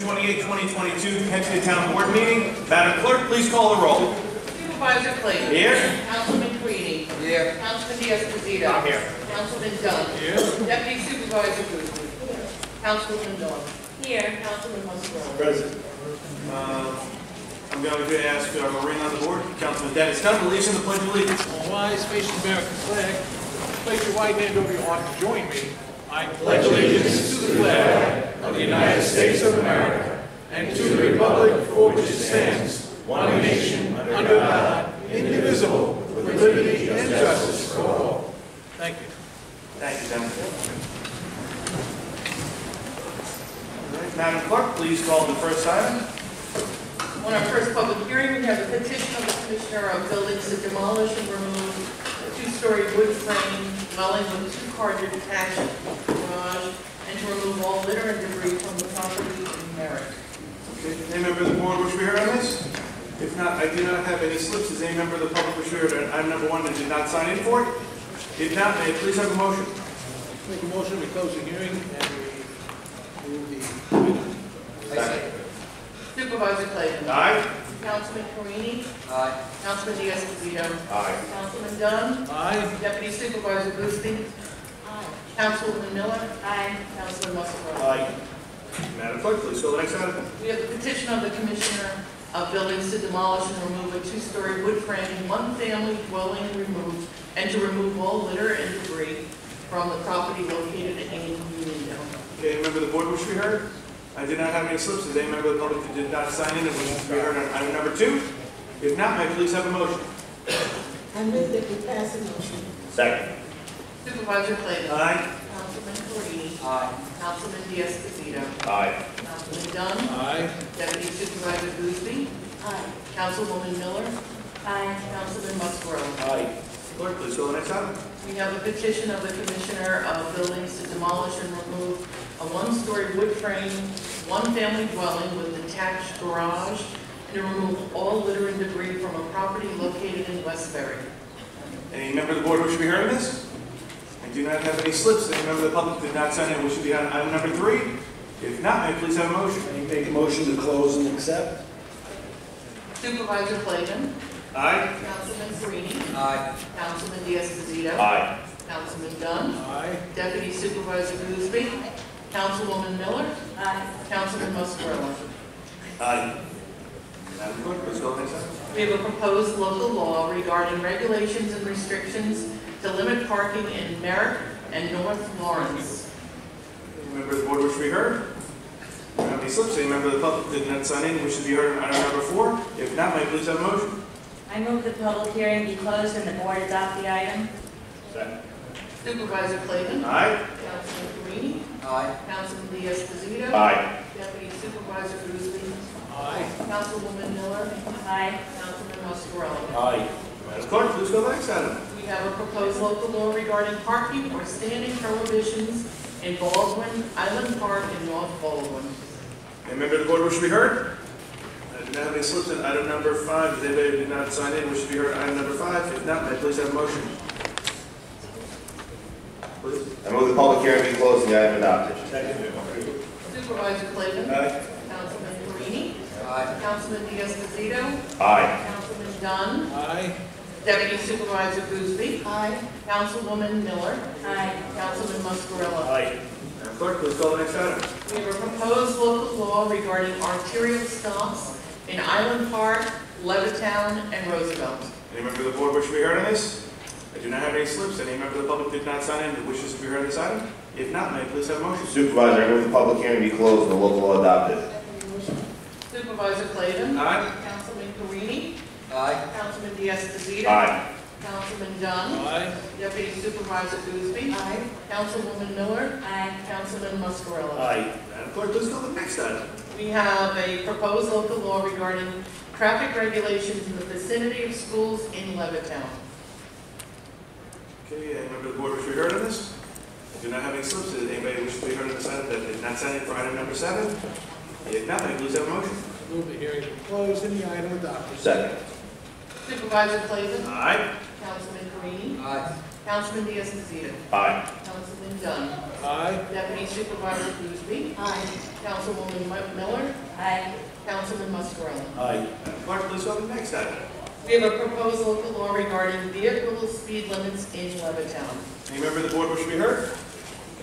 28, 2022 Pennsylvania Town Board meeting. Madam Clerk, please call the roll. Supervisor Clavin. Here. Councilman Carini. Here. Councilman Diaz-Padrino. I'm here. Councilman Dunn. Here. Deputy Supervisor Goosby. Councilman Dawn. Here. Councilman Muscarella. President. Uh, I'm going to ask uh, Maureen on the board, Councilman Dennis Dunn, to lead us in the pledge of allegiance. All rise, face the American flag. Place your right hand over your heart to join me. I pledge allegiance to the flag of the United States of America and to the republic for which it stands, one nation, under God, indivisible, with liberty and justice for all. Thank you. Thank you, Dennis. All right, Madam Clerk, please call the first item. On our first public hearing, we have a petition of the Commissioner of Buildings to demolish and remove a two-story wood frame dwelling with two-car detached garage and to remove all litter and debris from the property in Merrick. Okay, Any member of the board wish to be heard on this? If not, I do not have any slips. Does any member of the public wish to be heard on item number one that did not sign in for it? If not, may I please have a motion? Make a motion, we close the hearing and we move the item. Supervisor Clavin. Aye. Councilman Carini. Aye. Councilman Diaz-Padrino. Aye. Councilman Dunn. Aye. Deputy Supervisor Goosby. Councilwoman Miller. Aye. Councilman Muscarella. Aye. Madam Clerk, please call the next item. We have the petition of the Commissioner of Buildings to demolish and remove a two-story wood frame, one-family dwelling removed, and to remove all litter and debris from the property located in Uniondale. Okay, any member of the board wish to be heard? I did not have any slips. Does any member of the public that did not sign in and wishes to be heard on item number two? If not, may I please have a motion? I move that we pass the motion. Second. Supervisor Clavin. Aye. Councilman Carini. Aye. Councilman Diaz-Padrino. Aye. Councilman Dunn. Aye. Deputy Supervisor Goosby. Aye. Councilwoman Miller. Aye. Councilman Muscarella. Aye. Clerk, please call the next item. We have a petition of the Commissioner of Buildings to demolish and remove a one-story wood frame, one-family dwelling with detached garage, and to remove all litter and debris from a property located in Westbury. Any member of the board wish to be heard on this? I do not have any slips. Any member of the public did not sign in and wish to be on item number three? If not, may I please have a motion? May you Make a motion to close and accept? Supervisor Clavin. Aye. Councilman Carini. Aye. Councilman Diaz-Padrino. Aye. Councilman Dunn. Aye. Deputy Supervisor Goosby. Councilwoman Miller. Aye. Councilman Muscarella. Aye. Madam Clerk, please call the. We have a proposed local law regarding regulations and restrictions to limit parking in Merrick and North Lawrence. Any member of the board wish to be heard? Do you have any slips? Any member of the public did not sign in and wish to be heard on item number four? If not, may I please have a motion? I move the public hearing be closed and the board adopt the item. Second. Supervisor Clavin. Aye. Councilman Carini. Aye. Councilman Diaz-Padrino. Aye. Deputy Supervisor Goosby. Aye. Councilwoman Miller. Aye. Councilman Muscarella. Aye. Madam Clerk, please call the next item. We have a proposed local law regarding parking or standing prohibitions in Baldwin Island Park in North Baldwin. Any member of the board wish to be heard? I do not have any slips in item number five. Does anybody who did not sign in wish to be heard item number five? If not, may I please have a motion? Please. I move the public hearing be closed and the item adopted. Supervisor Clavin. Aye. Councilman Carini. Aye. Councilman Diaz-Padrino. Aye. Councilman Dunn. Aye. Deputy Supervisor Goosby. Aye. Councilwoman Miller. Aye. Councilman Muscarella. Aye. Madam Clerk, please call the next item. We have a proposed local law regarding arterial stops in Island Park, Levittown, and Roosevelt. Any member of the board wish to be heard on this? I do not have any slips. Any member of the public did not sign in that wishes to be heard on this item? If not, may I please have a motion? Supervisor, I move the public hearing be closed and the local law adopted. Supervisor Clavin. Aye. Councilman Carini. Aye. Councilman Diaz-Padrino. Aye. Councilman Dunn. Aye. Deputy Supervisor Goosby. Aye. Councilwoman Miller. Aye. Councilman Muscarella. Aye. Madam Clerk, please call the next item. We have a proposed local law regarding traffic regulations in the vicinity of schools in Levittown. Okay, any member of the board wish to be heard on this? I do not have any slips. Does anybody wish to be heard on this item that did not sign in for item number seven? If not, may I please have a motion? Move the hearing to close and the item adopted. Second. Supervisor Clavin. Aye. Councilman Carini. Aye. Councilman Diaz-Padrino. Aye. Councilman Dunn. Aye. Deputy Supervisor Goosby. Aye. Councilwoman Miller. Aye. Councilman Muscarella. Aye. Madam Clerk, please call the next item. We have a proposed local law regarding vehicle speed limits in Levittown. Any member of the board wish to be heard?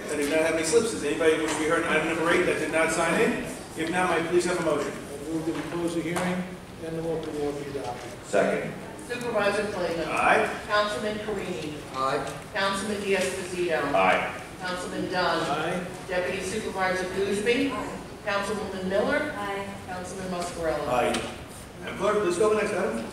Okay, I do not have any slips. Does anybody wish to be heard on item number eight that did not sign in? If not, may I please have a motion? I move that we close the hearing and the local law be adopted. Second. Supervisor Clavin. Aye. Councilman Carini. Aye. Councilman Diaz-Padrino. Aye. Councilman Dunn. Aye. Deputy Supervisor Goosby. Councilwoman Miller. Aye. Councilman Muscarella. Aye. Madam Clerk, please call the next item.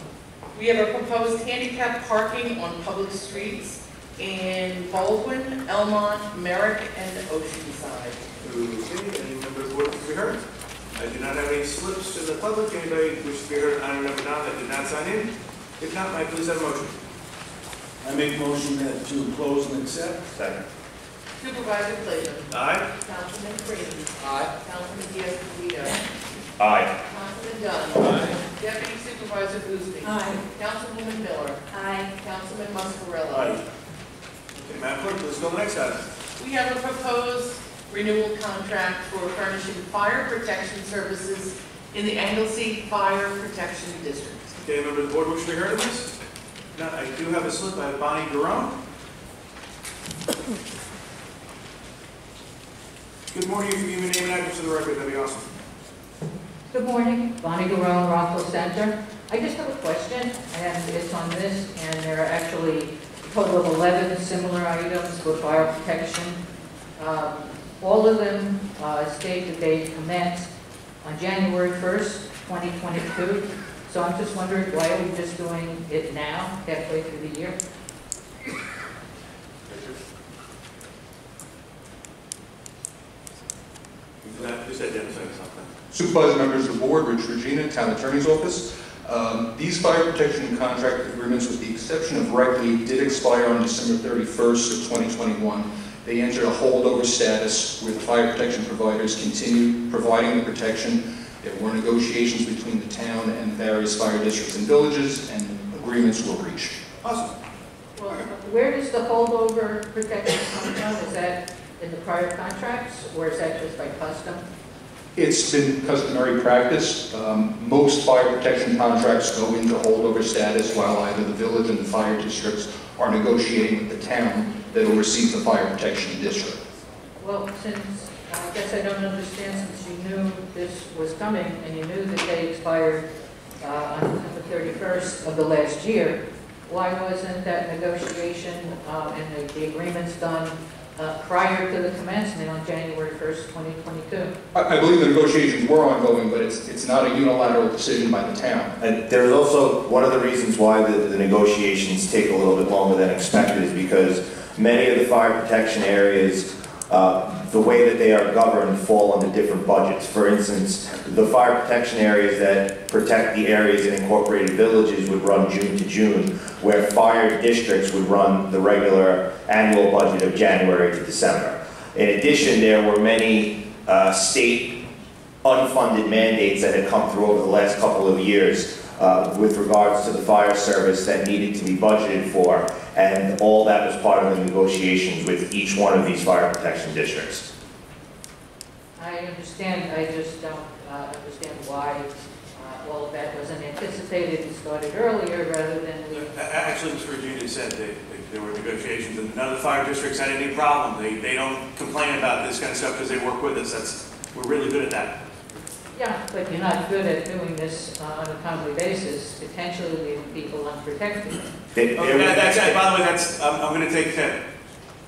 We have a proposed handicap parking on public streets in Baldwin, Elmont, Merrick, and Oceanside. Okay, any member of the board wish to be heard? I do not have any slips in the public. Anybody wish to be heard on item number nine that did not sign in? If not, may I please have a motion? I make motion that to close and accept. Second. Supervisor Clavin. Aye. Councilman Creedy. Aye. Councilman Diaz-Padrino. Aye. Councilman Dunn. Aye. Deputy Supervisor Goosby. Aye. Councilwoman Miller. Aye. Councilman Muscarella. Aye. Okay, Madam Clerk, please call the next item. We have a proposed renewal contract for furnishing fire protection services in the Anglesey Fire Protection District. Okay, member of the board wish to be heard on this? If Not, I do have a slip by Bonnie Garone. Good morning, if you give me your name and address for the record, that'd be awesome. Good morning, Bonnie Garone, Rockville Centre. I just have a question, and it's on this, and there are actually a total of 11 similar items for fire protection. Um, All of them uh, state that they commenced on January 1st, 2022. So I'm just wondering, why are we just doing it now, halfway through the year? That- Just identify something. Supervisor members of the board, Rich Regina, Town Attorney's Office. Um, These fire protection contract agreements, with the exception of Reckley, did expire on December 31st of 2021. They entered a holdover status where the fire protection providers continued providing the protection. There were negotiations between the town and various fire districts and villages, and agreements were reached. Awesome. Well, where does the holdover protection come from? Is that in the prior contracts, or is that just by custom? It's been customary practice. Um, Most fire protection contracts go into holdover status while either the village and the fire districts are negotiating with the town that will receive the fire protection district. Well, since, I guess I don't understand, since you knew this was coming, and you knew that they expired uh, on December 31st of the last year, why wasn't that negotiation uh, and the- the agreements done uh, prior to the commencement on January 1st, 2022? I I believe the negotiations were ongoing, but it's it's not a unilateral decision by the town. And there's also, one of the reasons why the, the negotiations take a little bit longer than expected is because many of the fire protection areas, uh, the way that they are governed fall under different budgets. For instance, the fire protection areas that protect the areas in incorporated villages would run June to June, where fire districts would run the regular annual budget of January to December. In addition, there were many, uh, state unfunded mandates that had come through over the last couple of years uh, with regards to the fire service that needed to be budgeted for, and all that was part of the negotiations with each one of these fire protection districts. I understand, I just don't uh, understand why uh, all of that wasn't anticipated and started earlier rather than we A- a- Actually, Mr. Virginia said that that there were negotiations, and none of the fire districts had any problem. They, they don't complain about this kind of stuff because they work with us. That's, we're really good at that. Yeah, but you're not good at doing this uh, on a timely basis, potentially leaving people unprotected. They- Okay, that- that's, by the way, that's, I'm, I'm gonna take that.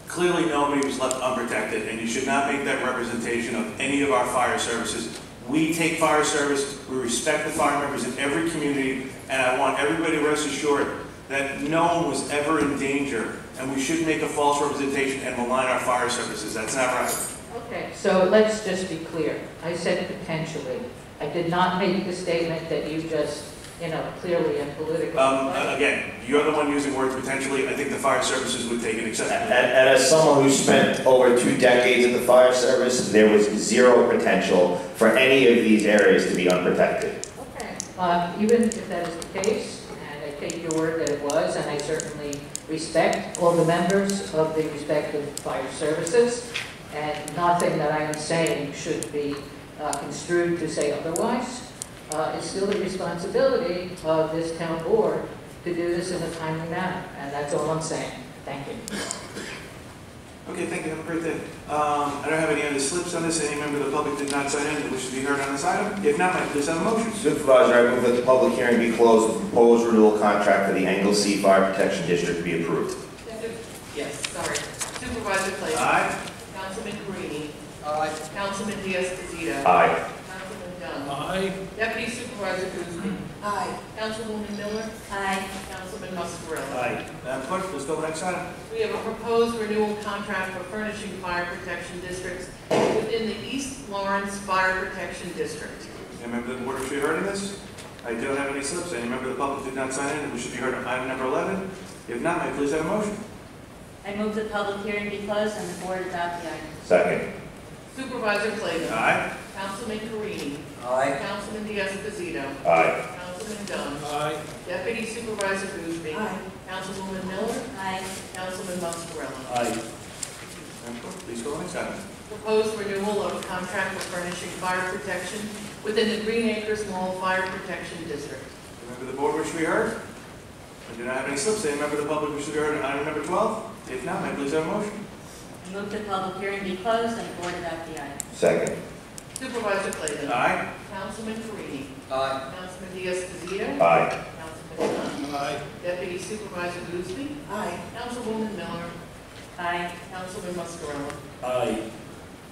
Clearly, nobody was left unprotected, and you should not make that representation of any of our fire services. We take fire service, we respect the fire members in every community, and I want everybody to rest assured that no one was ever in danger, and we shouldn't make a false representation and malign our fire services. That's not right. Okay, so let's just be clear. I said potentially. I did not make the statement that you just, you know, clearly and politically. Um, uh, again, you're the one using words potentially, I think the fire services would take an And, exception. and as someone who spent over two decades in the fire service, there was zero potential for any of these areas to be unprotected. Okay, uh, even if that is the case, and I take your word that it was, and I certainly respect all the members of the respective fire services, and nothing that I am saying should be uh, construed to say otherwise. Uh, It's still the responsibility of this town board to do this in a timely manner, and that's all I'm saying. Thank you. Okay, thank you, have a great day. Um, I don't have any other slips on this, any member of the public did not sign in that wishes to be heard on this item? If not, may I please have a motion? Supervisor, I move that the public hearing be closed, the proposed renewal contract for the Anglesey Fire Protection District be approved. Yes, sorry. Supervisor please. Aye. Councilman Aye. Councilman Diaz-Padrino. Aye. Councilman Dunn. Aye. Deputy Supervisor Guzman. Aye. Councilwoman Miller. Aye. Councilman Muscarella. Aye. Madam Clerk, please go to the next item. We have a proposed renewal contract for furnishing fire protection districts within the East Lawrence Fire Protection District. Any member of the board wish to be heard on this? I don't have any slips, any member of the public did not sign in that wishes to be heard on item number 11? If not, may I please have a motion? I move the public hearing be closed and the board adopt the item. Second. Supervisor Clavin. Aye. Councilman Carini. Aye. Councilman Diaz-Padrino. Aye. Councilman Dunn. Aye. Deputy Supervisor Guzman. Aye. Councilwoman Miller. Aye. Councilman Muscarella. Aye. Madam please go to the next item. Proposed renewal of a contract for furnishing fire protection within the Green Acres Mall Fire Protection District. Any member of the board wish to be heard? I do not have any slips, any member of the public wish to be heard on item number 12? If not, may I please have a motion? I move the public hearing be closed and the board adopt the item. Second. Supervisor Clavin. Aye. Councilman Carini. Aye. Councilman Diaz-Padrino. Aye. Councilman Dunn. Aye. Deputy Supervisor Guzman. Aye. Councilwoman Miller. Aye. Councilman Muscarella. Aye.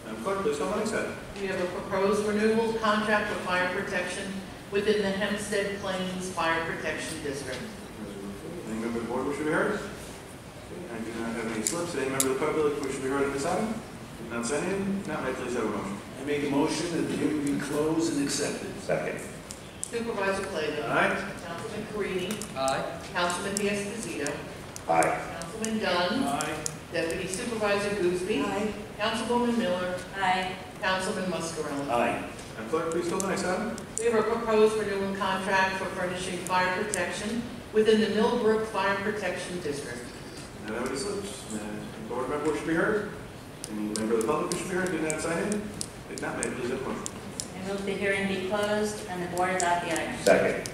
Madam Clerk, please go to the next item. We have a proposed renewal contract for fire protection within the Hempstead Plains Fire Protection District. Any member of the board wish to be heard? Okay, I do not have any slips. Any member of the public wish to be heard on this item? Did not sign in? If not, may I please have a motion? I make a motion that the hearing be closed and accepted. Second. Supervisor Clavin. Aye. Councilman Carini. Aye. Councilman Diaz-Padrino. Aye. Councilman Dunn. Aye. Deputy Supervisor Guzman. Aye. Councilwoman Miller. Aye. Councilman Muscarella. Aye. Madam Clerk, please go to the next item. We have a proposed renewal contract for furnishing fire protection within the Millbrook Fire Protection District. Do not have any slips. Any board member wish to be heard? Any member of the public wish to be heard? Did not sign in? If not, may I please have a motion? I move the hearing be closed and the board adopt the item. Second.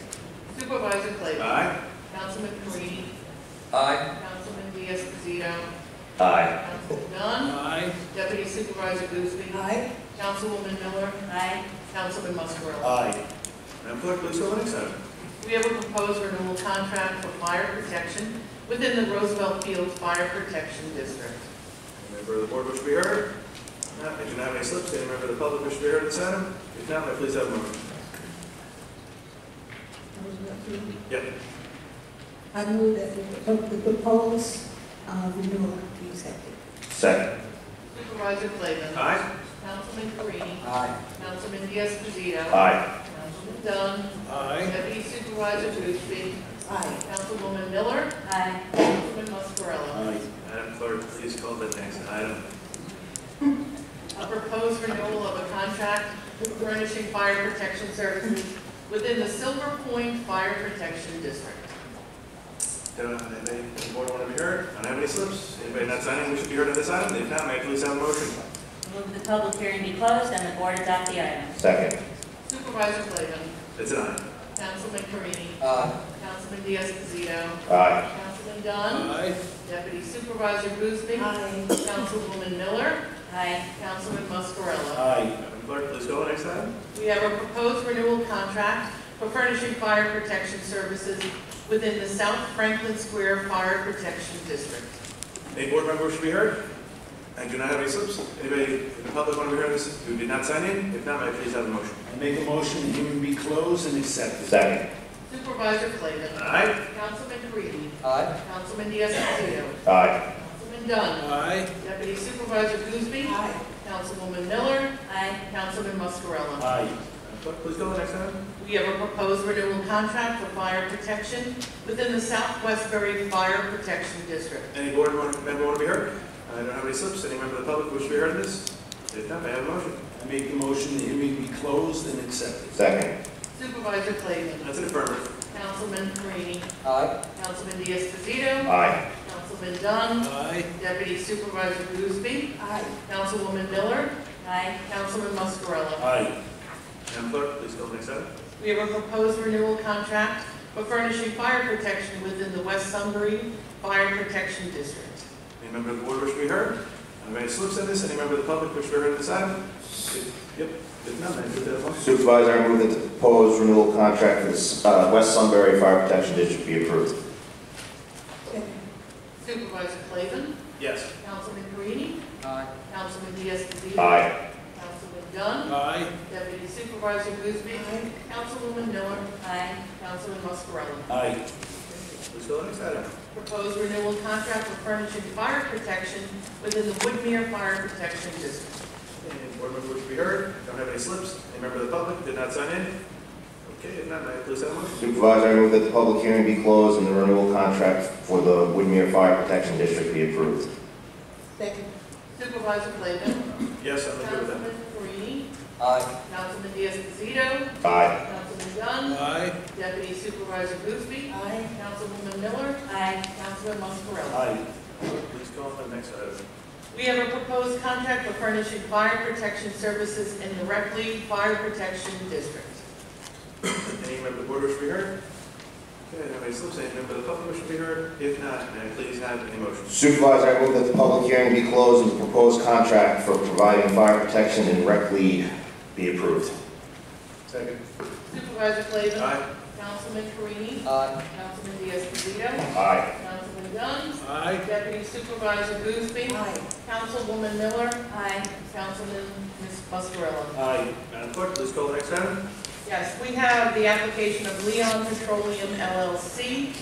Supervisor Clavin. Aye. Councilman Carini. Aye. Councilman Diaz-Padrino. Aye. Councilman Dunn. Aye. Deputy Supervisor Guzman. Aye. Councilwoman Miller. Aye. Councilman Muscarella. Aye. Madam Clerk, please go to the next item. We have a proposed renewal contract for fire protection within the Roosevelt Field Fire Protection District. Any member of the board wish to be heard? If not, I do not have any slips. Any member of the public wish to be heard on this item? If not, may I please have a motion? Yep. I move that the the proposed uh, renewal be accepted. Second. Supervisor Clavin. Aye. Councilman Carini. Aye. Councilman Diaz-Padrino. Aye. Councilman Dunn. Aye. Deputy Supervisor Guzman. Aye. Councilwoman Miller. Aye. Councilman Muscarella. Aye. Madam Clerk, please call the next item. A proposed renewal of a furnishing fire protection services within the Silver Point Fire Protection District. Do not have any, the board want to be heard? Don't have any slips? Anybody not signing wish to be heard on this item? If not, may I please have a motion? Move the public hearing be closed and the board adopt the item. Second. Supervisor Clavin. It's an aye. Councilman Carini. Aye. Councilman Diaz-Padrino. Aye. Councilman Dunn. Aye. Deputy Supervisor Guzman. Aye. Councilwoman Miller. Aye. Councilman Muscarella. Aye. Madam Clerk, please go next item. We have a proposed renewal contract for furnishing fire protection services within the South Franklin Square Fire Protection District. Any board member wish to be heard? I do not have any slips. Anybody in the public want to be heard this who did not sign in? If not, may I please have a motion? I make a motion the hearing be closed and accepted. Second. Supervisor Clavin. Aye. Councilman Carini. Aye. Councilman Diaz-Padrino. Aye. Councilman Dunn. Aye. Deputy Supervisor Guzman. Aye. Councilwoman Miller. Aye. Councilman Muscarella. Aye. Clerk, please go to the next item. We have a proposed renewal contract for fire protection within the South Westbury Fire Protection District. Any board member want to be heard? I don't have any slips. Any member of the public wish to be heard on this? If not, may I have a motion? I make the motion the hearing be closed and accepted. Second. Supervisor Clavin. That's an affirmative. Councilman Carini. Aye. Councilman Diaz-Padrino. Aye. Councilman Dunn. Aye. Deputy Supervisor Guzman. Aye. Councilwoman Miller. Aye. Councilman Muscarella. Aye. Madam Clerk, please call the next item. We have a proposed renewal contract for furnishing fire protection within the West Sunbury Fire Protection District. Any member of the board wish to be heard? Are there any slips on this? Any member of the public wish to be heard on this item? Yep, if none, I move that motion. Supervisor, I move that the proposed renewal contract for the uh, West Sunbury Fire Protection District be approved. Second. Supervisor Clavin, Yes. Councilman Carini, Aye. Councilman Diaz-Padrón. Aye. Councilman Dunn, Aye. Deputy Supervisor Goosby. Councilwoman Miller, Aye. Councilman Muscarella. Aye. Please call the next item. Proposed renewal contract for furnishing fire protection within the Woodmere Fire Protection District. Any board member wish to be heard? Don't have any slips? Any member of the public did not sign in? Okay, if not, I please have a motion? Supervisor, I move that the public hearing be closed and the renewal contract for the Woodmere Fire Protection District be approved. Second. Supervisor Clavin, Yes, I'm good with that. Councilman Carini, Aye. Councilman Diaz-Padrón, Aye. Councilman Dunn, Aye. Deputy Supervisor Goosby. Aye. Councilwoman Miller, Aye. Councilman Muscarella. Aye. Please call the next item. We have a proposed contract for furnishing fire protection services in the Recley Fire Protection District. Any member of the board wish to be heard? Okay, don't any slips? Any member of the public wish to be heard? If not, may I please have any motion? Supervisor, I move that the public hearing be closed and the proposed contract for providing fire protection in rec lead be approved. Second. Supervisor Clavin. Aye. Councilman Carini. Aye. Councilman Diaz-Padrón. Aye. Councilman Dunn. Aye. Deputy Supervisor Goosby. Aye. Councilwoman Miller. Aye. Councilman Ms. Muscarella. Aye. Madam Clerk, please call the next item. Yes, we have the application of Leon Petroleum LLC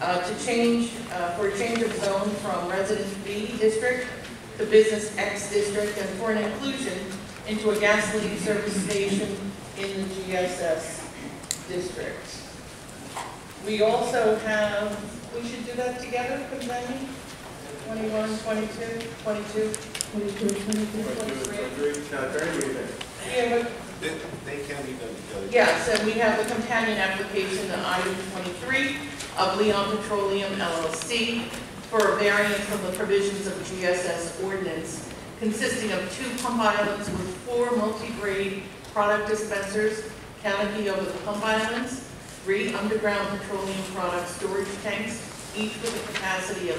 uh, to change, uh, for a change of zone from Residence B District to Business X District and for an inclusion into a gasoline service station in the GSS District. We also have, we should do that together, Convention? 21, 22, 22. Twenty-two, twenty-three. Now, Attorney, what do you think? We have a They, they uh, Yes, and we have a companion application, to item 23, of Leon Petroleum LLC for a variance from the provisions of GSS ordinance consisting of two pump islands with four multi-grade product dispensers, canopy over the pump islands, three underground petroleum product storage tanks, each with a capacity of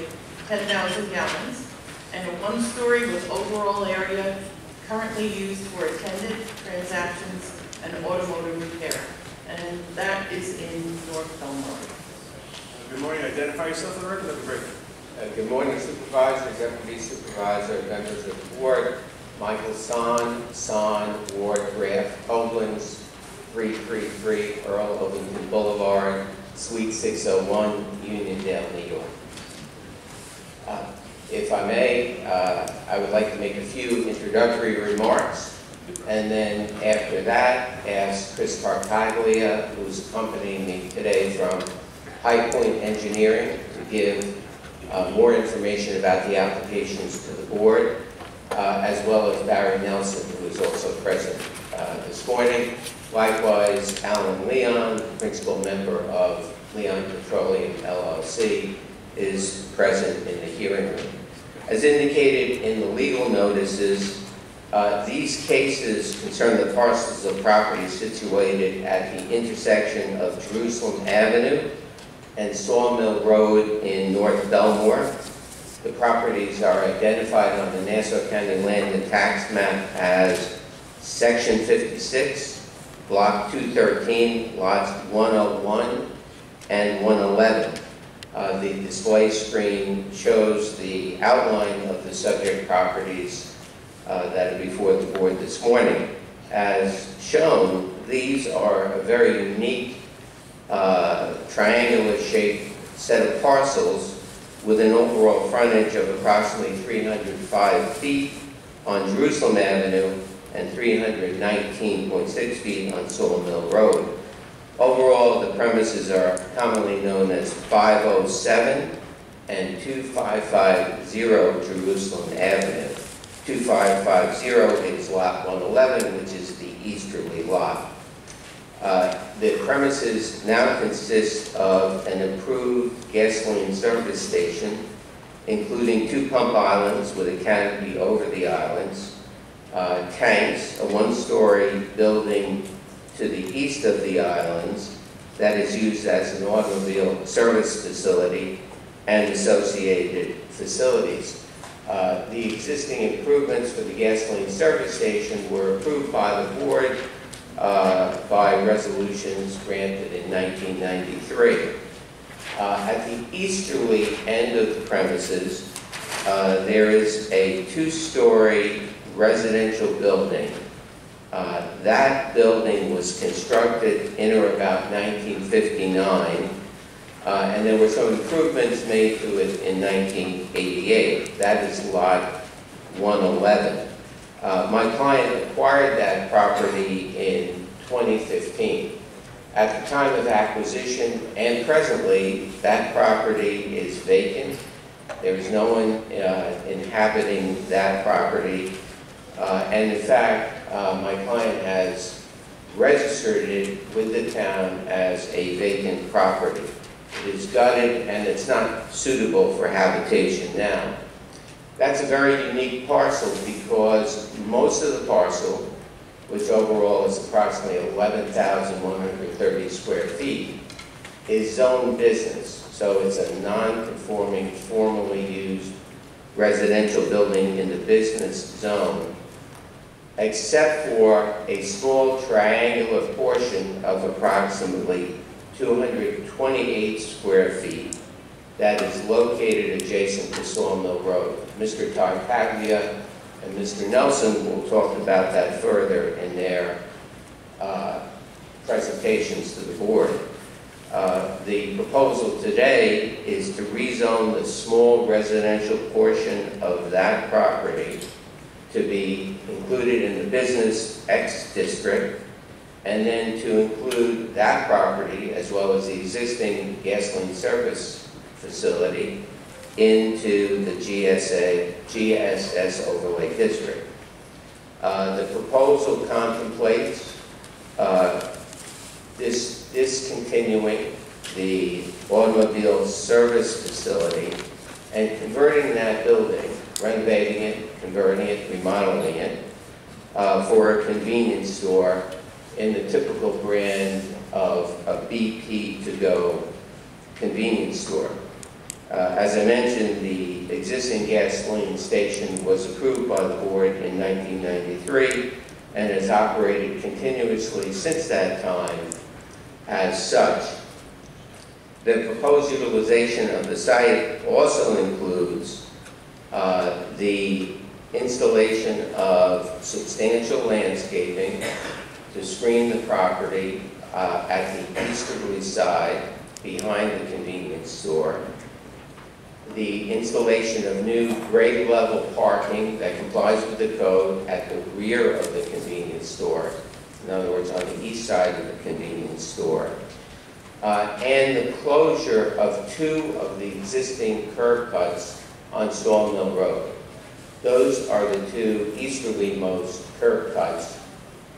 10,000 gallons, and a one-story with overall area currently used for attended transactions and automotive repair. And that is in North Belmore. Good morning, identify yourself for the record, that'd be great. Uh, Good morning Supervisor, Deputy Supervisor, members of the board. Michael Sahn, Sahn, Ward, Braff, Koblenz, 333 Earle Ovington Boulevard, Suite 601, Uniondale, New York. If I may, uh, I would like to make a few introductory remarks, and then after that, ask Chris Tartaglia, who's accompanying me today from High Point Engineering, to give uh, more information about the applications to the board, uh, as well as Barry Nelson, who is also present uh, this morning. Likewise, Alan Leon, principal member of Leon Petroleum LLC, is present in the hearing room. As indicated in the legal notices, uh, these cases concern the parcels of property situated at the intersection of Jerusalem Avenue and Sawmill Road in North Belmore. The properties are identified on the Nassau County Land and Tax Map as Section 56, Block 213, Lots 101 and 111. Uh, The display screen shows the outline of the subject properties uh, that are before the board this morning. As shown, these are a very unique uh, triangular-shaped set of parcels with an overall frontage of approximately 305 feet on Jerusalem Avenue and 319.6 feet on Sawmill Road. Overall, the premises are commonly known as 507 and 2550 Jerusalem Avenue. 2550 is Lot 111, which is the easterly lot. Uh, The premises now consist of an approved gasoline service station, including two pump islands with a canopy over the islands, uh, tanks, a one-story building to the east of the islands that is used as an automobile service facility and associated facilities. Uh, The existing improvements for the gasoline service station were approved by the board uh, by resolutions granted in 1993. Uh, At the easterly end of the premises, uh, there is a two-story residential building. Uh, That building was constructed in or about 1959, uh, and there were some improvements made to it in 1988. That is Lot 111. Uh, My client acquired that property in 2015. At the time of acquisition and presently, that property is vacant. There is no one uh, inhabiting that property. Uh, And in fact, uh, my client has registered it with the town as a vacant property. It is gutted and it's not suitable for habitation now. That's a very unique parcel because most of the parcel, which overall is approximately 11,130 square feet, is zone business. So it's a non-conforming, formally used residential building in the business zone, except for a small triangular portion of approximately 228 square feet that is located adjacent to Sawmill Road. Mr. Tartaglia and Mr. Nelson will talk about that further in their uh, presentations to the board. Uh, The proposal today is to rezone the small residential portion of that property to be included in the business X district, and then to include that property as well as the existing gasoline service facility into the GSA, GSS overlay district. Uh, The proposal contemplates uh, this discontinuing the automobile service facility and converting that building, renovating it, converting it, remodeling it, uh, for a convenience store in the typical brand of a BP to-go convenience store. Uh, As I mentioned, the existing gasoline station was approved by the board in 1993 and has operated continuously since that time as such. The proposed utilization of the site also includes uh, the installation of substantial landscaping to screen the property uh, at the easterly side behind the convenience store. The installation of new grade level parking that complies with the code at the rear of the convenience store. In other words, on the east side of the convenience store. Uh, And the closure of two of the existing curb cuts on Sawmill Road. Those are the two easterlymost curb cuts.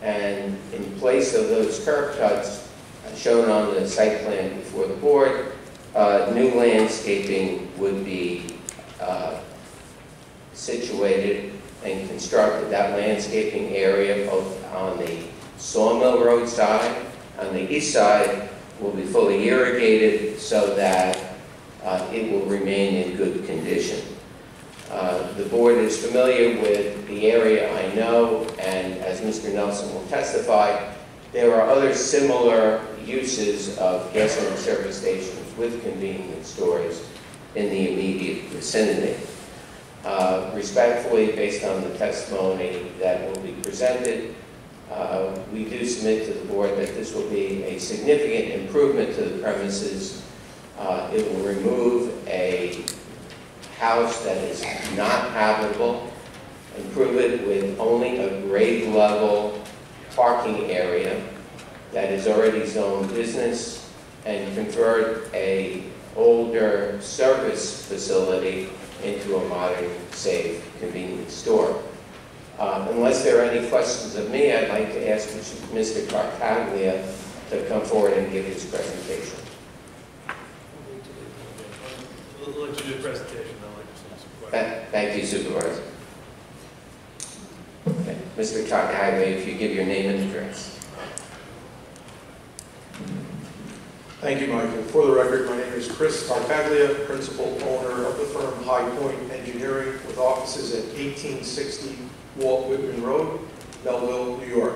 And in place of those curb cuts, uh, shown on the site plan before the board, uh, new landscaping would be uh, situated and constructed. That landscaping area both on the Sawmill Road side, on the east side, will be fully irrigated so that uh, it will remain in good condition. Uh, The board is familiar with the area, I know, and as Mr. Nelson will testify, there are other similar uses of gasoline service stations with convenience stores in the immediate vicinity. Uh, Respectfully, based on the testimony that will be presented, uh, we do submit to the board that this will be a significant improvement to the premises. Uh, It will remove a house that is not habitable, improve it with only a grade level parking area that is already zoned business, and convert a older service facility into a modern, safe, convenient store. Uh, Unless there are any questions of me, I'd like to ask Mr. Tartaglia to come forward and give his presentation. We'll let you do presentation, Thank you Supervisor. Okay. Mr. Tartaglia, if you give your name and address. Thank you, Michael. For the record, my name is Chris Tartaglia, principal owner of the firm High Point Engineering with offices at 1860 Walt Whitman Road, Melville, New York.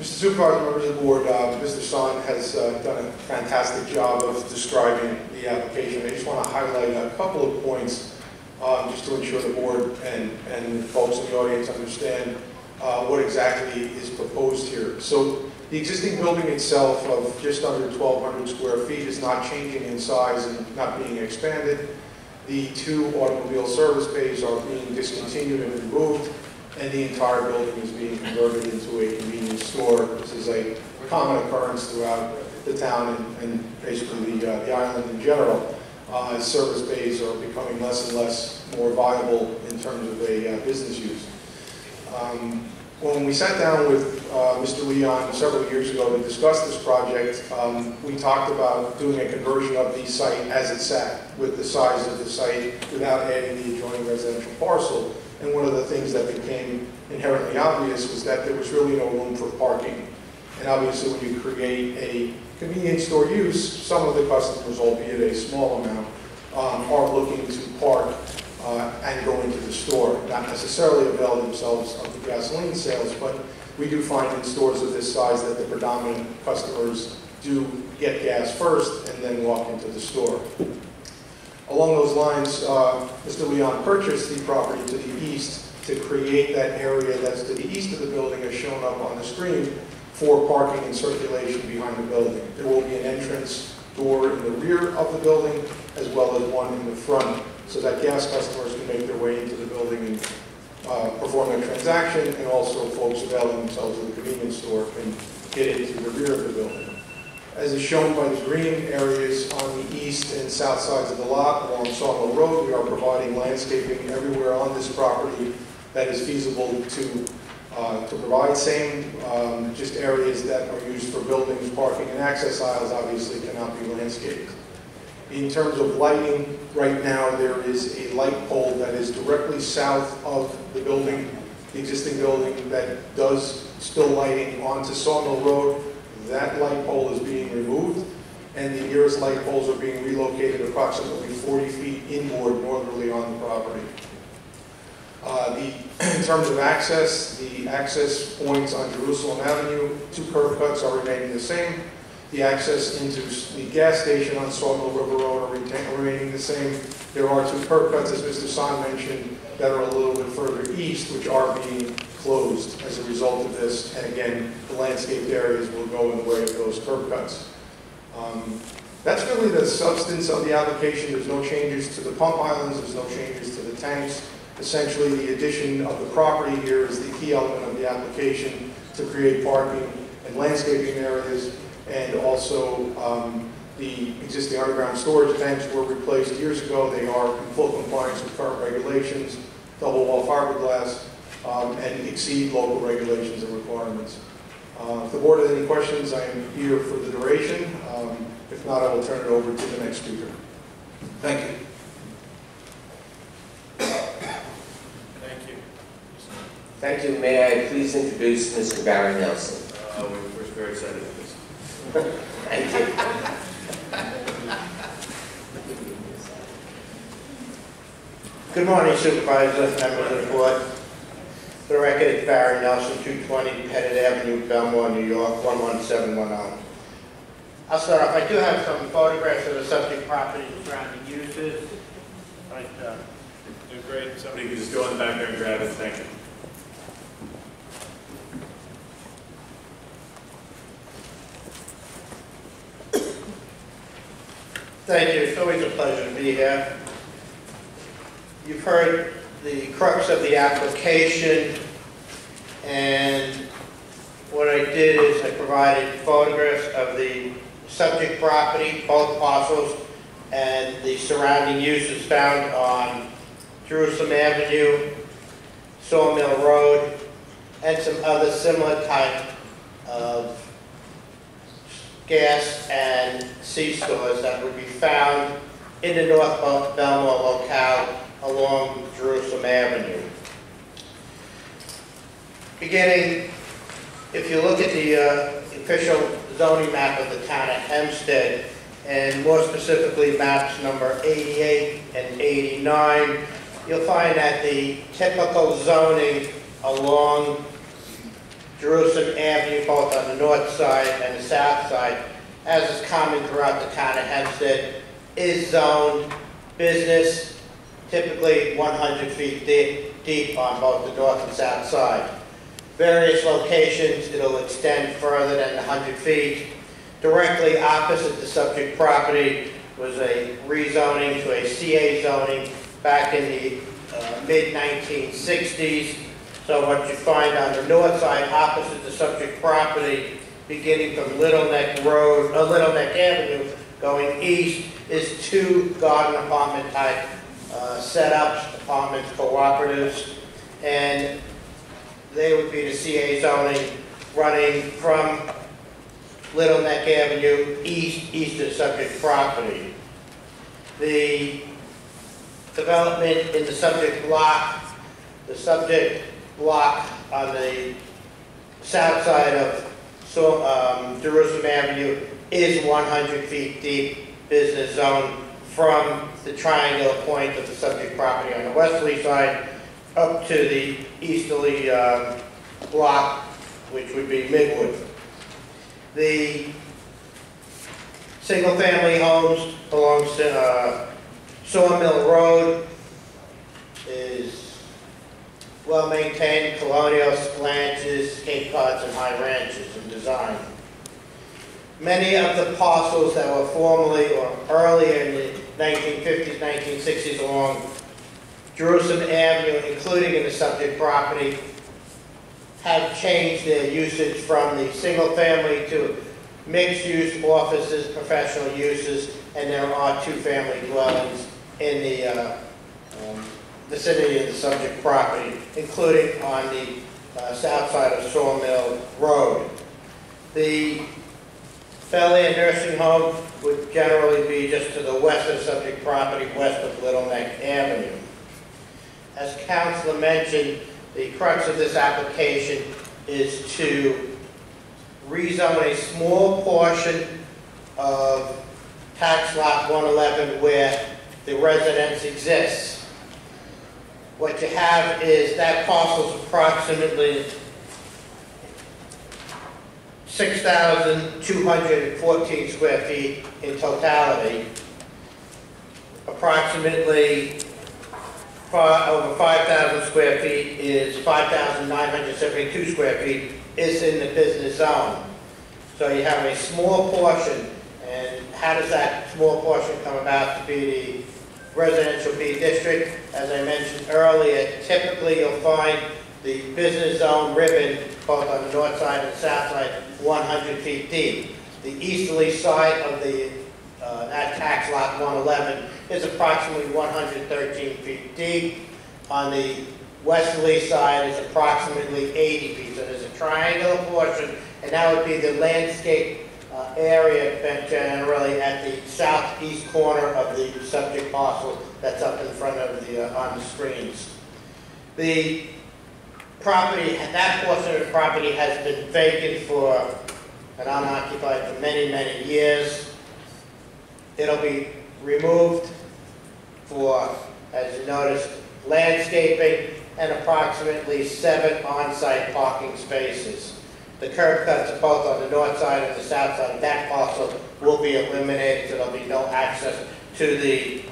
Mr. Supervisor, members of the board, uh, Mr. Sahn has uh, done a fantastic job of describing the application. I just want to highlight a couple of points um, just to ensure the board and, and folks in the audience understand uh, what exactly is proposed here. So the existing building itself of just under 1,200 square feet is not changing in size and not being expanded. The two automobile service bays are being discontinued and removed, and the entire building is being converted into a convenience store. This is a common occurrence throughout the town and, and basically the, uh, the island in general. Uh, service bays are becoming less and less more viable in terms of a uh, business use. Um, when we sat down with uh, Mr. Leon several years ago to discuss this project, um, we talked about doing a conversion of the site as it sat, with the size of the site, without adding the adjoining residential parcel. And one of the things that became inherently obvious was that there was really no room for parking. And obviously, when you create a convenience store use, some of the customers, albeit a small amount, um, are looking to park uh, and go into the store, not necessarily avail themselves of the gasoline sales, but we do find in stores of this size that the predominant customers do get gas first and then walk into the store. Along those lines, uh, Mr. Leon purchased the property to the east to create that area that's to the east of the building as shown up on the screen for parking and circulation behind the building. There will be an entrance door in the rear of the building as well as one in the front so that gas customers can make their way into the building and uh, perform their transaction and also folks availing themselves of the convenience store can get into the rear of the building. As is shown by the green areas on the east and south sides of the lot along Sawmill Road, we are providing landscaping everywhere on this property that is feasible to, uh, to provide. Same, um, just areas that are used for buildings, parking, and access aisles obviously cannot be landscaped. In terms of lighting, right now there is a light pole that is directly south of the building, the existing building that does spill lighting onto Sawmill Road. That light pole is being removed, and the nearest light poles are being relocated approximately 40 feet inboard northerly on the property. Uh, the, in terms of access, the access points on Jerusalem Avenue, two curb cuts are remaining the same. The access into the gas station on Sawmill River Road are remaining the same. There are two curb cuts, as Mr. Sahn mentioned, that are a little bit further east, which are being closed as a result of this. And again, the landscaped areas will go in the way of those curb cuts. Um, That's really the substance of the application. There's no changes to the pump islands, there's no changes to the tanks. Essentially, the addition of the property here is the key element of the application to create parking and landscaping areas. And also, um, the existing underground storage tanks were replaced years ago. They are in full compliance with current regulations, double wall fiberglass, um, and exceed local regulations and requirements. Uh, If the board has any questions, I am here for the duration. Um, If not, I will turn it over to the next speaker. Thank you. Thank you. Thank you. May I please introduce Mr. Barry Nelson? Uh, we're, we're very excited about this. Thank you. Good morning Supervisor, members of the board. For the record, it's Barry Nelson, 220 Pettit Avenue, Belmore, New York, 11710. I'll start off, I do have some photographs of the subject property and surrounding uses, but uh, They're great. Somebody can just go in the back there and grab it. Thank you. Thank you, it's always a pleasure to be here. You've heard the crux of the application, and what I did is I provided photographs of the subject property, both parcels, and the surrounding uses found on Jerusalem Avenue, Sawmill Road, and some other similar type of gas and C-stores that would be found in the North Bel- Belmore locale along Jerusalem Avenue. beginning, if you look at the uh, official zoning map of the town of Hempstead, and more specifically maps number 88 and 89, you'll find that the typical zoning along Jerusalem Avenue, both on the north side and the south side, as is common throughout the town of Hempstead, is zoned business, typically 100 feet deep, on both the north and south side. Various locations, it'll extend further than 100 feet. Directly opposite the subject property was a rezoning to a CA zoning back in the uh, mid-1960s. So what you find on the north side, opposite the subject property, beginning from Little Neck Road, uh, Little Neck Avenue, going east, is two garden apartment type uh, setups, apartments, cooperatives, and they would be the CA zoning running from Little Neck Avenue east, east of subject property. The development in the subject block, the subject block on the south side of so, um, Jerusalem Avenue is 100 feet deep business zone from the triangular point of the subject property on the westerly side up to the easterly uh, block, which would be Midwood. The single-family homes along uh, Sawmill Road is well-maintained, colonial, ranches, Cape Cods, and high ranches in design. Many of the parcels that were formerly or earlier in the 1950s, 1960s along Jerusalem Avenue, including in the subject property, have changed their usage from the single-family to mixed-use offices, professional uses, and there are two-family dwellings in the uh, um, vicinity of the subject property, including on the uh, south side of Sawmill Road. The Fairland Nursing Home would generally be just to the west of subject property, west of Little Neck Avenue. As Councilor mentioned, the crux of this application is to rezone a small portion of tax lot 111 where the residence exists. What you have is that parcel is approximately 6,214 square feet in totality. Approximately over 5,000 square feet is 5,972 square feet is in the business zone. So you have a small portion, and how does that small portion come about to be the residential B district? As I mentioned earlier, typically you'll find the business zone ribbon, both on the north side and south side, 100 feet deep. The easterly side of the, uh, that tax lot 111 is approximately 113 feet deep. On the westerly side is approximately 80 feet. So there's a triangular portion, and that would be the landscape uh, area generally at the southeast corner of the subject parcel that's up in front of the, uh, on the screens. The property, that portion of the property has been vacant for, and unoccupied for many, many years. It'll be removed for, as you noticed, landscaping and approximately seven on-site parking spaces. The curb cuts both on the north side and the south side. That parcel will be eliminated, there'll be no access to the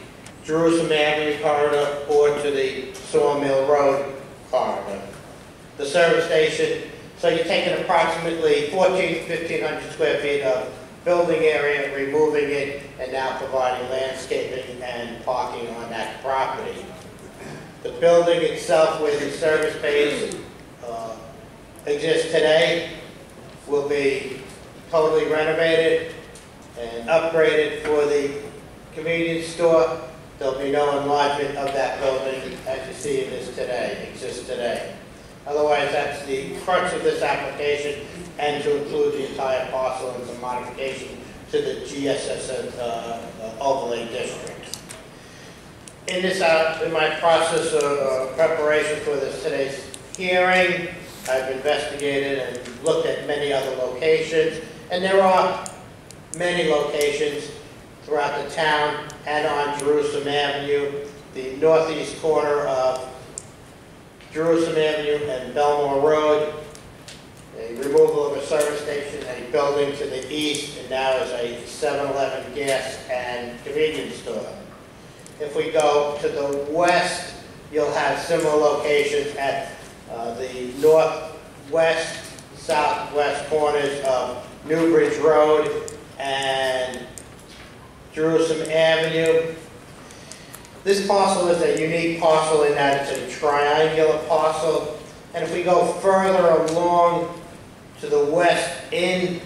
Jerusalem Avenue corridor or to the Sawmill Road corridor. The service station, so you're taking approximately 14, 1,500 square feet of building area, removing it, and now providing landscaping and parking on that property. The building itself where the service bays uh, exist today will be totally renovated and upgraded for the convenience store. There'll be no enlargement of that building as you see it is today, exists today. Otherwise, that's the crux of this application and to include the entire parcel and some modification to the GSS uh, uh, overlay district. In this, uh, in my process of uh, preparation for this today's hearing, I've investigated and looked at many other locations, and there are many locations throughout the town and on Jerusalem Avenue, the northeast corner of Jerusalem Avenue and Belmore Road, a removal of a service station, a building to the east, and now is a 7-Eleven gas and convenience store. If we go to the west, you'll have similar locations at uh, the northwest, southwest corners of Newbridge Road and Jerusalem Avenue. This parcel is a unique parcel in that it's a triangular parcel. And if we go further along to the west in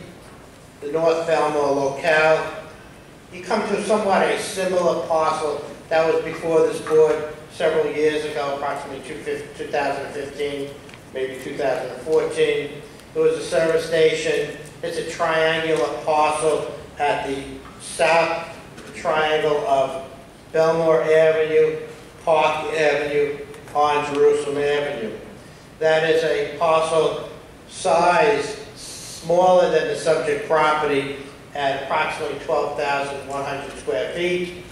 the North Belmore locale, you come to somewhat a similar parcel that was before this board several years ago, approximately 2015, maybe 2014. It was a service station. It's a triangular parcel at the south triangle of Belmore Avenue, Park Avenue, on Jerusalem Avenue. That is a parcel size smaller than the subject property at approximately 12,100 square feet.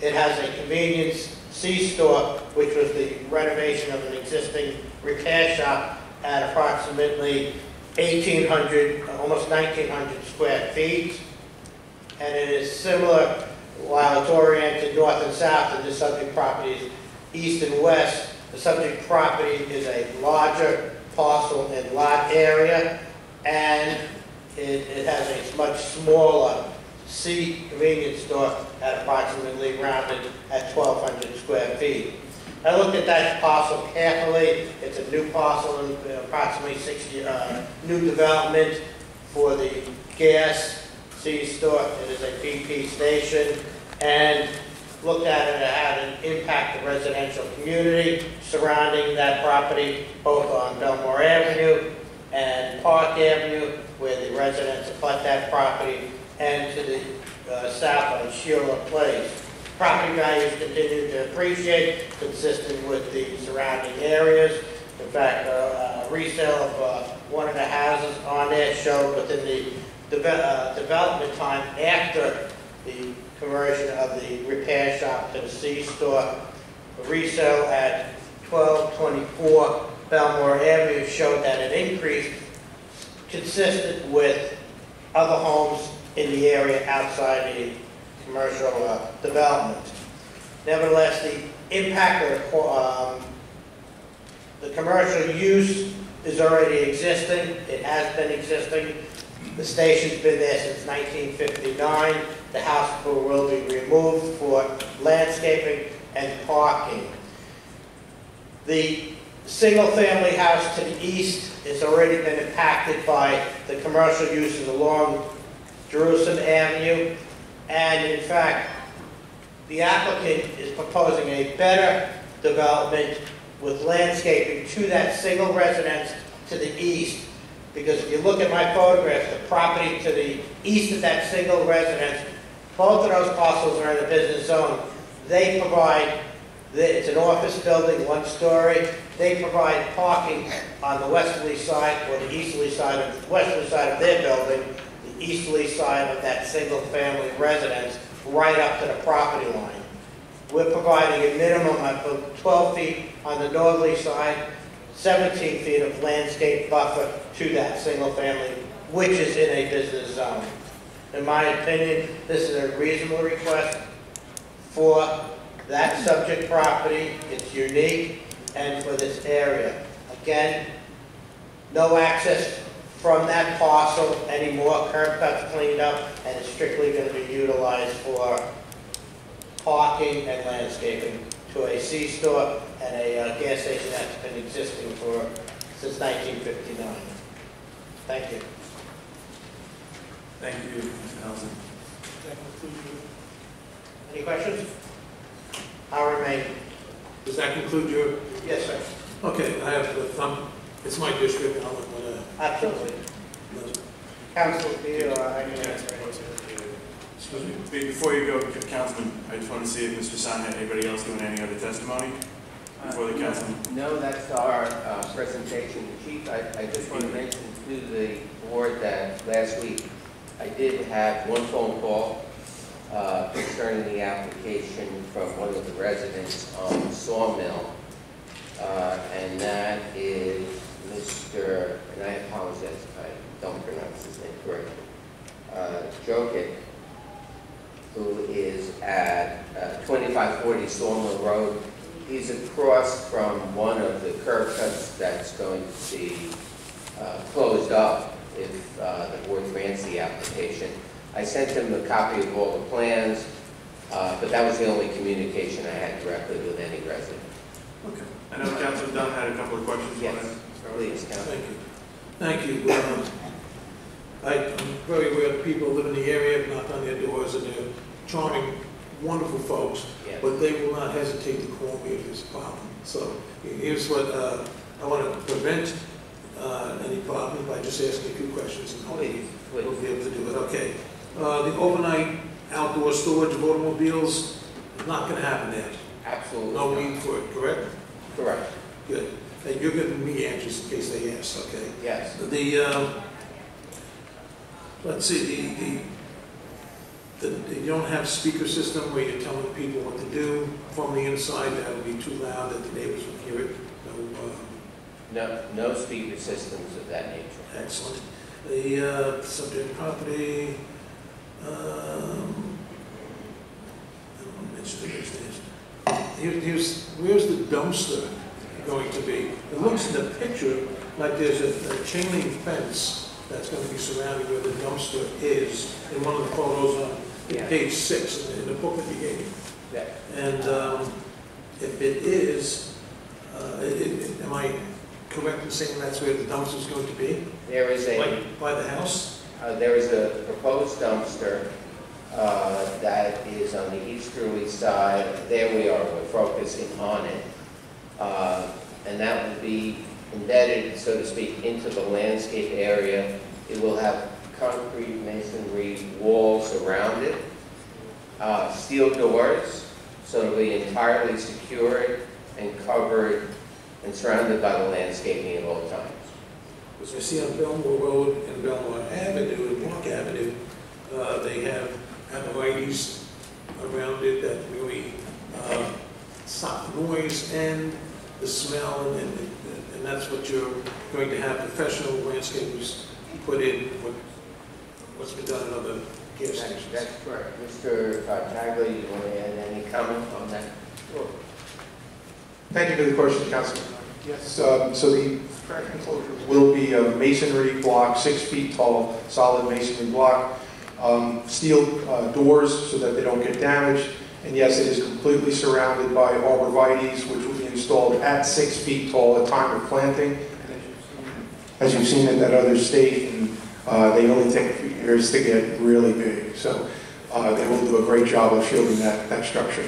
It has a convenience C-store, which was the renovation of an existing repair shop at approximately 1,800, almost 1,900 square feet. And it is similar, while it's oriented north and south, the subject property is east and west. The subject property is a larger parcel and lot area, and it, it has a much smaller C convenience store at approximately rounded at 1,200 square feet. I looked at that parcel carefully. It's a new parcel, and approximately 60, uh, new development for the gas C store. It is a BP station, and looked at it, had an impact the residential community surrounding that property, both on Belmore Avenue and Park Avenue, where the residents abut that property, and to the uh, south on Sheila Place. Property values continue to appreciate, consistent with the surrounding areas. In fact, uh, uh, resale of uh, one of the houses on there showed within the deve- uh, development time after the conversion of the repair shop to the C-store. Resale at 1224 Belmore Avenue showed that it increased consistent with other homes in the area outside the commercial uh, development. Nevertheless, the impact of um, the commercial use is already existing. It has been existing. The station's been there since 1959. The house will be removed for landscaping and parking. The single-family house to the east has already been impacted by the commercial uses along Jerusalem Avenue. And in fact, the applicant is proposing a better development with landscaping to that single residence to the east. Because if you look at my photographs, the property to the east of that single residence, both of those parcels are in the business zone. They provide, it's an office building, one story. They provide parking on the westerly side or the easterly side of, the westerly side of their building, the easterly side of that single-family residence, right up to the property line. We're providing a minimum of 12 feet on the northerly side, 17 feet of landscape buffer to that single family, which is in a business zone. In my opinion, this is a reasonable request for that subject property. It's unique and for this area. Again, no access from that parcel anymore. Curb cut's cleaned up and it's strictly going to be utilized for parking and landscaping to a C-store and a uh, gas station that's been existing for, since 1959. Thank you. Thank you, Mr. Nelson. Any questions? I'll remain. Does that conclude your, Yes, sir. okay, I have, the thumb. it's my district, I'll, uh, Absolutely. Council, do you, or I can answer any? Excuse me. Be- Before you go, Councilman, I just want to see if Mr. Sahn had anybody else doing any other testimony? before the council? No, that's our uh, presentation. Chief, I I just want to mention to the board that last week, I did have one phone call uh, concerning the application from one of the residents on Sawmill, Uh, and that is Mr., and I apologize if I don't pronounce his name correctly, uh, Jokic, who is at uh, 2540 Sawmill Road. He's across from one of the curb cuts that's going to be uh, closed up if uh, the board grants the application. I sent him a copy of all the plans, uh, but that was the only communication I had directly with any resident. Okay. I know Council Dunne had a couple of questions. Yes, please, Council. Thank you. Thank you. I- I'm very aware that people live in the area, have knocked on their doors, and they're charming, wonderful folks, Yes. but they will not hesitate to call me if there's a problem. So here's what, uh, I want to prevent uh, any problem by just asking a few questions, and hopefully Please, we'll be able to do it. Okay. Uh, The overnight outdoor storage of automobiles, not going to happen there. Absolutely. No not. need for it, correct? Correct. Good. And you're giving me answers in case they ask, okay? Yes. The, um, let's see, the, the, the, you don't have speaker system where you're telling people what to do from the inside, that would be too loud that the neighbors would hear it. No, uh, No, no speaker systems of that nature. excellent. The, uh, subject property, um, I don't want to mention the business. Here, here's, where's the dumpster going to be? It looks in the picture like there's a, a chain link fence that's gonna be surrounding where the dumpster is in one of the photos on Yeah. page six in the- in the book that you gave me. Yeah. And, um, if it is, uh, it, it, am I correct in saying that's where the dumpster is going to be? There is a, Like by the house? uh, there is a proposed dumpster uh, that is on the easterly side. There we are, we're focusing on it. Uh, And that will be embedded, so to speak, into the landscape area. It will have concrete masonry walls around it, uh, steel doors, so it'll be entirely secured and covered and surrounded by the landscaping at all times. Because I see on Belmore Road and Belmore Avenue and Park Avenue, uh, they have arborvitae's around it that really uh, stop noise and the smell, and, and and that's what you're going to have professional landscapers put in, what, what's been done in other gas That's stations. that's correct. Mr. Tartaglia, you want to add any comment on that? Thank you for the question, Councilman. Yes, um, so the trash enclosure will be a masonry block, six feet tall, solid masonry block, um, steel uh, doors so that they don't get damaged. And yes, it is completely surrounded by arborvitae's, which will be installed at six feet tall at time of planting. As you've seen at that other state, and uh, they only take a few years to get really big. So uh, they will do a great job of shielding that, that structure.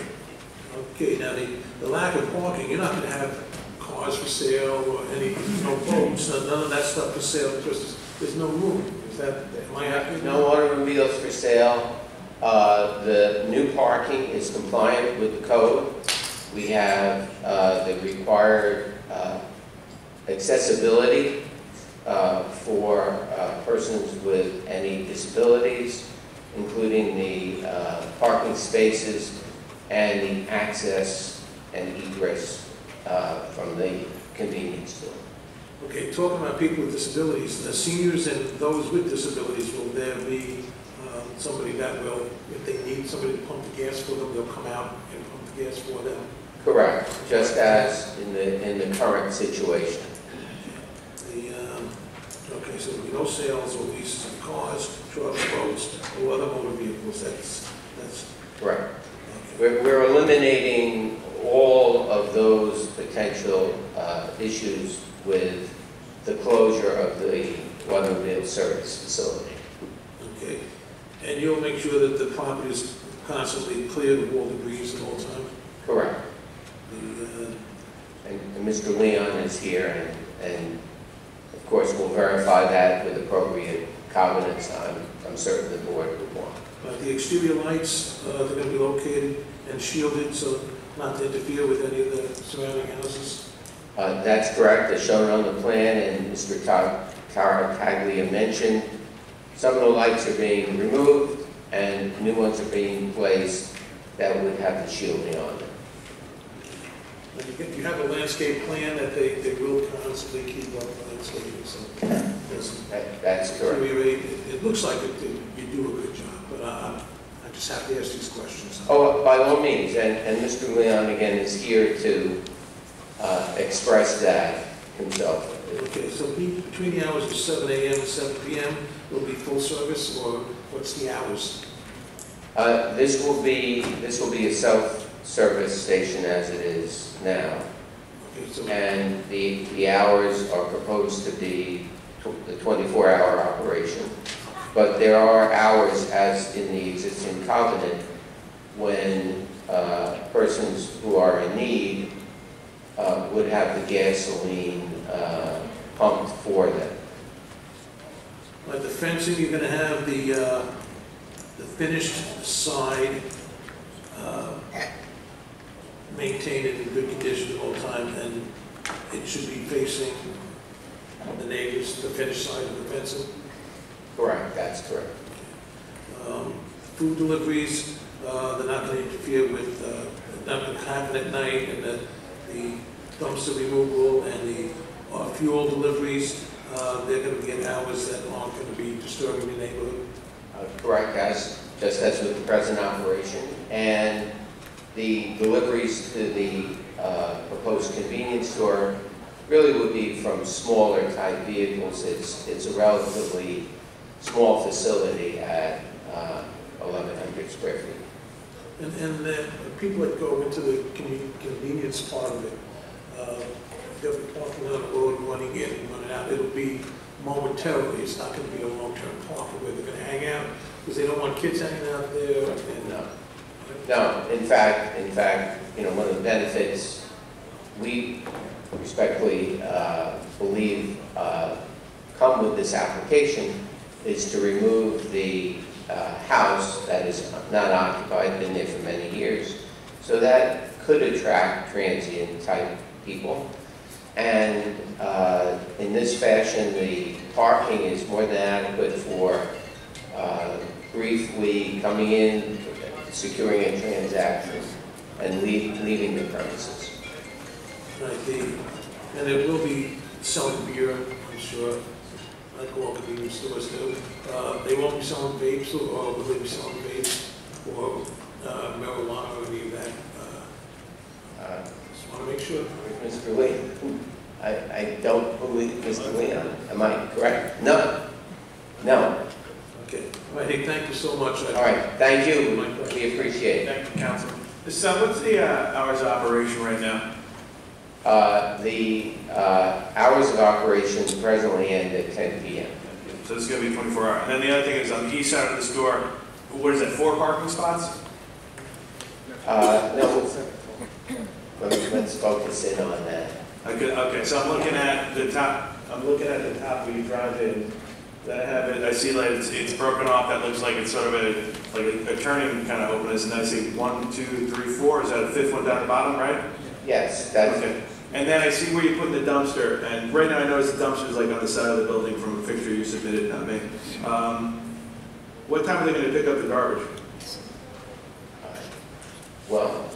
Okay, now the, the lack of parking, you're not gonna have cars for sale or any, no boats, none of that stuff for sale because there's, there's no room. Is that, am I accurate? No automobiles for sale. Uh, The new parking is compliant with the code. We have uh, the required uh, accessibility uh, for uh, persons with any disabilities, including the uh, parking spaces and the access and egress uh, from the convenience store. Okay, talking about people with disabilities, the seniors and those with disabilities, will there be um, somebody that will, if they need somebody to pump the gas for them, they'll come out and pump the gas for them? Correct, just as in the, in the current situation. The, um, okay, so there'll be no sales or leases of cars, trucks, boats, or other motor vehicles, that's, that's, Correct. okay. We're we're eliminating all of those potential uh, issues with the closure of the automobile service facility. Okay, and you'll make sure that the property is constantly cleared of all debris at all times? Correct. The, uh, And and Mr. Leon is here, and, and of course, we'll verify that with appropriate covenants I'm, I'm certain the board would want. uh, the exterior lights, uh, they're gonna be located and shielded, so not to interfere with any of the surrounding houses? Uh, That's correct, as shown on the plan, and Mr. Ta- Tartaglia mentioned, some of the lights are being removed and new ones are being placed that would have the shielding on them. You have a landscape plan that they, they will constantly keep up so. yes. That- That's So correct. we really- It it looks like it- you do a good job, but I, I just have to ask these questions. Oh, by all means, and, and Mr. Leon again is here to uh, express that himself. Okay, so be- between the hours of seven AM and seven PM will be full service, or what's the hours? Uh, This will be, this will be a self-service station as it is now, and the, the hours are proposed to be the 24-hour operation. But there are hours, as in the existing covenant, when uh, persons who are in need uh, would have the gasoline uh, pumped for them. like the fencing, you're gonna have the, uh, the finished side, uh, it in good condition all the time, and it should be facing the neighbors, the finished side of the fencing. Correct, that's correct. Um, Food deliveries, uh, they're not going to interfere with, uh, not going to happen at night, and the the dumpster removal and the uh, fuel deliveries, uh, they're going to be at hours that aren't going to be disturbing the neighborhood. Uh, Correct, as, just as with the present operation. And the deliveries to the uh, proposed convenience store really would be from smaller type vehicles. It's, it's a relatively small facility at uh, 1,100 square feet. And, and the people that go into the convenience part of it, uh, they'll be parking on the road, running in and running out. It'll be momentarily, it's not going to be a long-term parking where they're going to hang out, because they don't want kids hanging out there, and, uh, No, in fact, in fact, you know, one of the benefits, we respectfully uh, believe uh, come with this application is to remove the uh, house that is not occupied, been there for many years. So that could attract transient type people. And uh, in this fashion, the parking is more than adequate for uh, briefly coming in, securing a transaction, and leave- leaving the premises. Right, the, and it will be selling beer, I'm sure, like all convenience stores do. Uh, they won't be selling vapes, or or will they be selling vapes, or uh, marijuana, or any of that? Uh, Uh, Just want to make sure. Mr. Lee, I, I don't believe Mr. Leon, am I correct? No, no. Okay, hey, thank you so much. All right, thank you, we appreciate it. Thank you, council. So what's the uh, hours of operation right now? Uh, The uh, hours of operation presently end at 10 PM. So this is gonna be twenty-four hours. And then the other thing is on the east side of the store, what is that, four parking spots? Uh, No, let's let's focus in on that. Okay, okay, so I'm looking at the top, I'm looking at the top where you drive in. That I have it, I see like it's, it's broken off, that looks like it's sort of a, like a a turning kind of openness, and I see one, two, three, four, is that a fifth one down the bottom, right? Yes, that's, Okay, and then I see where you put the dumpster, and right now I notice the dumpster is like on the side of the building from a picture you submitted, not me. Um, What time are they gonna pick up the garbage? well,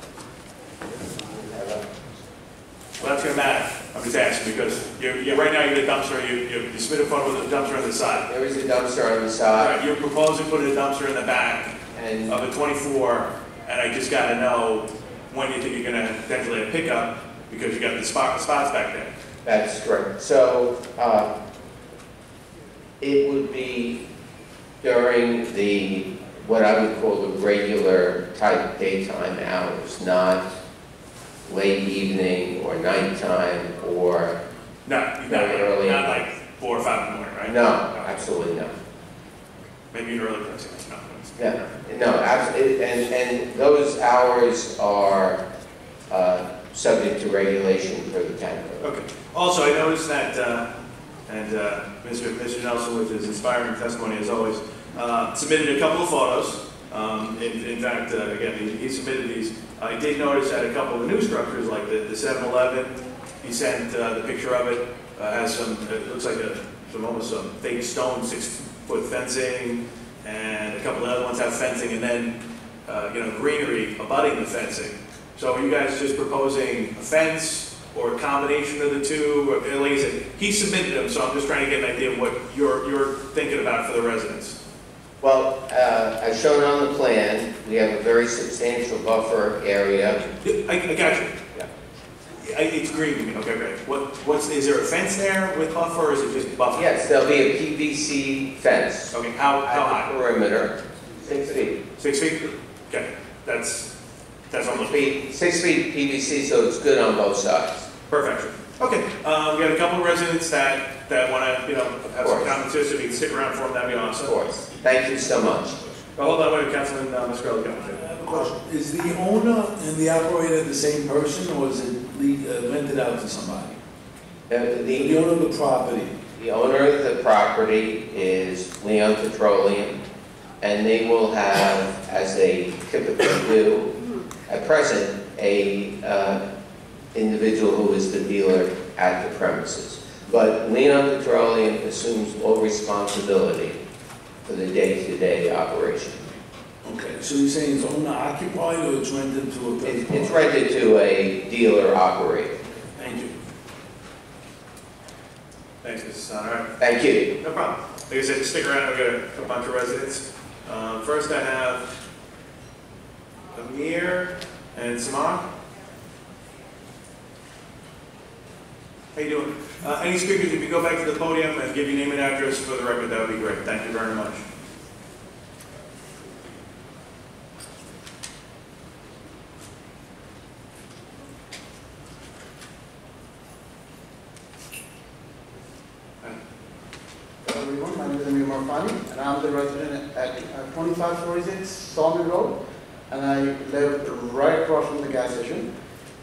Well, that's gonna matter, I'm just asking, because you, you, right now you get a dumpster, you, you you submit a photo with a dumpster on the side. there is a dumpster on the side, right, you're proposing putting a dumpster in the back and of a twenty-four, and I just gotta know when you think you're gonna potentially have pickup, because you got the spot, spots back there. That's correct. So, uh, it would be during the, what I would call the regular type daytime hours, not late evening or nighttime or, No, not early. like, not like four or five in the morning, right? no, absolutely not. Maybe an early person, no. Yeah, no, absolutely, and, and those hours are, uh, subject to regulation for the town code. Okay. Also, I noticed that, uh, and uh, Mr. Mr. Nelson, with his inspiring testimony as always, uh, submitted a couple of photos. Um, in, in fact, uh, again, he, he submitted these. I did notice that a couple of new structures, like the, the 7-Eleven, he sent, uh, the picture of it, uh, has some, it looks like a, some, almost some fake stone, six-foot fencing, and a couple of other ones have fencing, and then, uh, you know, greenery abutting the fencing. So are you guys just proposing a fence, or a combination of the two? Or, Like I said, he submitted them, so I'm just trying to get an idea of what you're, you're thinking about for the residents. Well, uh, as shown on the plan, we have a very substantial buffer area. I, I got you. I, it's green okay, great. What, what's, is there a fence there with buffer, or is it just buffer? Yes, there'll be a PVC fence Okay, how, how high? perimeter, six feet. Six feet? Okay, that's, that's Six almost, feet, six feet PVC, so it's good on both sides. perfect. Okay, um, we got a couple of residents that, that wanna, you know, have some Of course. comments here, so if you can stick around for them, that'd be Of awesome. course. Thank you so much. Well, hold on, wait, Councilman, uh, Ms. Gurley, go I ahead. have a question. Is the owner and the operator the same person, or is it le- uh, rented out to somebody? Uh, The The owner of the property, the owner of the property is Leon Petroleum, and they will have, as they typically do, at present, a uh, individual who is the dealer at the premises. But Leon Petroleum assumes all responsibility for the day-to-day operation. okay, so you're saying it's owner occupied or it's rented to a third It- It's rented to a dealer operator. Thank you. Thanks, Mrs. Sahn, all right. Thank you. No problem. Like I said, stick around, I've got a- a bunch of residents. Um, First I have Amir and Samar. How you doing? Uh, Any speakers, if you go back to the podium and give your name and address for the record, that would be great. Thank you very much. Hello everyone, my name is Amir Marfani, and I'm the resident at uh, 2546 Sawmill Road, and I live right across from the gas station.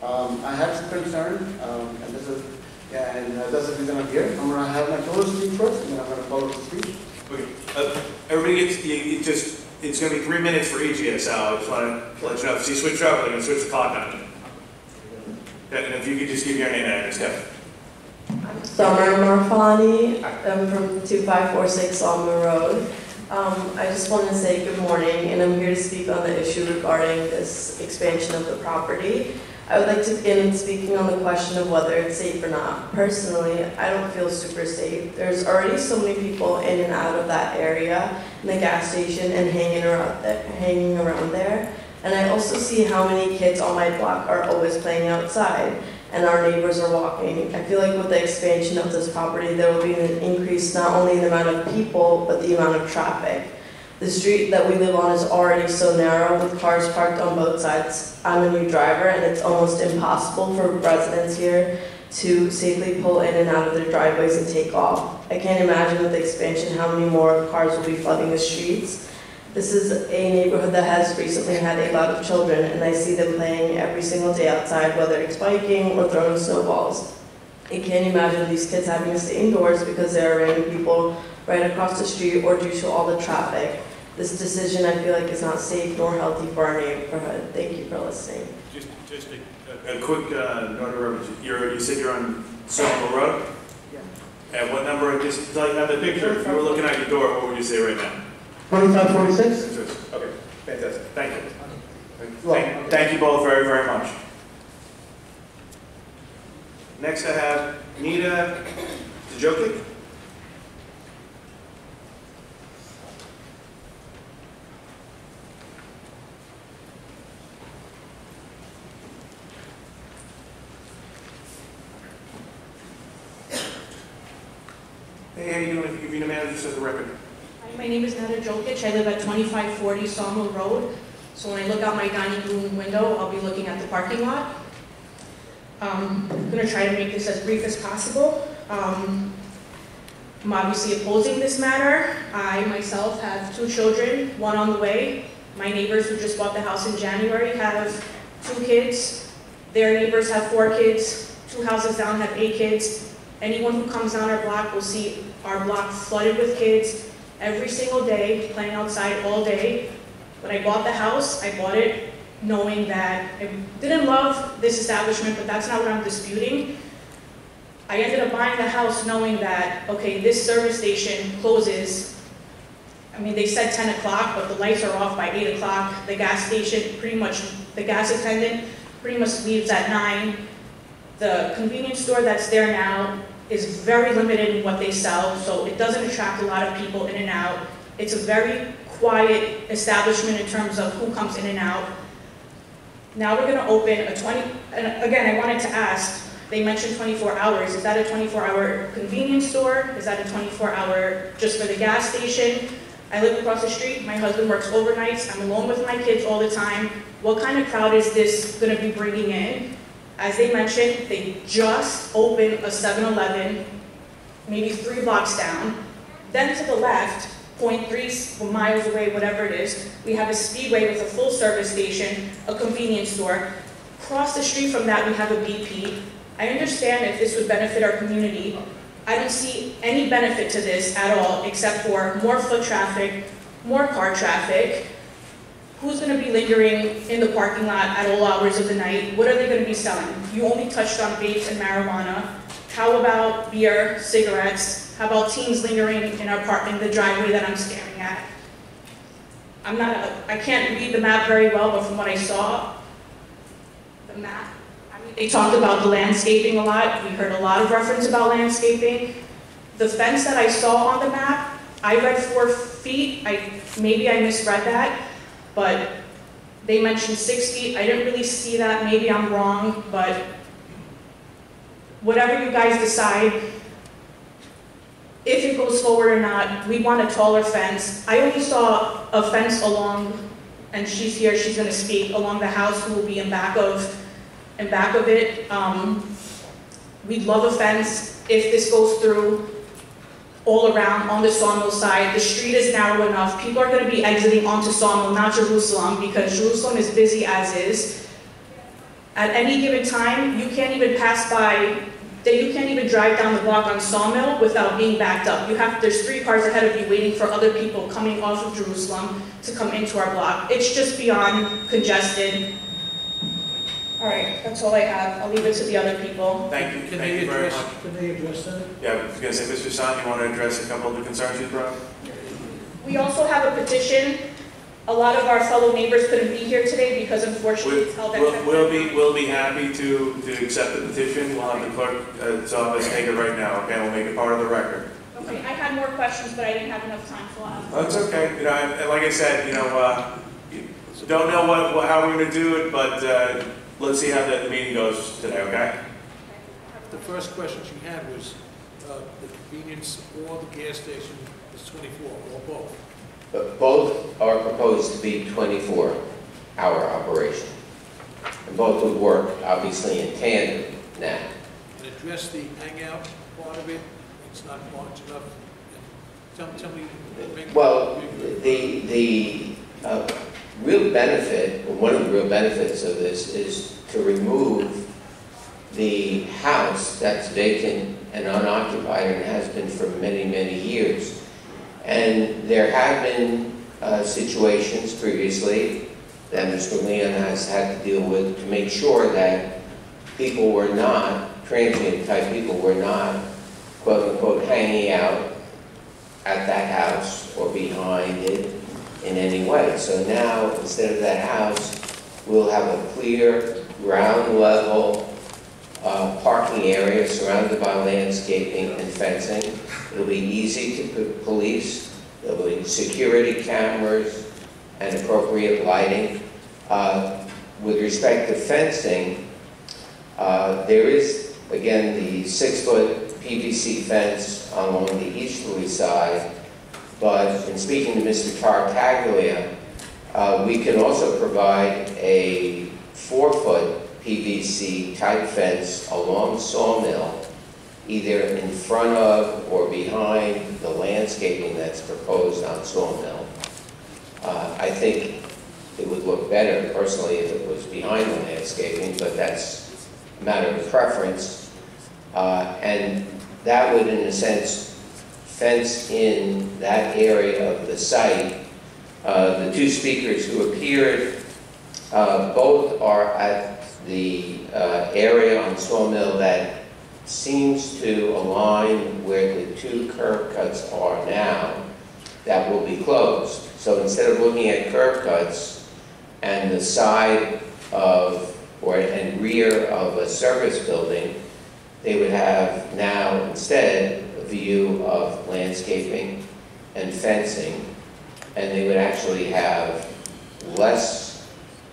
Um, I have some concern, um, and this is, yeah, and uh, that's the reason I'm here. I'm gonna have my total speech first, and then I'm gonna follow the speech. Okay, uh, Everybody gets, you, you just, it's gonna be three minutes for each of you, so I just wanna let you know, if you switch up, they're gonna switch the clock on you. Yeah, And if you could just give your name and address, Kevin. Samar Marfani, I'm from 2546 Alma Road. Um, I just want to say good morning, and I'm here to speak on the issue regarding this expansion of the property. I would like to begin speaking on the question of whether it's safe or not. Personally, I don't feel super safe. There's already so many people in and out of that area, in the gas station, and hanging around there, hanging around there. And I also see how many kids on my block are always playing outside and our neighbors are walking. I feel like with the expansion of this property, there will be an increase not only in the amount of people, but the amount of traffic. The street that we live on is already so narrow with cars parked on both sides. I'm a new driver and it's almost impossible for residents here to safely pull in and out of their driveways and take off. I can't imagine with the expansion how many more cars will be flooding the streets. This is a neighborhood that has recently had a lot of children, and I see them playing every single day outside, whether it's biking or throwing snowballs. I can't imagine these kids having to stay indoors because there are random people right across the street or due to all the traffic. This decision, I feel like, is not safe nor healthy for our neighborhood. Thank you for listening. Just, just a, a quick, uh, note of. You're, you said you're on Summer Road? Yeah. And what number, just like on the picture, if you were looking at your door, what would you say right now? 2546? Okay, fantastic, thank you. Thank, thank you both very, very much. Next I have Nita Djokic. Hey, you doing? If you give me the manager, a record. Hi, My name is Nada Jokic. I live at 2540 Sawmill Road. So when I look out my dining room window, I'll be looking at the parking lot. Um, I'm going to try to make this as brief as possible. Um, I'm obviously opposing this matter. I myself have two children, one on the way. My neighbors who just bought the house in January have two kids. Their neighbors have four kids. Two houses down have eight kids. Anyone who comes down our block will see our block flooded with kids every single day, playing outside all day. When I bought the house, I bought it knowing that I didn't love this establishment, but that's not what I'm disputing. I ended up buying the house knowing that, okay, this service station closes I mean, they said 10 o'clock, but the lights are off by 8 o'clock. The gas station, pretty much, the gas attendant pretty much leaves at 9. The convenience store that's there now is very limited in what they sell, so it doesn't attract a lot of people in and out. It's a very quiet establishment in terms of who comes in and out. Now we're gonna open a 20, and again, I wanted to ask, they mentioned 24 hours. Is that a 24-hour convenience store? Is that a 24-hour just for the gas station? I live across the street, my husband works overnights, I'm alone with my kids all the time. What kind of crowd is this gonna be bringing in? As they mentioned, they just opened a 7-Eleven, maybe three blocks down. Then to the left, 0.3 miles away, whatever it is, we have a speedway with a full service station, a convenience store. Across the street from that, we have a BP. I understand if this would benefit our community, I don't see any benefit to this at all, except for more foot traffic, more car traffic. Who's gonna be lingering in the parking lot at all hours of the night? What are they gonna be selling? You only touched on vapes and marijuana. How about beer, cigarettes? How about teens lingering in our park, in the driveway that I'm staring at? I'm not, I can't read the map very well, but from what I saw, the map I mean, they talked about the landscaping a lot. We heard a lot of reference about landscaping. The fence that I saw on the map, I read four feet. I, maybe I misread that, but they mentioned six feet. I didn't really see that. Maybe I'm wrong, but whatever you guys decide, if it goes forward or not, we want a taller fence. I only saw a fence along, and she's here, she's gonna speak, along the house who will be in back of and back of it. Um, we'd love a fence if this goes through all around on the Sawmill side. The street is narrow enough. People are going to be exiting onto Sawmill, not Jerusalem, because Jerusalem is busy as is. At any given time, you can't even pass by, that you can't even drive down the block on Sawmill without being backed up. You have, there's three cars ahead of you waiting for other people coming off of Jerusalem to come into our block. It's just beyond congested. All right, that's all I have. I'll leave it to the other people. Thank you, Can thank they you very address, much. can they address that? Yeah, I was gonna say, Mr. Sahn, you want to address a couple of the concerns you brought? We also have a petition. A lot of our fellow neighbors couldn't be here today because unfortunately it's held at We'll, we'll be, we'll be happy to, to accept the petition. We'll have the clerk's office take it right now, okay? We'll make it part of the record. Okay, I had more questions, but I didn't have enough time, so I'll. That's okay, you know, and and like I said, you know, uh, you don't know what, what- how we're gonna do it, but, uh, let's see how the the meeting goes today, okay? The first question she had was, uh, the convenience or the gas station is 24, or both. But both are proposed to be 24-hour operation. And both would work, obviously, in tandem now. And address the hangout part of it, it's not large enough. Tell, tell me. Well, the, the uh, real benefit, or one of the real benefits of this is to remove the house that's vacant and unoccupied and has been for many, many years. And there have been uh, situations previously that Mr. Leon has had to deal with to make sure that people were not, transient type people were not, quote unquote, hanging out at that house or behind it in any way. So now, instead of that house, we'll have a clear ground level uh, parking area surrounded by landscaping and fencing. It'll be easy to police, there'll be security cameras and appropriate lighting. Uh, With respect to fencing, uh, there is, again, the six-foot PVC fence along the easterly side, but in speaking to Mr. Tartaglia, uh, we can also provide a four-foot PVC type fence along Sawmill, either in front of or behind the landscaping that's proposed on Sawmill. Uh, I think it would look better personally if it was behind the landscaping, but that's a matter of preference. Uh, And that would, in a sense, fence in that area of the site Uh, The two speakers who appeared, uh, both are at the uh, area on Sawmill that seems to align where the two curb cuts are now, that will be closed. So instead of looking at curb cuts and the side of, or, and rear of a service building, they would have now instead view of landscaping and fencing, and they would actually have less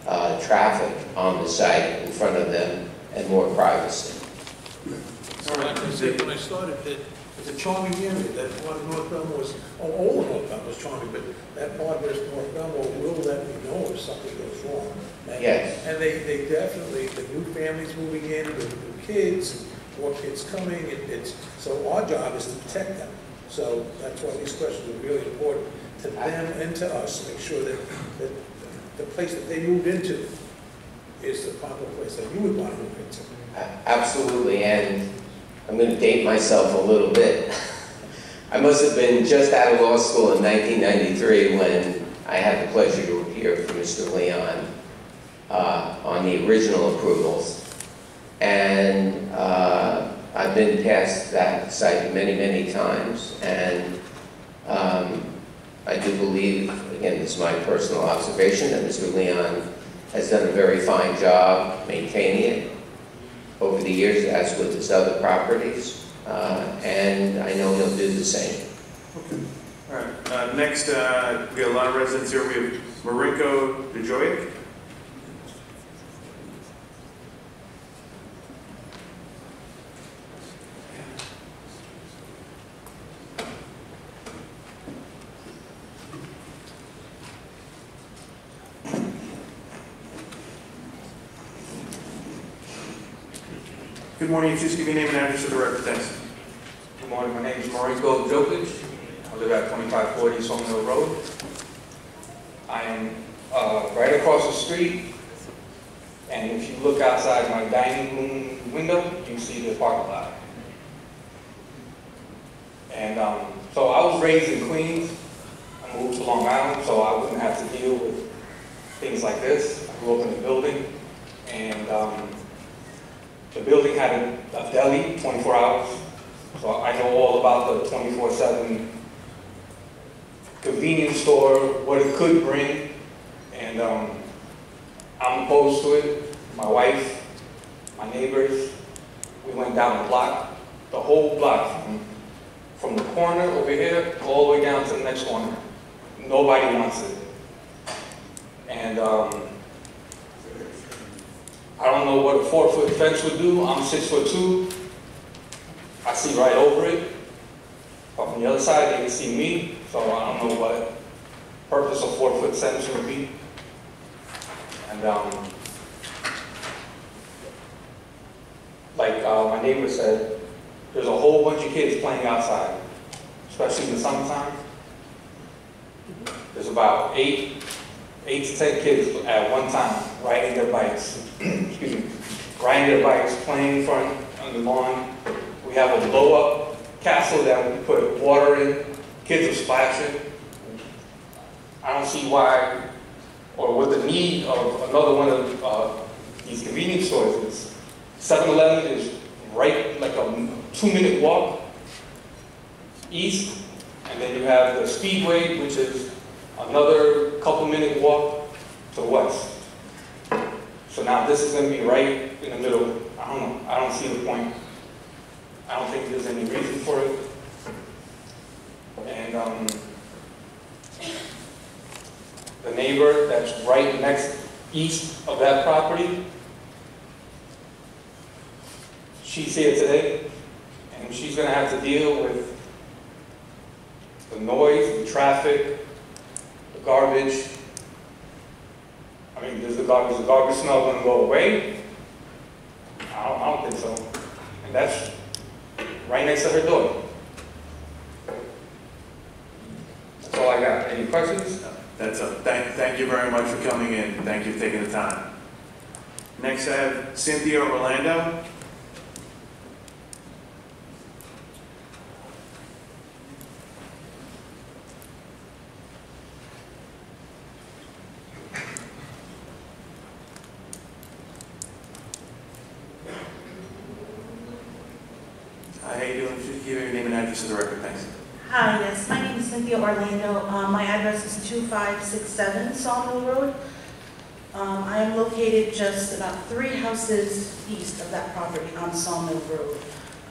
uh, traffic on the site in front of them and more privacy. All right, I said when I started, that it's a charming area, that part of North Belmore was, oh, all of North Belmore was charming, but that part where it's North Belmore will let me know if something goes wrong. And- Yes. And they, they definitely, the new families moving in, the new kids, more kids coming, and it's, so our job is to protect them. So that's why these questions are really important to them and to us, make sure that, that the place that they moved into is the proper place that you would want to move into. Absolutely, and I'm going to date myself a little bit. I must have been just out of law school in 1993 when I had the pleasure to appear for Mr. Leon uh, on the original approvals. And uh, I've been past that site many, many times, and um, I do believe, again, this is my personal observation, that Mr. Leon has done a very fine job maintaining it over the years, as with his other properties, uh, and I know he'll do the same. Okay. All right, uh, next, uh, we have a lot of residents here. We have Marinko DeJoyik. Good morning. Just give your name and address to the record, thanks. Good morning, my name is Mauricio Jokic. I live at 2540 Sawmill Road. I am uh, right across the street, and if you look outside my dining room window, you see the parking lot. And um, so I was raised in Queens. I moved to Long Island, so I wouldn't have to deal with things like this. I grew up in a building, and um, the building had a a deli, 24 hours. So I know all about the 24/7 convenience store, what it could bring, and um, I'm opposed to it. My wife, my neighbors, we went down the block, the whole block, from, from the corner over here all the way down to the next corner. Nobody wants it. And um, I don't know what a four-foot fence would do. I'm six foot two. I see right over it. But from the other side, they can see me, so I don't know what purpose a four-foot fence would be. And, um, like uh, my neighbor said, there's a whole bunch of kids playing outside, especially in the summertime. There's about eight, eight to ten kids at one time riding their bikes, excuse me, riding their bikes, playing in front on the lawn. We have a blow-up castle that we put water in, kids are splashing. I don't see why, or what the need of another one of uh, these convenience stores is. 7-Eleven is right, like a two-minute walk east, and then you have the Speedway, which is another couple-minute walk to the west. So now this is going to be right in the middle. I don't know. I don't see the point. I don't think there's any reason for it. And um, the neighbor that's right next east of that property, she's here today, and she's going to have to deal with the noise, the traffic, garbage. I mean, does the garbage, the garbage smell going to go away? I don't, I don't think so. And that's right next to her door. That's all I got. Any questions? That's a, thank, thank you very much for coming in. Thank you for taking the time. Next, I have Cynthia Orlando. address to the record, thanks. Hi, yes, my name is Cynthia Orlando. Um, My address is 2567 Sawmill Road. Um, I am located just about three houses east of that property on Sawmill Road.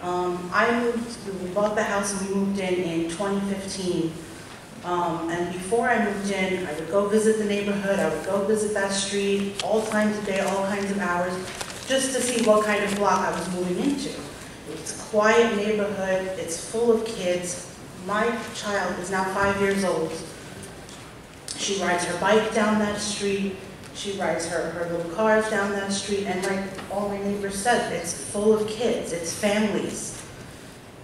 Um, I moved, we bought the house and we moved in in 2015. Um, And before I moved in, I would go visit the neighborhood, I would go visit that street, all times of day, all kinds of hours, just to see what kind of block I was moving into. It's a quiet neighborhood, it's full of kids. My child is now five years old. She rides her bike down that street, she rides her, her little cars down that street, and like all my neighbors said, it's full of kids, it's families.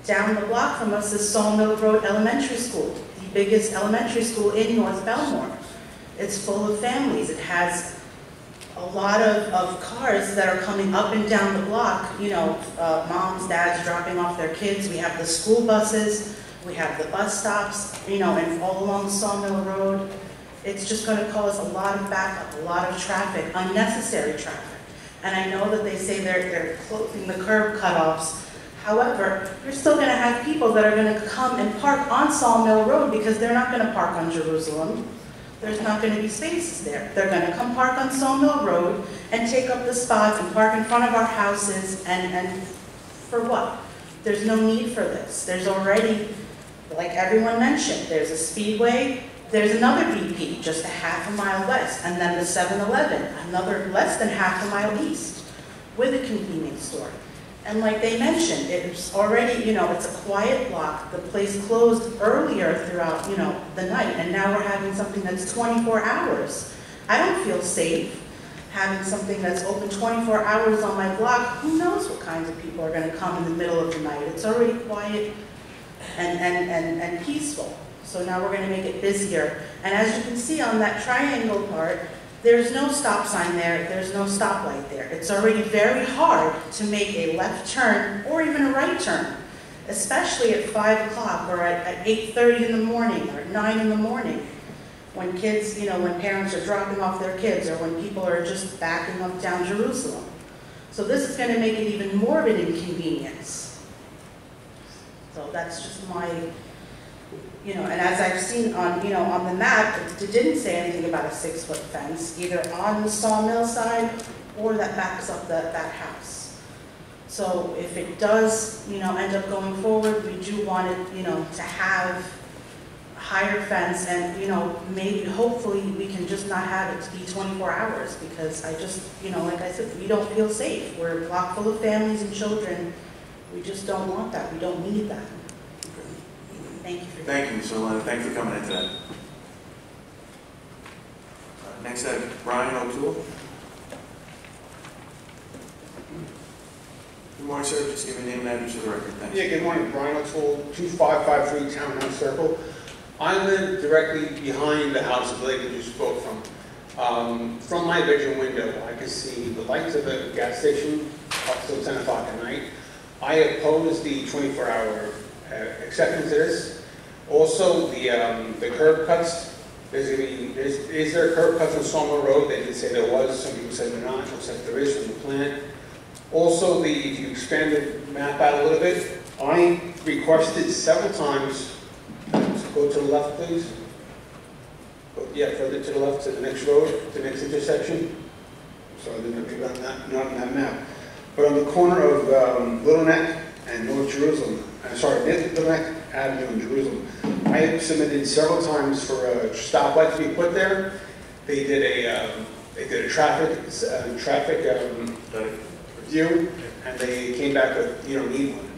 Down the block from us is Sawmill Road Elementary School, the biggest elementary school in North Belmore. It's full of families, it has a lot of, of cars that are coming up and down the block, you know, uh, moms, dads dropping off their kids, we have the school buses, we have the bus stops, you know, and all along Sawmill Road. It's just gonna cause a lot of backup, a lot of traffic, unnecessary traffic. And I know that they say they're, they're closing the curb cutoffs. However, you're still gonna have people that are gonna come and park on Sawmill Road because they're not gonna park on Jerusalem. There's not gonna be spaces there. They're gonna come park on Sawmill Road and take up the spots and park in front of our houses and, and for what? There's no need for this. There's already, like everyone mentioned, there's a speedway, there's another BP just a half a mile west, and then the 7-Eleven, another less than half a mile east, with a convenience store. And like they mentioned, it's already, you know, it's a quiet block. The place closed earlier throughout, you know, the night, and now we're having something that's 24 hours. I don't feel safe having something that's open 24 hours on my block. Who knows what kinds of people are gonna come in the middle of the night? It's already quiet and, and, and, and peaceful. So now we're gonna make it busier. And as you can see on that triangle part, there's no stop sign there, there's no stoplight there. It's already very hard to make a left turn or even a right turn, especially at five o'clock or at, at eight thirty in the morning or nine in the morning. When kids, you know, when parents are dropping off their kids or when people are just backing up down Jerusalem. So this is gonna make it even more of an inconvenience. So that's just my, you know, and as I've seen on, you know, on the map, it didn't say anything about a six-foot fence, either on the sawmill side or that backs up that, that house. So if it does, you know, end up going forward, we do want it, you know, to have higher fence and, you know, maybe, hopefully, we can just not have it to be 24 hours because I just, you know, like I said, we don't feel safe. We're a block full of families and children. We just don't want that. We don't need that. Thank you for Thank you, Ms. Orlando, thank you for coming in today. Uh, Next, up, Brian O'Toole. Good morning, sir, just give me name and address for the record, thanks. Yeah, good morning, Brian O'Toole, 2553 Townhouse Circle. I live directly behind the house of lady you spoke from. Um, From my bedroom window, I can see the lights of the gas station up till 10 o'clock at night. I oppose the 24-hour uh, acceptance of this. Also, the um, the curb cuts, there's is there curb cuts on Sawmill Road? They did say there was, some people said there not, looks like there is from the plan. Also, the, if you expand the map out a little bit, I requested several times, go to the left, please. Go- Yeah, further to the left, to the next road, the next intersection. Sorry, they're maybe not, that, not on that map. But on the corner of um, Little Neck and North Jerusalem, uh, sorry, Little Neck Avenue in Jerusalem, I submitted several times for a stoplight to be put there. They did a, um, they did a traffic, uh, traffic um, review, and they came back with, you don't need one.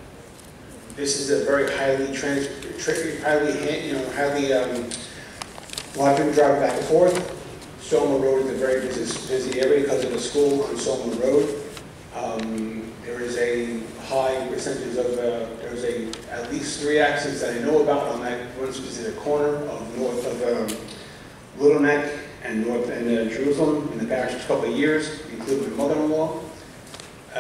This is a very highly trans, tricky, highly, you know, highly, um, a lot of people drive back and forth. Sawmill Road is a very busy, busy area because of the school on Sawmill Road. Um, there is a high percentage of, uh, there's a, at least three accidents that I know about on that one specific corner of north of, um, Little Neck and north, and uh, Jerusalem in the past couple of years, including my mother-in-law.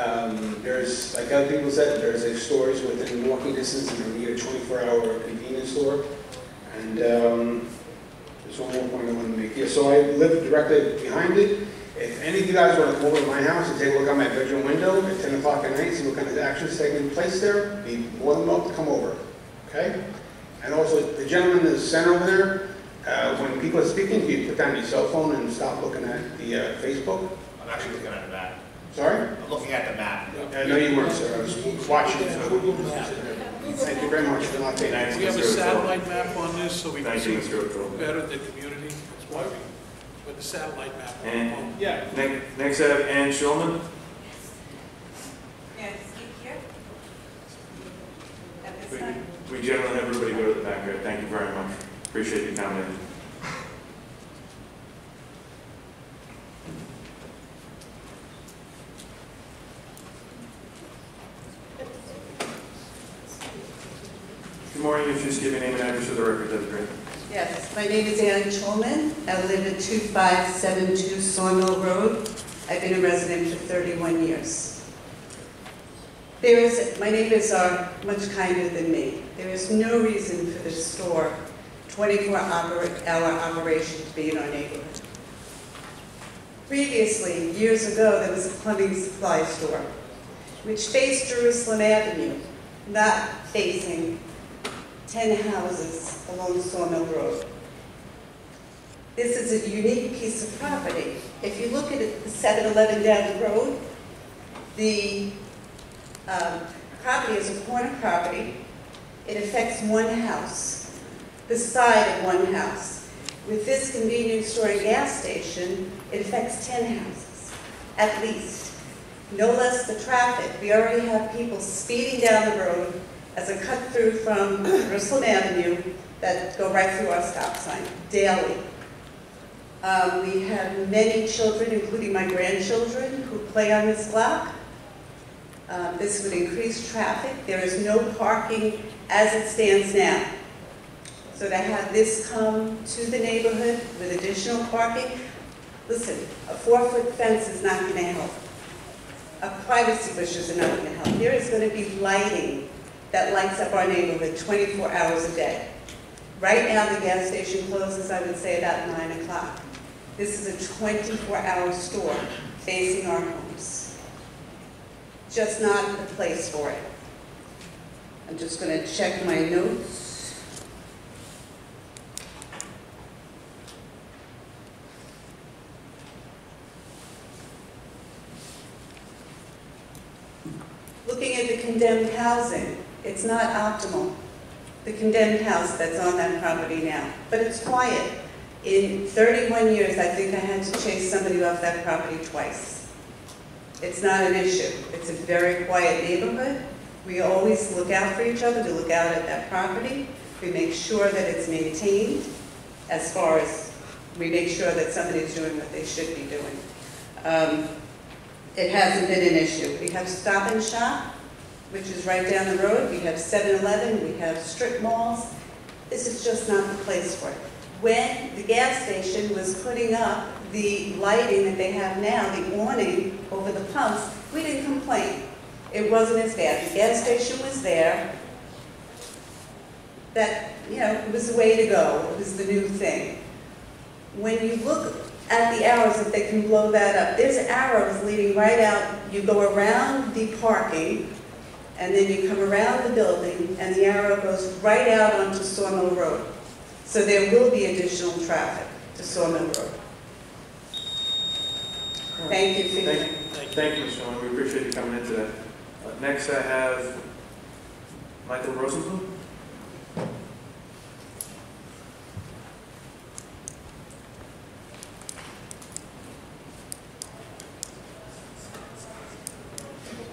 Um, there's, like other people said, there's a stores within walking distance and a 24-hour convenience store. And, um, there's one more point I want to make. Yeah, so I live directly behind it. If any of you guys want to come over to my house and take a look out my bedroom window at 10 o'clock at night, see what kind of action's taking place there, be more than welcome to come over. okay? And also, the gentleman in the center over there, uh, when people are speaking, you put down your cell phone and stop looking at the uh, Facebook. I'm actually looking at the map. Sorry? I'm looking at the map. I know you weren't, sir, I was watching. Thank you very much for not taking We have a satellite map on this, so we can you, see Mr. Better the community. That's why we, with the satellite map. And Yeah. next, next I have Ann Schulman. May I here? We- We generally have everybody go to the back there. Thank you very much. Appreciate you coming in. Good morning. If you just give your name and address for the record, that'd be great. Yes, my name is Ann Cholman. I live at 2572 Sawmill Road. I've been a resident for 31 years. There is, my neighbors are much kinder than me. There is no reason for this store, 24-hour operation to be in our neighborhood. Previously, years ago, there was a plumbing supply store, which faced Jerusalem Avenue, not facing 10 houses along Sawmill Road. This is a unique piece of property. If you look at the 7-Eleven down the road, the um, property is a corner property. It affects one house, the side of one house. With this convenience store and gas station, it affects 10 houses, at least. No less the traffic. We already have people speeding down the road as a cut through from Jerusalem Avenue that go right through our stop sign daily. Um, we have many children, including my grandchildren, who play on this block. Um, this would increase traffic. There is no parking as it stands now. So to have this come to the neighborhood with additional parking, listen, a four-foot fence is not going to help. A privacy bush is not going to help. There is going to be lighting that lights up our neighborhood 24 hours a day. Right now, the gas station closes, I would say, about 9 o'clock. This is a 24-hour store facing our homes. Just not the place for it. I'm just going to check my notes. Looking at the condemned housing, it's not optimal. The condemned house that's on that property now, but it's quiet. In 31 years, I think I had to chase somebody off that property twice. It's not an issue. It's a very quiet neighborhood. We always look out for each other. We look out at that property. We make sure that it's maintained as far as we make sure that somebody's doing what they should be doing. Um, it hasn't been an issue. We have Stop and Shop, which is right down the road. We have 7-Eleven, we have strip malls. This is just not the place for it. When the gas station was putting up the lighting that they have now, the awning over the pumps, we didn't complain. It wasn't as bad. The gas station was there. That, you know, was the way to go. It was the new thing. When you look at the arrows, if they can blow that up, there's arrows leading right out. You go around the parking, and then you come around the building, and the arrow goes right out onto Sawmill Road. So there will be additional traffic to Sawmill Road. Thank you for your... Thank, you, Sean. We appreciate you coming in today. Uh, Next, I have Michael Rosenblum.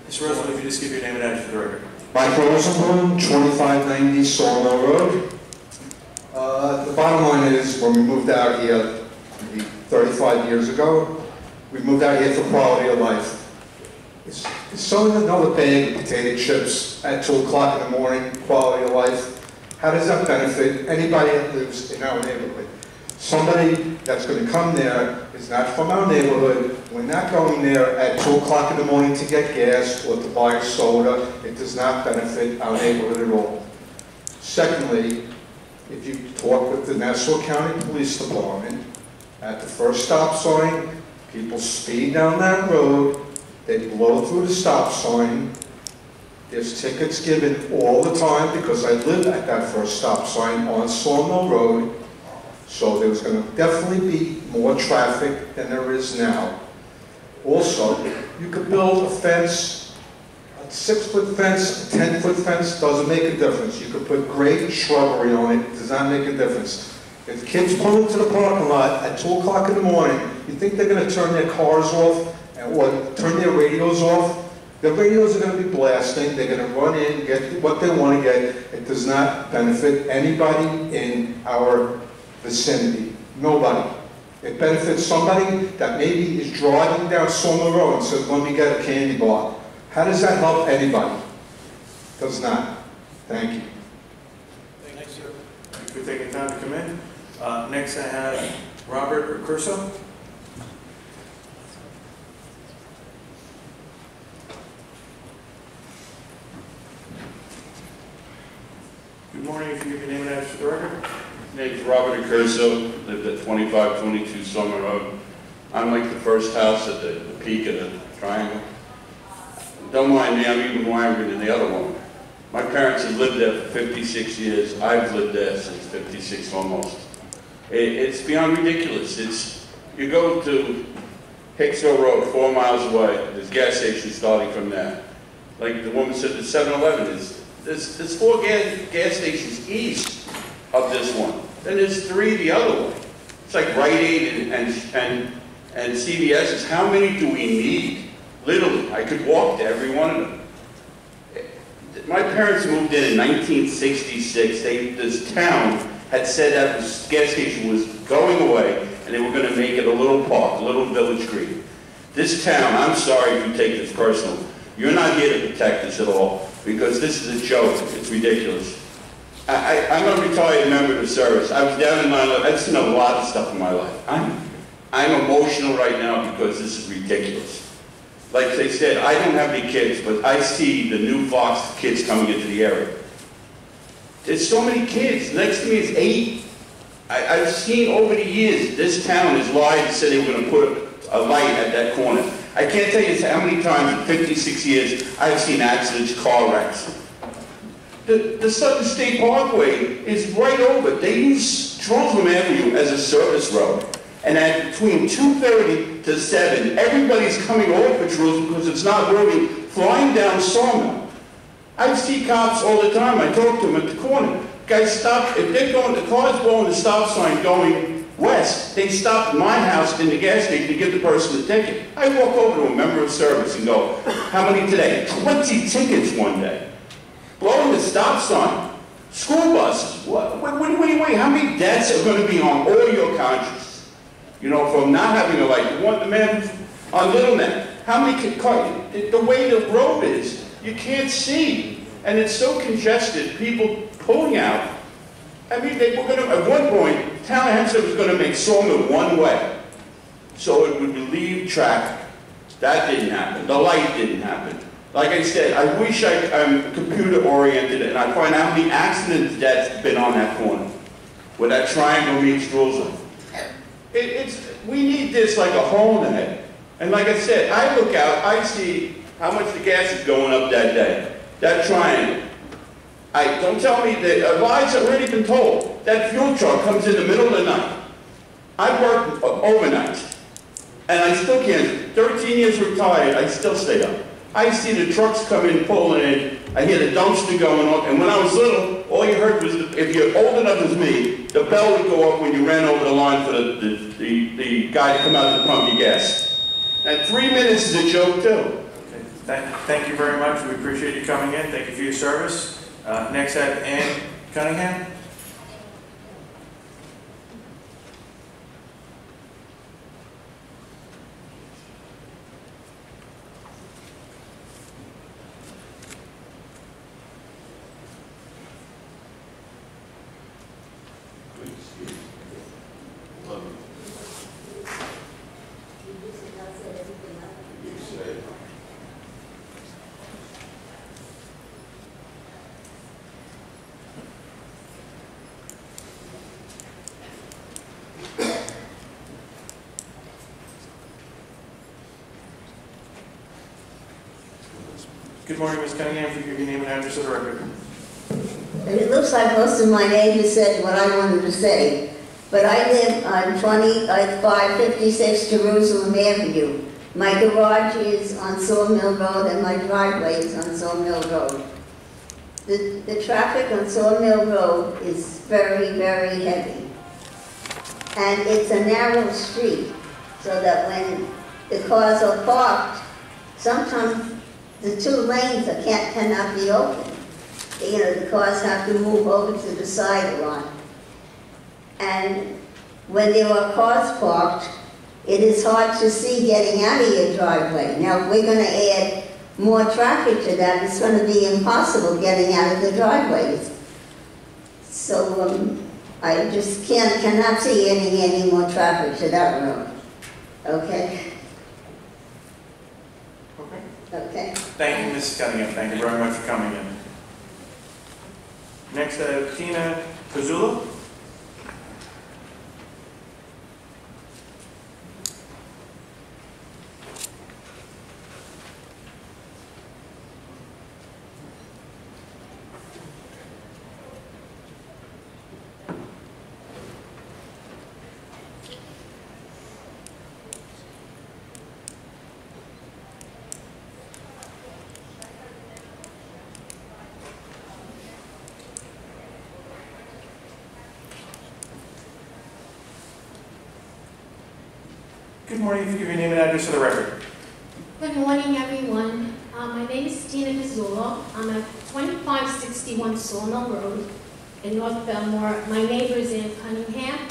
Mr. Rosenblum, if you just give your name and address for the record. Mike Rosenblum, 2590 Sawmill Road. Uh, The bottom line is, when we moved out here maybe 35 years ago, we moved out here for quality of life. It's, is someone another bag of potato chips at 2 o'clock in the morning, quality of life? How does that benefit anybody that lives in our neighborhood? Somebody that's going to come there is not from our neighborhood. We're not going there at 2 o'clock in the morning to get gas or to buy soda. It does not benefit our neighborhood at all. Secondly, if you talk with the Nassau County Police Department, at the first stop sign, people speed down that road, they blow through the stop sign, There's tickets given all the time because I live at that first stop sign on Sawmill Road. So there's gonna definitely be more traffic than there is now. Also, you could build a fence, a six-foot fence, a ten-foot fence, doesn't make a difference. You could put great shrubbery on it, does not make a difference. If kids pull into the parking lot at two o'clock in the morning, you think they're gonna turn their cars off or turn their radios off? The radios are gonna be blasting, they're gonna run in, get what they wanna get. It does not benefit anybody in our vicinity, nobody. It benefits somebody that maybe is driving down Sawmill Road and says, let me get a candy bar. How does that help anybody? Does not. Thank you. Thank you for taking time to come in. Uh, Next, I have Robert Accurso. Good morning, if you give your name and address for the record. Name's Robert Accurso, lived at 2522 Sawmill Road. I'm like the first house at the peak of the triangle. Don't mind me, I'm even angry than the other one. My parents have lived there for 56 years. I've lived there since 56 almost. It, it's beyond ridiculous. It's, you go to Hicksville Road, four miles away, there's gas stations starting from there. Like the woman said, the 7-Eleven is, there's, there's four gas, gas stations east of this one. Then there's three the other way. It's like Rite Aid and, and, and, and CVS's. How many do we need? Literally, I could walk to every one of them. My parents moved in in 1966. They, this town had said that the gas station was going away and they were going to make it a little park, a little village green. This town, I'm sorry if you take this personal, you're not here to protect us at all because this is a joke. It's ridiculous. I, I, I'm a retired member of the service. I was down in 9 I've seen a lot of stuff in my life. I'm, I'm emotional right now because this is ridiculous. Like they said, I don't have any kids, but I see the new Fox kids coming into the area. There's so many kids. Next to me is eight. I, I've seen over the years, this town has lied and said they were going to put a light at that corner. I can't tell you how many times in 56 years I've seen accidents, car wrecks. The, the Southern State Parkway is right over. They use Jerusalem Avenue as a service road. And at between 2.30 to 7, everybody's coming over Jerusalem because it's not working, flying down Sawmill. I see cops all the time. I talk to them at the corner. Guys stop, if they're going, the car's blowing the stop sign going west, they stop at my house in the gas station to give the person a ticket. I walk over to a member of service and go, how many today? 20 tickets one day. Blowing the stop sign. School buses. What, wait, you wait? How many deaths are going to be on all your conscience? You know, from not having a light. You want the man on Little Neck. How many cars? The, the way the road is, you can't see. And it's so congested, people pulling out. I mean, they were going to, at one point, Hempstead was going to make Sawmill one way. So it would relieve traffic. That didn't happen. The light didn't happen. Like I said, I wish I, I'm computer oriented and I find out how many accidents that's been on that corner, where that triangle meets Jerusalem. It, it's, we need this like a hole in head. And like I said, I look out, I see how much the gas is going up that day. That triangle. I, don't tell me that, uh, lies already been told. That fuel truck comes in the middle of the night. I work overnight. And I still can't, 13 years retired, I still stay up. I see the trucks coming, pulling in, I hear the dumpster going off, and when I was little, all you heard was, if you're old enough as me, the bell would go off when you ran over the line for the, the, the, the guy to come out to pump your gas. And three minutes is a joke too. Thank, thank you very much. We appreciate you coming in. Thank you for your service. Uh, Next, I have Ann Cunningham. Good morning, Ms. Cunningham, for give your name and address of the record. It looks like most of my neighbors said what I wanted to say, but I live on 20, uh, 556 Jerusalem Avenue. My garage is on Sawmill Road and my driveway is on Sawmill Road. The, the traffic on Sawmill Road is very, very heavy. And it's a narrow street, so that when the cars are parked, sometimes the two lanes are- can't, cannot be open you know, the cars have to move over to the side lot. And when there are cars parked, it is hard to see getting out of your driveway. Now, if we're gonna add more traffic to that, it's gonna be impossible getting out of the driveways. So, um, I just can't, cannot see any, any more traffic to that road. Okay? Okay? Thank you, Mrs. Cunningham, thank you very much for coming in. Next, have Tina Pizzulo. Good morning, if you for the record. Good morning, everyone. Uh, My name is Tina Pizzullo. I'm at 2561 Sawmill Road in North Belmore. My neighbor is Ann Cunningham.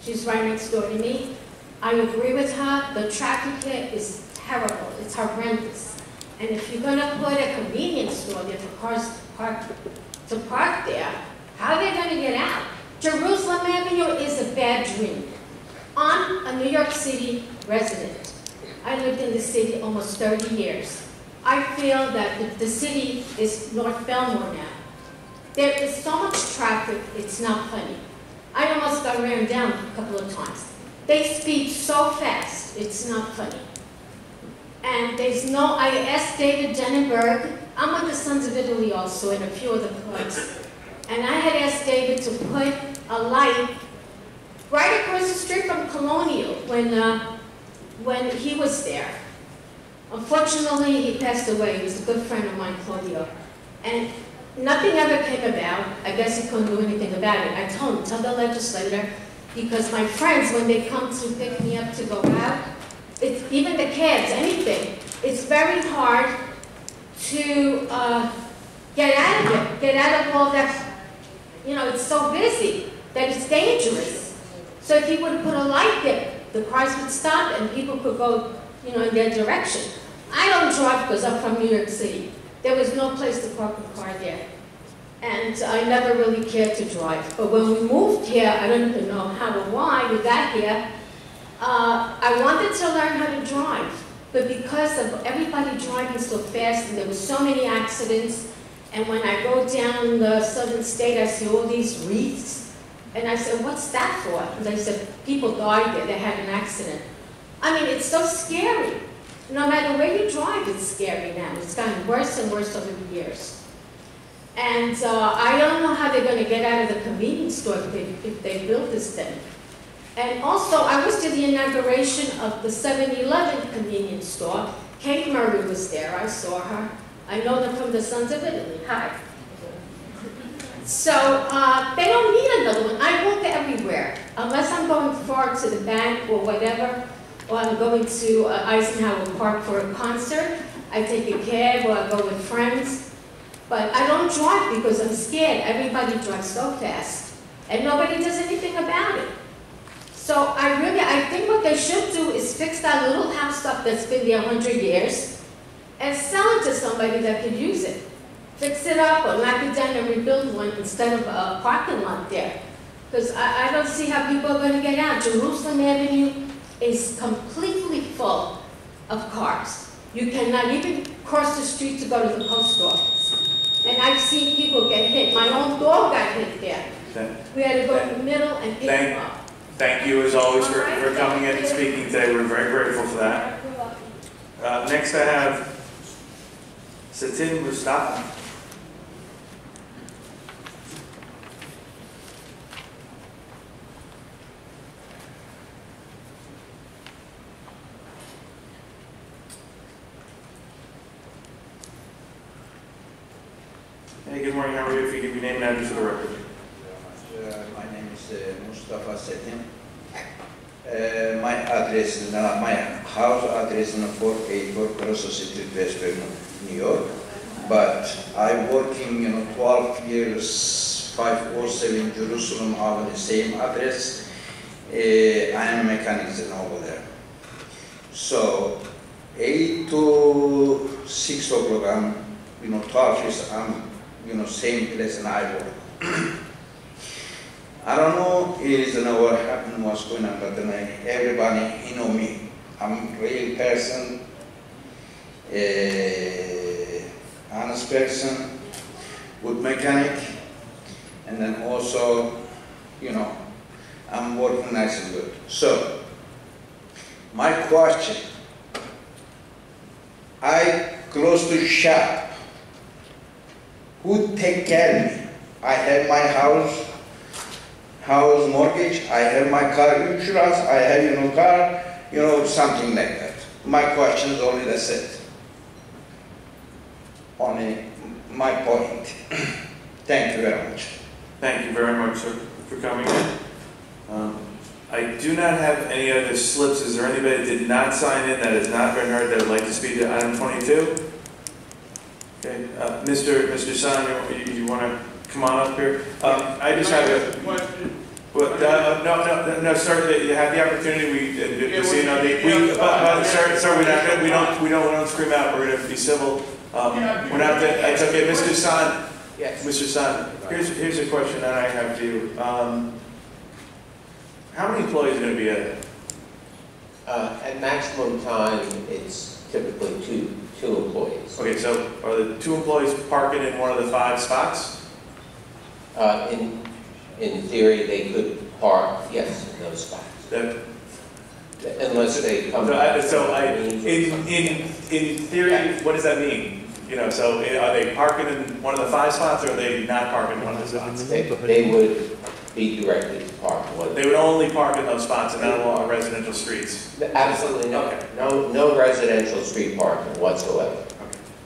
She's right next door to me. I agree with her. The traffic here is terrible. It's horrendous. And if you're gonna put a convenience store there for cars to park, to park there, how are they gonna get out? Jerusalem Avenue is a bad dream. I'm a New York City resident. I lived in the city almost 30 years. I feel that the, the city is North Belmore now. There is so much traffic, it's not funny. I almost got ran down a couple of times. They speed so fast, it's not funny. And there's no, I asked David Denenberg, I'm with the Sons of Italy also in a few other clubs. And I had asked David to put a light right across the street from Colonial when, uh, when he was there. Unfortunately, he passed away. He was a good friend of mine, Claudio. And nothing ever came about. I guess he couldn't do anything about it. I told him, tell the legislator, because my friends, when they come to pick me up to go out, it's, even the cabs, anything, it's very hard to uh, get out of it, get out of all that, you know, it's so busy that it's dangerous. So if you would put a light there, the cars would stop and people could go, you know, in their direction. I don't drive because I'm from New York City. There was no place to park a car there. And I never really cared to drive. But when we moved here, I don't even know how or why we got here, uh, I wanted to learn how to drive. But because of everybody driving so fast and there were so many accidents, and when I go down the southern state, I see all these wreaths. And I said, what's that for? And they said, people died there, they had an accident. I mean, it's so scary. No matter where you drive, it's scary now. It's gotten worse and worse over the years. And uh, I don't know how they're going to get out of the convenience store if they, if they build this thing. And also, I was to the inauguration of the 7-Eleven convenience store. Kate Murray was there. I saw her. I know them from the Sons of Italy. Hi. So uh, they don't need another one. I walk everywhere. Unless I'm going far to the bank or whatever, or I'm going to uh, Eisenhower Park for a concert, I take a cab or I go with friends. But I don't drive because I'm scared. Everybody drives so fast. And nobody does anything about it. So I really, I think what they should do is fix that little house up that's been there 100 years and sell it to somebody that could use it. Fix it up or knock it down and rebuild one instead of a parking lot there. Because I, I don't see how people are going to get out. Jerusalem Avenue is completely full of cars. You cannot even cross the street to go to the post office. And I've seen people get hit. My own dog got hit there. Thank- We had to go in the middle and pick Thank- him up. Thank you as always for, for coming in and speaking today. We're very grateful for that. Uh, next I have Satin Mustafa. Morning, how are you? If you give your name and address for the record. Uh, My name is uh, Mustafa Setin. Uh, My address, is, uh, my house address is 484 Cross Street, Westbury, New York. But I working, you know, 12 years, 507 Jerusalem have the same address. Uh, I am a mechanic over there. So 8 to 6 o'clock, I'm, you know, 12 years, I'm, you know, same place I work. I don't know is you know what happened, what's going on, but then I, everybody, you know me. I'm a real person, honest person, good mechanic, and then also, you know, I'm working nice and good. So, my question, I close to shop. Who take care of me? I have my house, house mortgage, I have my car insurance, I have, you know, car, you know, something like that. My question is only that's it. Only my point. Thank you very much. Thank you very much, sir, for coming in. Um, I do not have any other slips. Is there anybody that did not sign in that has not been heard that would like to speak to item 22? Okay, uh, Mr. Mr. Sahn, you, you want to come on up here? Um, I just have a, well, uh, no, no, no, sir, you have the opportunity, we, uh, to see, no, the- we, but, but, sir, sir, we're not, gonna- we don't, we don't, we don't scream out, we're gonna be civil. Um, we're not, it's okay, Mr. Sahn, Yes. Mr. Sahn, here's, here's a question that I have to you. Um, how many employees are gonna be at it? Uh, At maximum time, it's typically two, two employees. Okay, so are the two employees parking in one of the five spots? Uh, In, in theory, they could park, yes, in those spots. That, Unless they come. So I, so I, in, in, in theory, what does that mean? You know, so eh, are they parking in one of the five spots or are they not parking in one of the spots? They, they would be directed to park one. They would only park in those spots and not along residential streets? Absolutely no, no, no residential street parking whatsoever.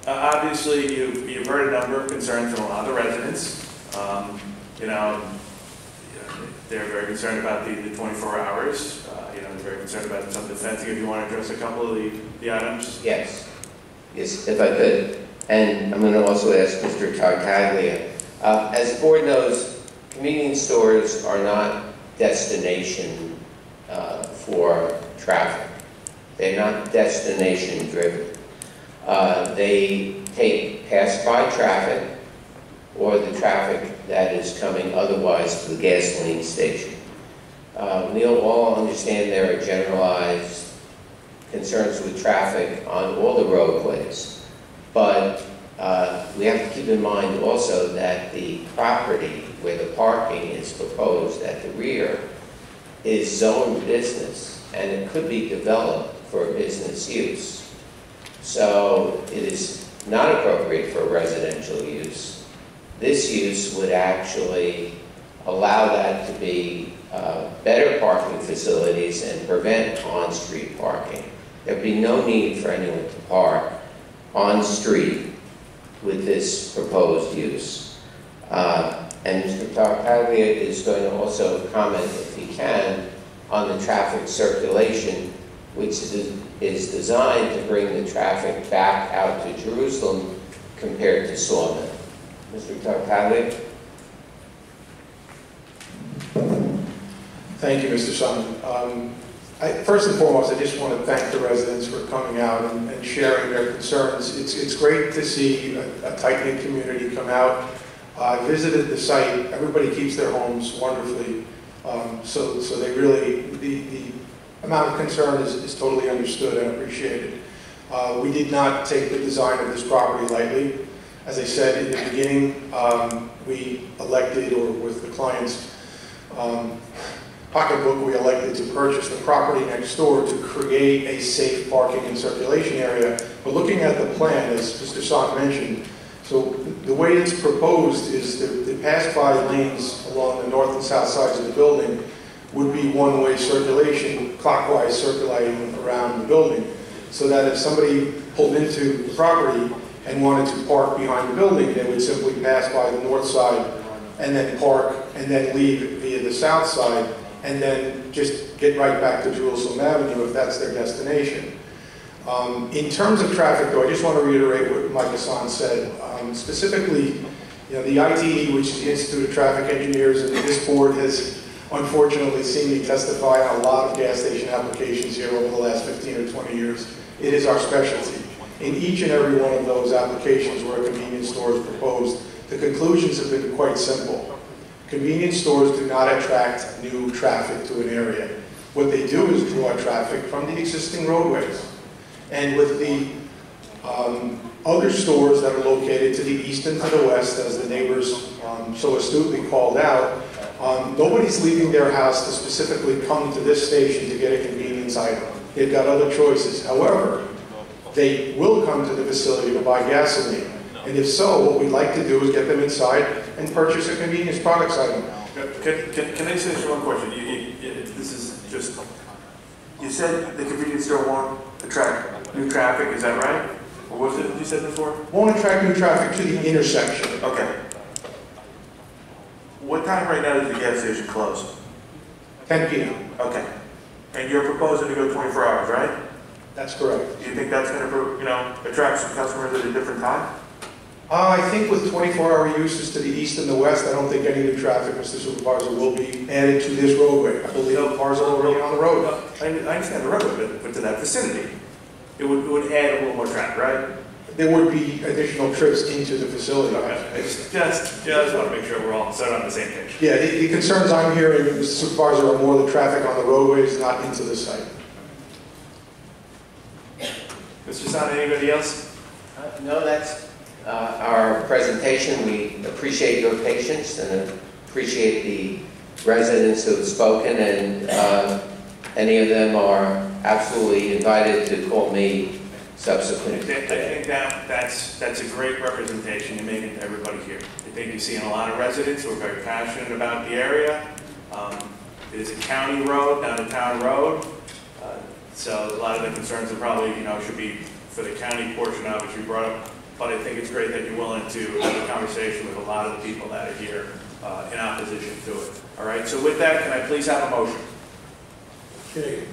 Uh, obviously, you've, you've heard a number of concerns from a lot of the residents. Um, you know, they're very concerned about the, the twenty-four hours. Uh, you know, they're very concerned about some of the fencing. If you want to address a couple of the, the items? Yes, yes, if I could. And I'm going to also ask Mr. Tartaglia. Uh, As the board knows, convenience stores are not destination uh, for traffic. They're not destination driven. Uh, They take pass-by traffic or the traffic that is coming otherwise to the gasoline station. Uh, We all understand there are generalized concerns with traffic on all the roadways. But uh, we have to keep in mind also that the property where the parking is proposed at the rear is zoned business, and it could be developed for business use. So it is not appropriate for residential use. This use would actually allow that to be uh, better parking facilities and prevent on-street parking. There'd be no need for anyone to park on-street with this proposed use. Uh, And Mr. Tartaglia is going to also comment, if he can, on the traffic circulation, which is designed to bring the traffic back out to Jerusalem compared to Sawmill. Mr. Tartaglia? Thank you, Mr. Sahn. Um, I- First and foremost, I just want to thank the residents for coming out and and sharing their concerns. It's it's great to see a a tight-knit community come out. I visited the site, everybody keeps their homes wonderfully, Um, so so they really, the the amount of concern is is totally understood and appreciated. Uh, We did not take the design of this property lightly. As I said in the beginning, um, we elected, or with the clients, um, pocketbook, we elected to purchase the property next door to create a safe parking and circulation area. But looking at the plan, as Mr. Sahn mentioned, so the way it's proposed is that the pass-by lanes along the north and south sides of the building would be one-way circulation, clockwise circulating around the building, so that if somebody pulled into the property and wanted to park behind the building, they would simply pass by the north side and then park and then leave via the south side and then just get right back to Jerusalem Avenue if that's their destination. Um, In terms of traffic, though, I just want to reiterate what Mike Hassan said. Specifically, you know, the ITE, which is the Institute of Traffic Engineers, and this board has unfortunately seen me testify on a lot of gas station applications here over the last 15 or 20 years. It is our specialty. In each and every one of those applications where a convenience store is proposed, the conclusions have been quite simple. Convenience stores do not attract new traffic to an area. What they do is draw traffic from the existing roadways. And with the um, other stores that are located to the east and to the west, as the neighbors um, so astutely called out, um, nobody's leaving their house to specifically come to this station to get a convenience item. They've got other choices. However, they will come to the facility to buy gasoline. And if so, what we'd like to do is get them inside and purchase a convenience products item. Can, can, can I say this one question? You, you- this is just, you said the convenience store won't attract new traffic, is that right? What was it you said before? Won't attract new traffic to the intersection. Okay. What time right now does the gas station close? 10 p.m. Okay. And you're proposing to go 24 hours, right? That's correct. Do you think that's gonna, you know, attract some customers at a different time? Uh, I think with 24-hour uses to the east and the west, I don't think any new traffic, Mr. Supervisor, will be added to this roadway. I believe the cars are already on the road. I, I understand the roadway, but, but to that vicinity, it would, it would add a little more traffic, right? There would be additional trips into the facility. I Just, just, just wanna make sure we're all set on the same page. Yeah, the the concerns I'm hearing, Mr. Supervisor, are more the traffic on the roadways, not into the site. Mr. Sahn, anybody else? Uh, No, that's uh, our presentation. We appreciate your patience and appreciate the residents who have spoken, and uh, any of them are absolutely invited to call me I subsequent. think, I think that, that's, that's a great representation you're making to everybody here. I think you're seeing a lot of residents who are very passionate about the area. Um, It is a county road, not a town road. Uh, So a lot of the concerns are probably, you know, should be for the county portion of it you brought up. But I think it's great that you're willing to have a conversation with a lot of the people that are here uh, in opposition to it. All right, so with that, can I please have a motion? Okay.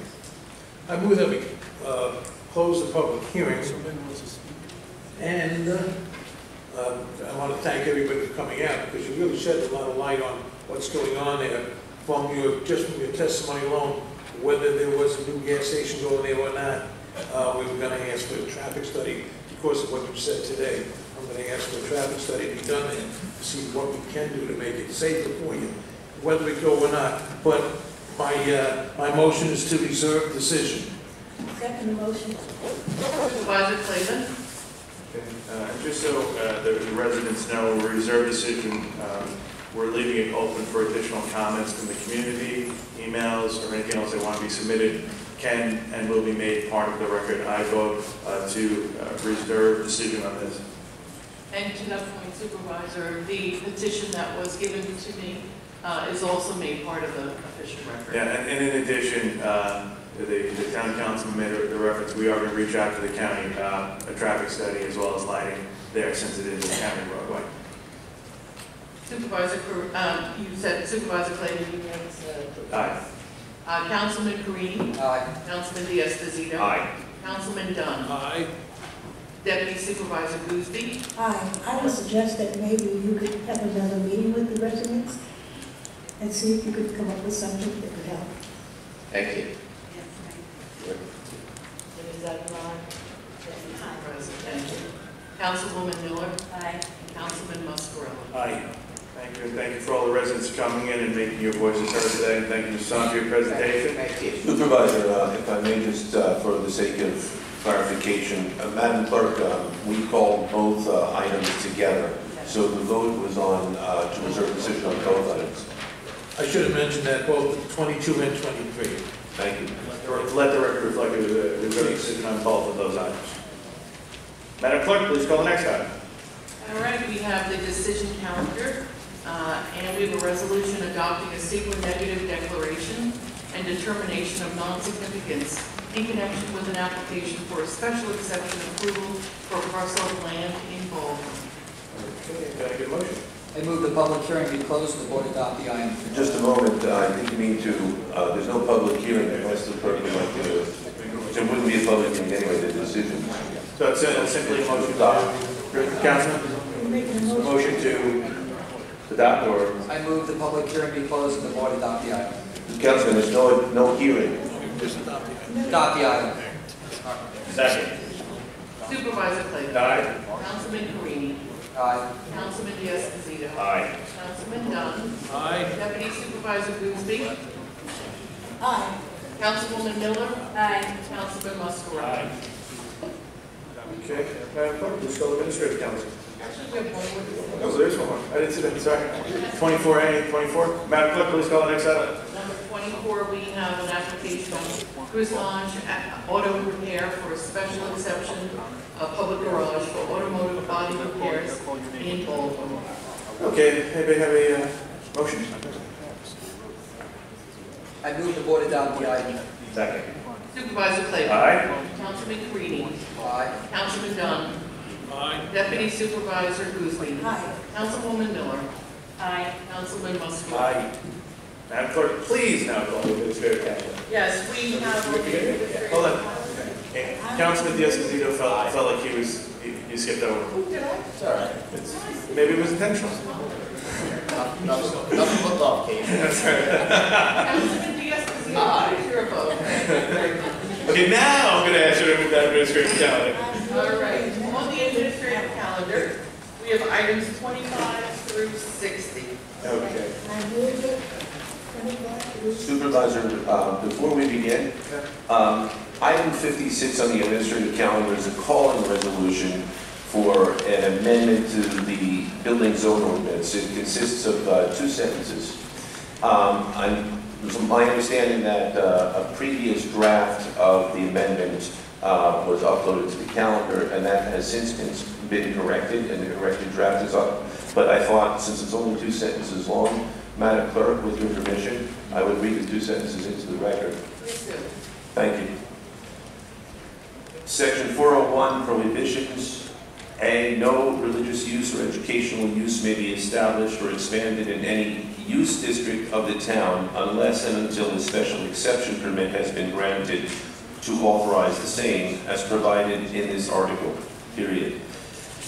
I move that we uh, close the public hearing. And uh, um, I want to thank everybody for coming out, because you really shed a lot of light on what's going on there from your, just from your testimony alone, whether there was a new gas station going there or not. Uh, We were going to ask for a traffic study because of what you said today. I'm going to ask for a traffic study to be done and see what we can do to make it safer for you, whether we go or not. But my, uh, my motion is to reserve decision. Second motion. Supervisor Clavin? Uh, Just so uh, the the residents know, reserve decision, um, we're leaving it open for additional comments from the community, emails, or anything else that want to be submitted can and will be made part of the record. I vote uh, to uh, reserve decision on this. And to that point Supervisor, the petition that was given to me uh, is also made part of the official record. Yeah, and and in addition, uh, the the town council made the reference, we are going to reach out to the county about a traffic study as well as lighting there since it is a county roadway. Supervisor, um, you said Supervisor Clavin, you said. Aye. Uh, Councilman Carini? Aye. Councilman D'Esposito? Aye. Councilman Dunne? Aye. Deputy Supervisor Goosby? Hi, I would suggest that maybe you could have another meeting with the residents and see if you could come up with something that could help. Thank you. Is that right? Thank you. Councilwoman Miller? Aye. Councilman Muscarella? Aye. Thank you, and thank you for all the residents coming in and making your voices heard today, and thank you, Mr. For your presentation. Thank you. Supervisor, uh, if I may just, uh, for the sake of clarification, uh, Madam Clerk, um, we called both uh, items together, so the vote was on uh, to reserve decision on both items. I should have mentioned that both 22 and 23. Thank you. Let the record reflect it was a, it was a decision on both of those items. Madam Clerk, please call the next item. All right, we have the decision calendar, uh, and we have a resolution adopting a SEQRA negative declaration and determination of non-significance in connection with an application for a special exception approval for a parcel of land in Baldwin. Okay, can I get a motion? I move the public hearing be closed and the board adopt the item. Just a moment, uh, I think you need to, uh, there's no public hearing unless the clerk would like to, there wouldn't be a public hearing anyway, the decision. So it's uh, simply a motion to, adopt. Councilman? Motion to adopt or? I move the public hearing be closed and the board adopt the item. Councilman, there's no, no hearing. Adopt the item. Second. Supervisor Clavin. Aye. Councilman Carini. Aye. Councilman Esposito. Aye. Councilman Dunne. Aye. Deputy Supervisor Goosby. Aye. Councilwoman Miller. Aye. Councilman Muscarella. Okay, Madam Clerk, please call the administrative calendar. Actually, we have one more. Oh, there's one more. I didn't see that, sorry. Twenty-four A, twenty-four. Madam Clerk, please call the next item. Number 24, we have an application on Cruise Launch Auto Repair for a special exception of public garage for automotive body repairs in Baldwin. Okay, anybody have a, uh, motion? I move the board adopt the item. Second. Supervisor Clavin. Aye. Councilman Carini. Aye. Councilman Dunne. Aye. Deputy Supervisor Goosby. Aye. Councilwoman Miller. Aye. Councilman Muscarella. Aye. Madam Clerk, please now call the administrative calendar. Yes, we have. Hold on. Eh, Councilman Esposito felt, felt like he was, he he skipped over. Did I? It's all right. It's- Maybe it was intentional. Nothing but love, Kate. That's right. Councilman Esposito, what is your vote? Okay, now I'm gonna ask you to move that administrative calendar. All right, on the administrative calendar, we have items 25 through 60. Okay. I move it. Supervisor, uh, before we begin, um, item 56 on the administrative calendar is a calling resolution for an amendment to the building zone ordinance. It consists of uh, two sentences. Um, I'm- It was my understanding that uh, a previous draft of the amendment uh, was uploaded to the calendar, and that has since been been corrected, and the corrected draft is up. But I thought, since it's only two sentences long, Madam Clerk, with your permission, I would read the two sentences into the record. Please do. Thank you. Section 401, prohibitions. A, no religious use or educational use may be established or expanded in any use district of the town unless and until a special exception permit has been granted to authorize the same as provided in this article, period.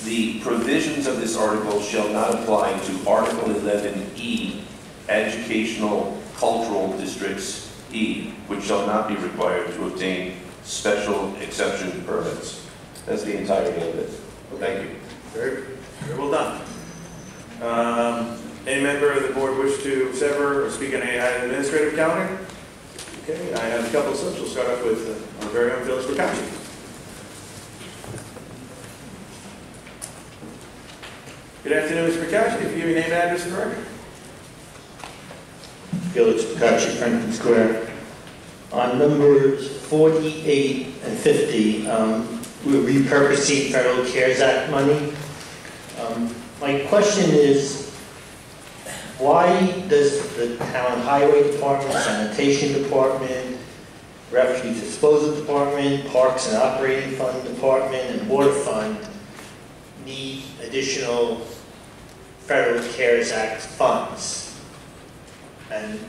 The provisions of this article shall not apply to Article 11E, educational cultural districts, E, which shall not be required to obtain special exception permits. That's the entirety of it. Thank you. Very, very well done. Um, Any member of the board wish to sever or speak on any item administrative calendar? Okay, I have a couple of slips. We'll start off with uh, our very own Felix Procacci. Good afternoon, Mr. Bertocci. If you give your name and address for the record. Felix Procacci, Franklin Square. On numbers 48 and 50, um, we're repurposing federal CARES Act money. Um, My question is, why does the town highway department, sanitation department, refuse disposal department, parks and operating fund department, and water fund need additional federal CARES Act funds? And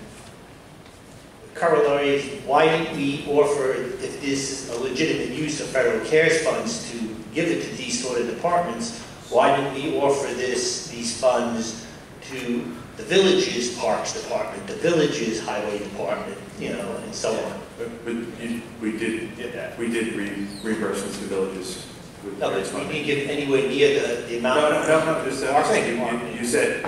corollary is, why didn't we offer, if this is a legitimate use of federal CARES funds, to give it to these sort of departments? Why didn't we offer this, these funds to the village's parks department, the village's highway department, you know, and so on? But but you- we did, that. we did re- reimbursements to villages. with No, but we didn't give anywhere near the, the No, amount. no, no, no, just, I'm saying, you- you, you said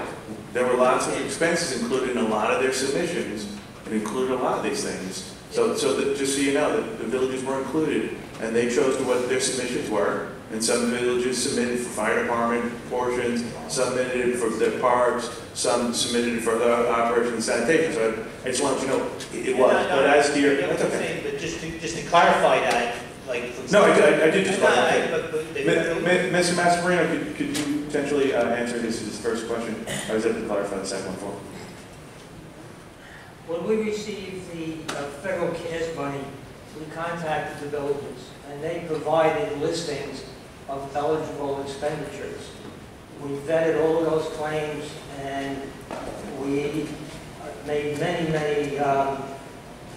there were lots of expenses included in a lot of their submissions, it included a lot of these things. So, so that, just so you know, that the villages were included, and they chose what their submissions were, And some villages submitted for fire department portions, some submitted for the parks, some submitted for the operation and sanitation. So I I just wanted you to know it it was. No, no, But as to your, I that's okay. saying, But just to, just to clarify that, like. No, I did- I did just No. But- but they- Mi- mi- Mr. Massimiliano, could, could you potentially uh, answer his, his first question? I was able to clarify the second one for him. When we received the uh, federal CARES money, we contacted the villages, and they provided listings of eligible expenditures. We vetted all of those claims, and we made many, many um,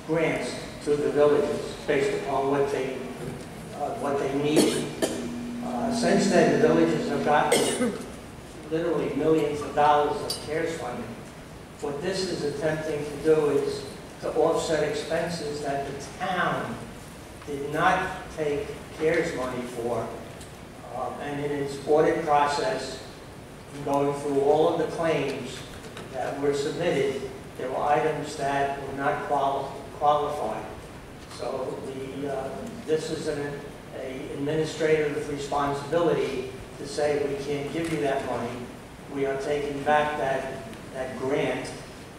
grants to the villages based upon what they, uh, what they needed. Uh, Since then, the villages have gotten literally millions of dollars of CARES funding. What this is attempting to do is to offset expenses that the town did not take CARES money for. Uh, And in its audit process, going through all of the claims that were submitted, there were items that were not quali- qualified. So the, uh, this is an a administrative responsibility to say, we can't give you that money. We are taking back that, that grant,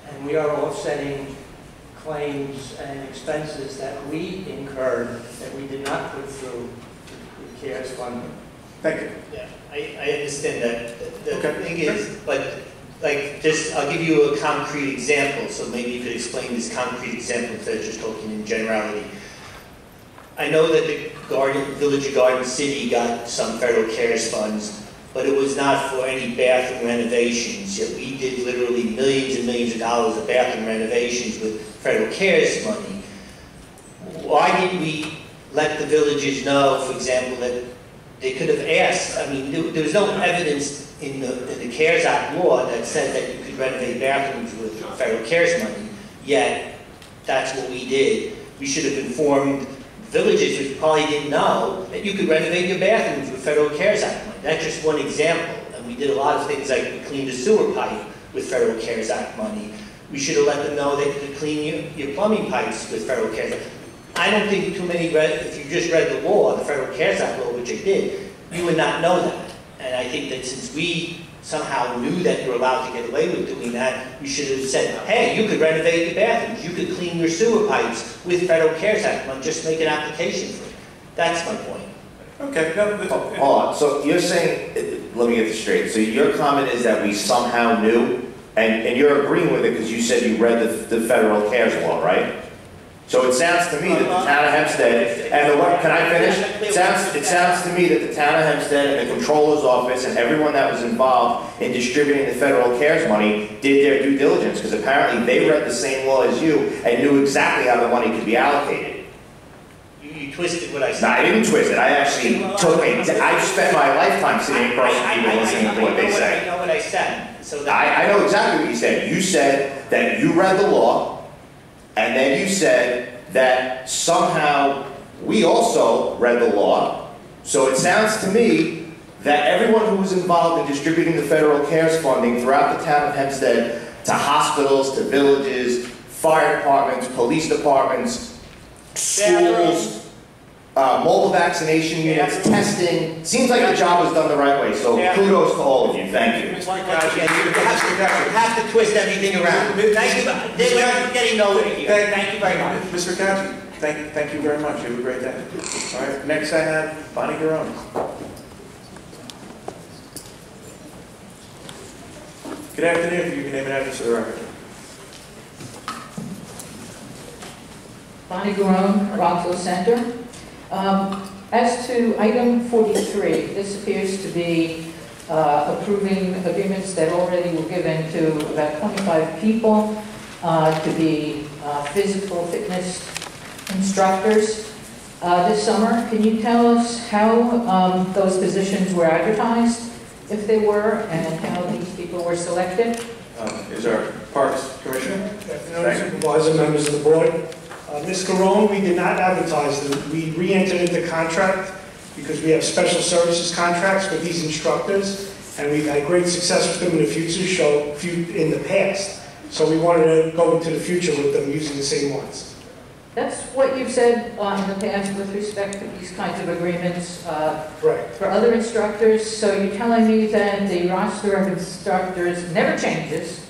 and we are offsetting claims and expenses that we incurred that we did not put through the CARES funding. Thank you. Yeah, I, I understand that. The the thing is, but, like, just, I'll give you a concrete example, so maybe you could explain this concrete example instead of just talking in generality. I know that the Garden, Village of Garden City got some federal CARES funds, but it was not for any bathroom renovations. Yet we did literally millions and millions of dollars of bathroom renovations with federal CARES money. Why didn't we let the villages know, for example, that they could have asked, I mean, there, there was no evidence in the, in the CARES Act law that said that you could renovate bathrooms with federal CARES money, yet that's what we did. We should have informed villages, which probably didn't know, that you could renovate your bathrooms with federal CARES Act. That's just one example, and we did a lot of things like we cleaned a sewer pipe with federal CARES Act money. We should have let them know that you could clean your, your plumbing pipes with federal CARES Act. I don't think too many read, if you just read the law, the Federal CARES Act law, which I did, you would not know that. And I think that since we somehow knew that you're allowed to get away with doing that, we should have said, hey, you could renovate your bathrooms, you could clean your sewer pipes with Federal CARES Act money, just make an application for it. That's my point. Okay, no, Hold on, so you're saying, let me get this straight, so your comment is that we somehow knew, and, and you're agreeing with it because you said you read the, the federal CARES law, right? So it sounds to me that the town of Hempstead, and the, can I finish? It sounds, it sounds to me that the town of Hempstead and the controller's office and everyone that was involved in distributing the federal CARES money did their due diligence, because apparently they read the same law as you and knew exactly how the money could be allocated. Twisted what I said. No, I didn't twist it, I actually took a, I spent my lifetime sitting across from people listening to what they say. I know what I said, so. I, I know exactly what you said. You said that you read the law, and then you said that somehow we also read the law. So it sounds to me that everyone who was involved in distributing the federal CARES funding throughout the town of Hempstead to hospitals, to villages, fire departments, police departments, schools, uh, mobile vaccination units, testing, seems like the job was done the right way. So kudos to all of you. Thank you. You have to- you have to twist everything around. Thank you, but we're getting nowhere here. Thank you very much. Mr. Couch, thank, thank you very much. You have a great day. All right, next I have Bonnie Garone. Good afternoon, if you can name and address for the record. Bonnie Garone, Rockville Centre. Um, As to item 43, this appears to be uh, approving agreements that already were given to about 25 people uh, to be uh, physical fitness instructors uh, this summer. Can you tell us how um, those positions were advertised, if they were, and how these people were selected? Um, Is our Parks Commissioner? Afternoon, Supervisor, members of the board. Uh, Ms. Garone, we did not advertise them. We re-entered into contract because we have special services contracts with these instructors, and we've had great success with them in the future, show, in the past. So we wanted to go into the future with them using the same ones. That's what you've said uh, in the past with respect to these kinds of agreements uh, Right. for other instructors. So you're telling me that the roster of instructors never changes?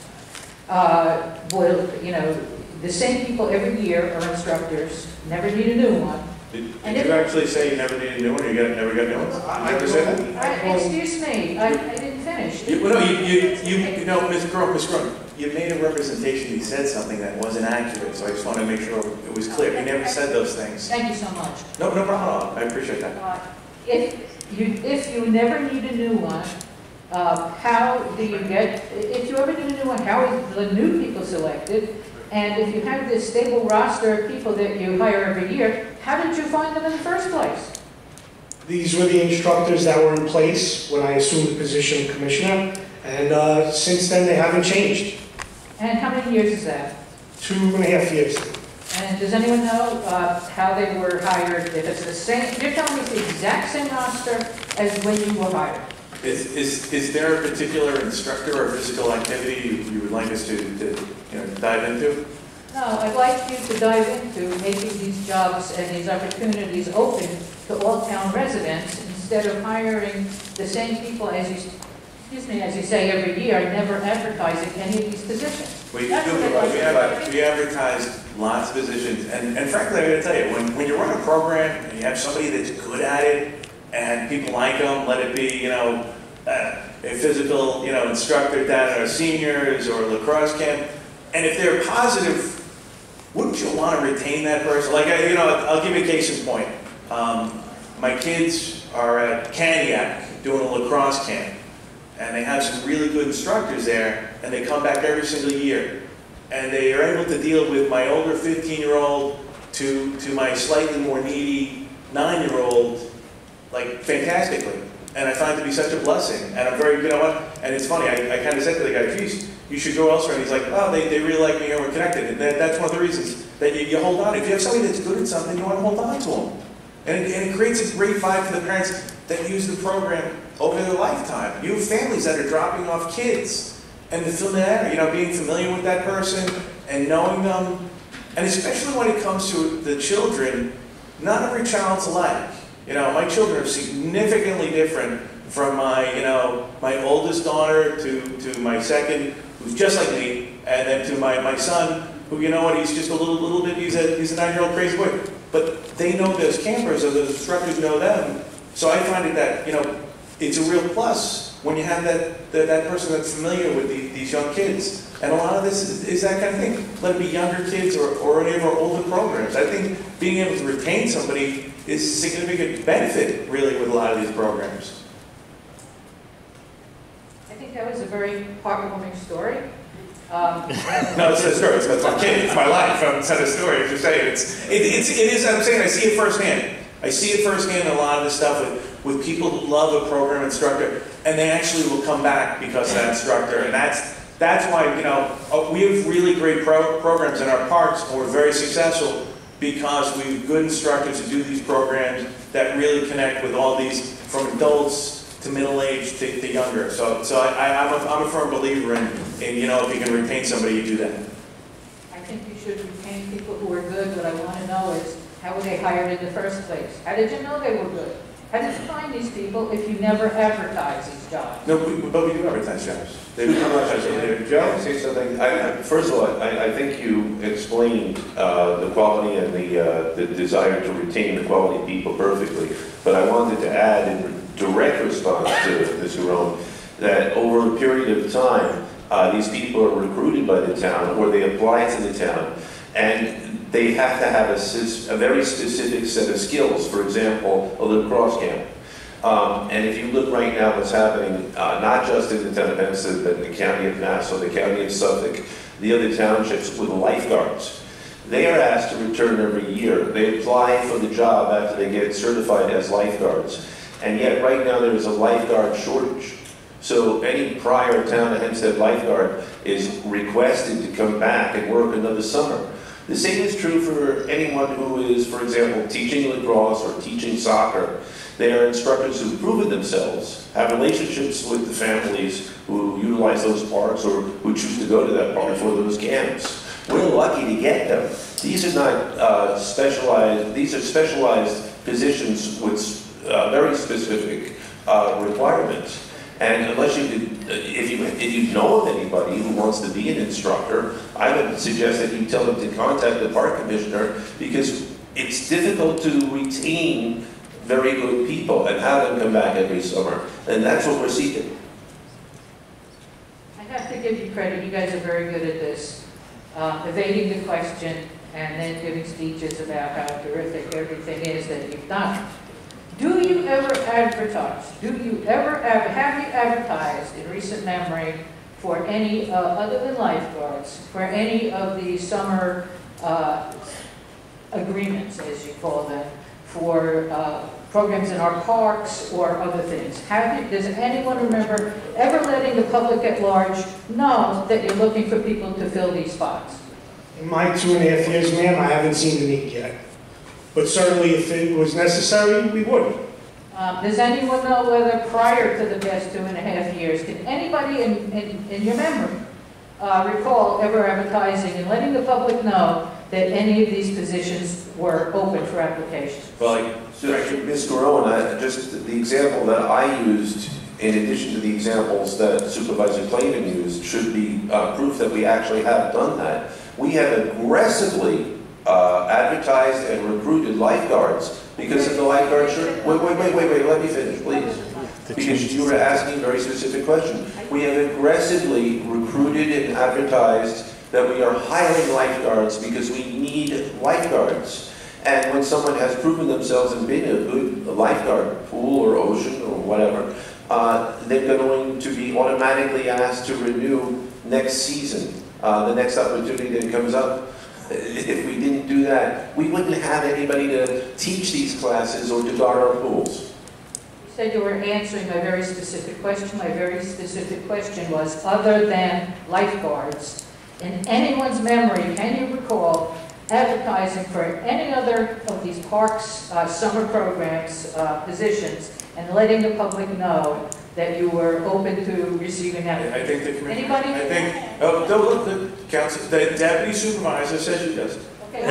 Uh, Will, you know, the same people every year are instructors, never need a new one. Did did you actually say you never need a new one, or you got, never got new ones? Did you ever say that? Uh, Excuse me, I I didn't finish. You, well, no, you, you, you, you know, Ms. Grum, Ms. Grum, you made a representation, you said something that wasn't accurate, so I just wanted to make sure it was clear. You never said those things. Thank you so much. No, no problem, I appreciate that. Uh, If you, if you never need a new one, uh, how do you get, if you ever need a new one, how is the new people selected? And if you have this stable roster of people that you hire every year, how did you find them in the first place? These were the instructors that were in place when I assumed the position of commissioner, and uh, since then, they haven't changed. And how many years is that? Two and a half years. And does anyone know uh, how they were hired? If it's the same, you're telling me it's the exact same roster as when you were hired? Is, is, is there a particular instructor or physical activity you, you would like us to, to, you know, dive into? No, I'd like you to dive into making these jobs and these opportunities open to all town residents instead of hiring the same people as you, excuse me, as you say every year, never advertising any of these positions. We do, That's I'd we to adver- we advertise lots of positions, and, and frankly, I gotta tell you, when, when you run a program and you have somebody that's good at it, and people like them, let it be, you know, uh, a physical, you know, instructor down at our seniors or lacrosse camp, and if they're positive, wouldn't you want to retain that person? Like, I- you know, I'll give you a case in point. Um, my kids are at Caniac doing a lacrosse camp, and they have some really good instructors there, and they come back every single year. And they are able to deal with my older 15-year-old to, to my slightly more needy nine-year-old, like, fantastically. And I find it to be such a blessing. And I'm very, you know what? And it's funny, I, I kind of said to the guy, geez, you should go elsewhere. And he's like, oh, they, they really like me and we're connected. And that, that's one of the reasons that you, you hold on. If you have somebody that's good at something, you want to hold on to them. And it, and it creates a great vibe for the parents that use the program over their lifetime. You have families that are dropping off kids. And the familiarity, you know, being familiar with that person and knowing them. And especially when it comes to the children, not every child's alike. You know, my children are significantly different from my, you know, my oldest daughter to, to my second, who's just like me, and then to my, my son, who, you know what, he's just a little, little bit, he's a, he's a nine-year-old crazy boy. But they know those campers, or those instructors know them. So I find it that, you know, it's a real plus when you have that, that, that person that's familiar with the, these young kids. And a lot of this is, is that kind of thing. Let it be younger kids or, or any of our older programs. I think being able to retain somebody is a significant benefit, really, with a lot of these programs. I think that was a very heartwarming story. Um, No, it's a story. It's, it's my kid. It's my life. I'm not a story. I'm just saying. It's, it, it's, it is, I'm saying, I see it firsthand. I see it firsthand a lot of this stuff with, with people who love a program instructor, and they actually will come back because of that instructor. And that's, that's why, you know, uh, we have really great pro- programs in our parks, and we're very successful because we have good instructors who do these programs that really connect with all these, from adults to middle age to, to younger. So, so I, I'm, a, I'm a firm believer in, in, you know, if you can retain somebody, you do that. I think you should retain people who are good. What I want to know is, how were they hired in the first place? How did you know they were good? How do you find these people if you never advertise these jobs? No, we, but we do advertise jobs. They do advertise jobs. Joe? Say something? I, I- first of all, I, I think you explained uh, the quality and the, uh, the desire to retain the quality people perfectly. But I wanted to add in direct response to Ms. Huron, that over a period of time, uh, these people are recruited by the town or they apply to the town. And they have to have a, a very specific set of skills. For example, a lacrosse camp. Um, and if you look right now, what's happening, uh, not just in the town of Hempstead, but in the county of Nassau, the county of Suffolk, the other townships with lifeguards. They are asked to return every year. They apply for the job after they get certified as lifeguards. And yet, right now, there is a lifeguard shortage. So any prior town of Hempstead lifeguard is requested to come back and work another summer. The same is true for anyone who is, for example, teaching lacrosse or teaching soccer. They are instructors who've proven themselves, have relationships with the families who utilize those parks or who choose to go to that park for those camps. We're lucky to get them. These are not uh, specialized, these are specialized positions with uh, very specific uh, requirements. And unless you, if you, if you know of anybody who wants to be an instructor, I would suggest that you tell them to contact the park commissioner because it's difficult to retain very good people and have them come back every summer. And that's what we're seeking. I have to give you credit, you guys are very good at this, uh, evading the question and then giving speeches about how terrific everything is that you've done. Do you ever advertise, do you ever, have you advertised in recent memory for any, uh, other than lifeguards, for any of the summer uh, agreements, as you call them, for uh, programs in our parks or other things? Have you, does anyone remember ever letting the public at large know that you're looking for people to fill these spots? In my two and a half years, ma'am, I haven't seen the need yet. But certainly if it was necessary, we would. Um, Does anyone know whether prior to the past two and a half years, can anybody in, in, in your memory uh, recall ever advertising and letting the public know that any of these positions were open for application? Well, like, Ms. Garone, just the example that I used, in addition to the examples that Supervisor Clavin used, should be uh, proof that we actually have done that. We have aggressively uh, advertised and recruited lifeguards because of the lifeguard short. Wait, wait, wait, wait, wait, let me finish, please. Because you were asking a very specific question. We have aggressively recruited and advertised that we are hiring lifeguards because we need lifeguards. And when someone has proven themselves and been a good lifeguard, pool or ocean or whatever, uh, they're going to be automatically asked to renew next season, uh, the next opportunity that comes up. If we didn't do that, we wouldn't have anybody to teach these classes or to guard our pools. You said you were answering my very specific question. My very specific question was, other than lifeguards, in anyone's memory, can you recall advertising for any other of these parks, uh, summer programs, uh, positions, and letting the public know that you were open to receiving that? I think the commissioner, Anybody? I think, oh, no, look, the council, the deputy supervisor says she does. Okay.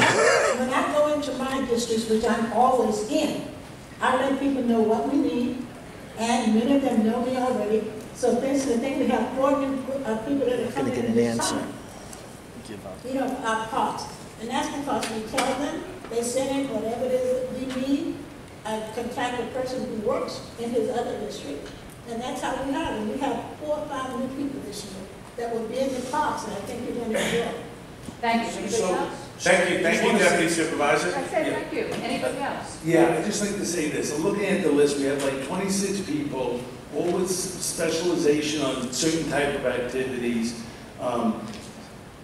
When I go into my districts, which I'm always in, I let people know what we need, and many of them know me already. So for instance, I think we have four new uh, people that are coming in this summer. You know, our parks. And that's because we tell them, they send in whatever it is that we need, I contact the person who works in his other district. And that's how we hire them. We have four or five new people this year that will be in the parks, and I think you're going to enjoy. Thank you. Anybody else? Thank you, thank you, deputy supervisor. I said thank you. Anybody else? Yeah, I'd just like to say this, I'm looking at the list, we have like 26 people, all with specialization on certain type of activities. Um,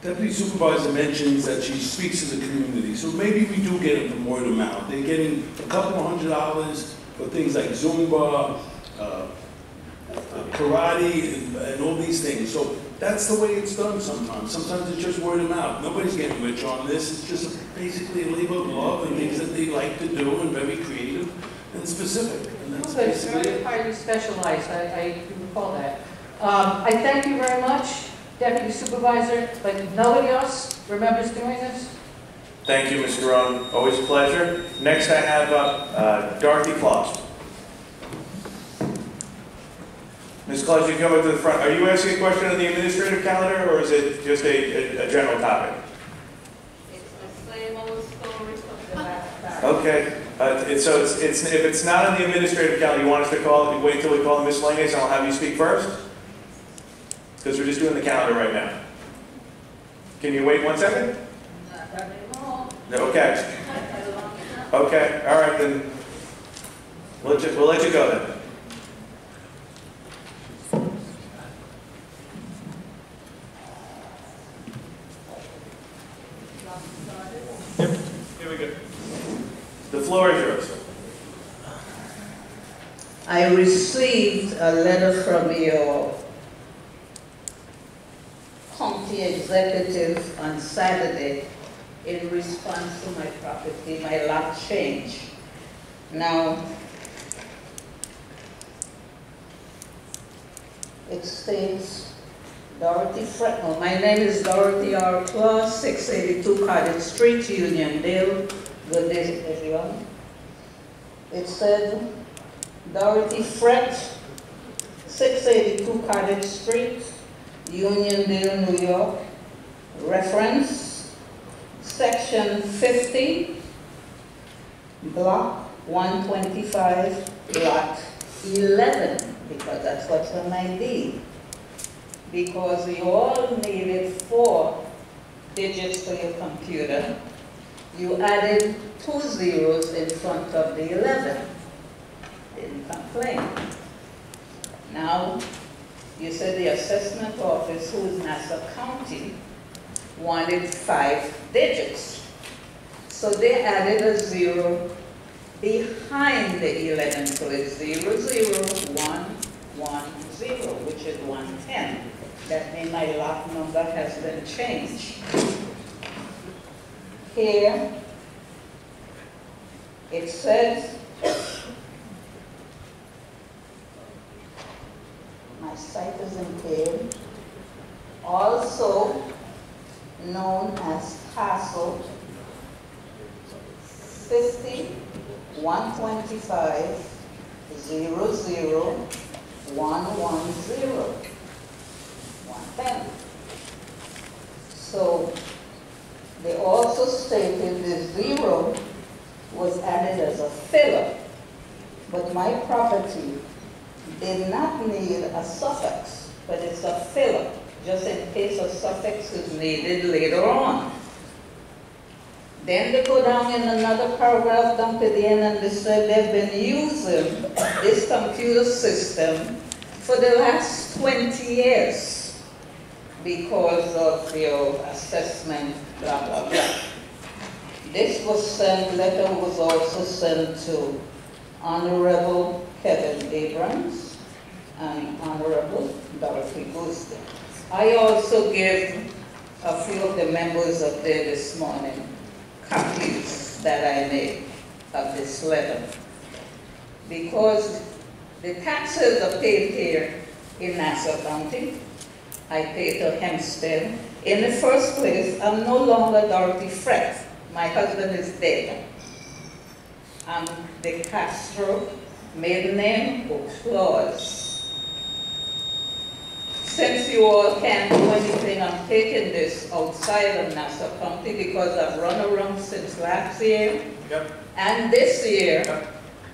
Deputy Supervisor mentions that she speaks to the community, so maybe we do get them from word of mouth. They're getting a couple of hundred dollars for things like Zumba, uh, karate, and- and all these things. So that's the way it's done sometimes. Sometimes it's just word of mouth. Nobody's getting rich on this. It's just basically a labor of love and things that they like to do and very creative and specific. And that's But it's basically very it. highly specialized, I, I recall that. Um, I thank you very much, Deputy Supervisor, but nobody else remembers doing this? Thank you, Ms. Garone, always a pleasure. Next, I have up uh, Dorothy Claus. Ms. Claus, you come up to the front. Are you asking a question on the administrative calendar, or is it just a, a- a general topic? Okay, uh, it's- so it's, it's, if it's not on the administrative calendar, you want us to call, wait until we call the miscellaneous, and I'll have you speak first? Because we're just doing the calendar right now. Can you wait one second? Okay. Okay, all right, then, we'll you, we'll let you go then. Here we go. The floor is yours. I received a letter from your county executive on Saturday in response to my property, my lot change. Now, it states Dorothy Fretnell. My name is Dorothy R. Claus, 682 Cottage Street, Uniondale. Good day, everyone. It said Dorothy Fret, 682 Cottage Street, Uniondale, New York. Reference, section 50, block 125, lot 11, because that's what's on my deed. Because we all needed four digits for your computer. You added two zeros in front of the 11. Didn't complain. Now, you said the assessment office, who is Nassau County, wanted five digits. So they added a zero behind the 11, so it's zero, zero, one, one, zero, which is 110. That means my lot number has been changed. Here, it says, my site is impaired, also known as Castle 50, 125, 00, 110, 110. So they also stated the zero was added as a filler, but my property did not need a suffix, but it's a filler, just in case a suffix is needed later on. Then they go down in another paragraph down to the end and they said they've been using this computer system for the last 20 years because of your assessment, This was sent, letter was also sent to Honorable Kevan Abrahams and Honorable Dorothy Goosby. I also gave a few of the members up there this morning copies that I made of this letter. Because the taxes are paid here in Nassau County. I pay to Hempstead. In the first place, I'm no longer Dorothy Fret. My husband is dead. I'm the Castro, maiden name, or Claus. Since you all can't do anything, I'm taking this outside of Nassau County because I've run around since last year and this year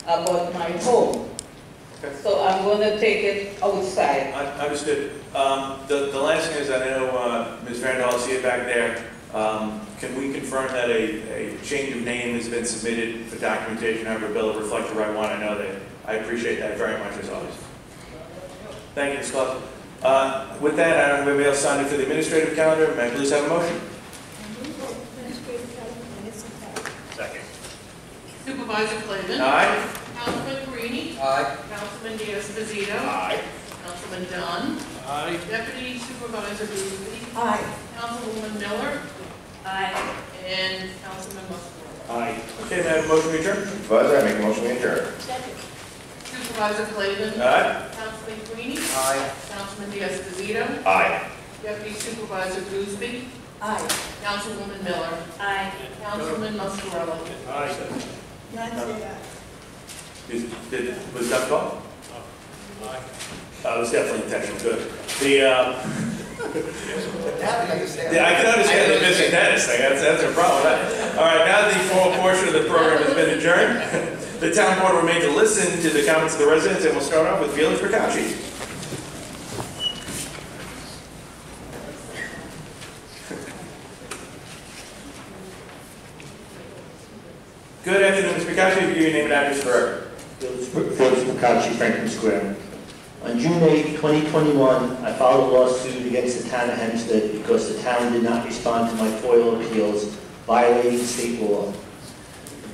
about my home. So I'm going to take it outside. Un- Understood. Um, The, the last thing is, I know uh, Ms. Randall, I see it back there. Um, Can we confirm that a, a change of name has been submitted for documentation of her bill to reflect the right one? I know that, I appreciate that very much as always. Thank you, Ms. Claus. Uh, With that, I don't have anybody else signed up for the administrative calendar. May I please have a motion? Second. Supervisor Clavin. Aye. Councilman Carini. Aye. Councilman D'Esposito. Aye. Councilman Dunne. Aye. Deputy Supervisor Goosby. Aye. Councilwoman Miller. Aye. And Councilman Musgrove. Aye. Okay, may I have a motion to adjourn? Supervisor, I make a motion to adjourn. Deputy Supervisor Clavin. Aye. Councilman Carini. Aye. Councilman D'Esposito. Aye. Deputy Supervisor Goosby. Aye. Councilwoman Miller. Aye. Councilman Muscarella. Aye. Not say that. Is- did- Was that called? Uh, it was definitely intentional, good. The, um, yeah, I can understand the missing Dennis thing, that's, that's a problem that. All right, now the formal portion of the program has been adjourned, the town board will remain to listen to the comments of the residents, and we'll start off with Felix Procacci. Good afternoon, Mr. Procacci, if you give your name and address for record. Franklin Square. On June 8, 2021, I filed a lawsuit against the town of Hempstead because the town did not respond to my FOIL appeals violating state law.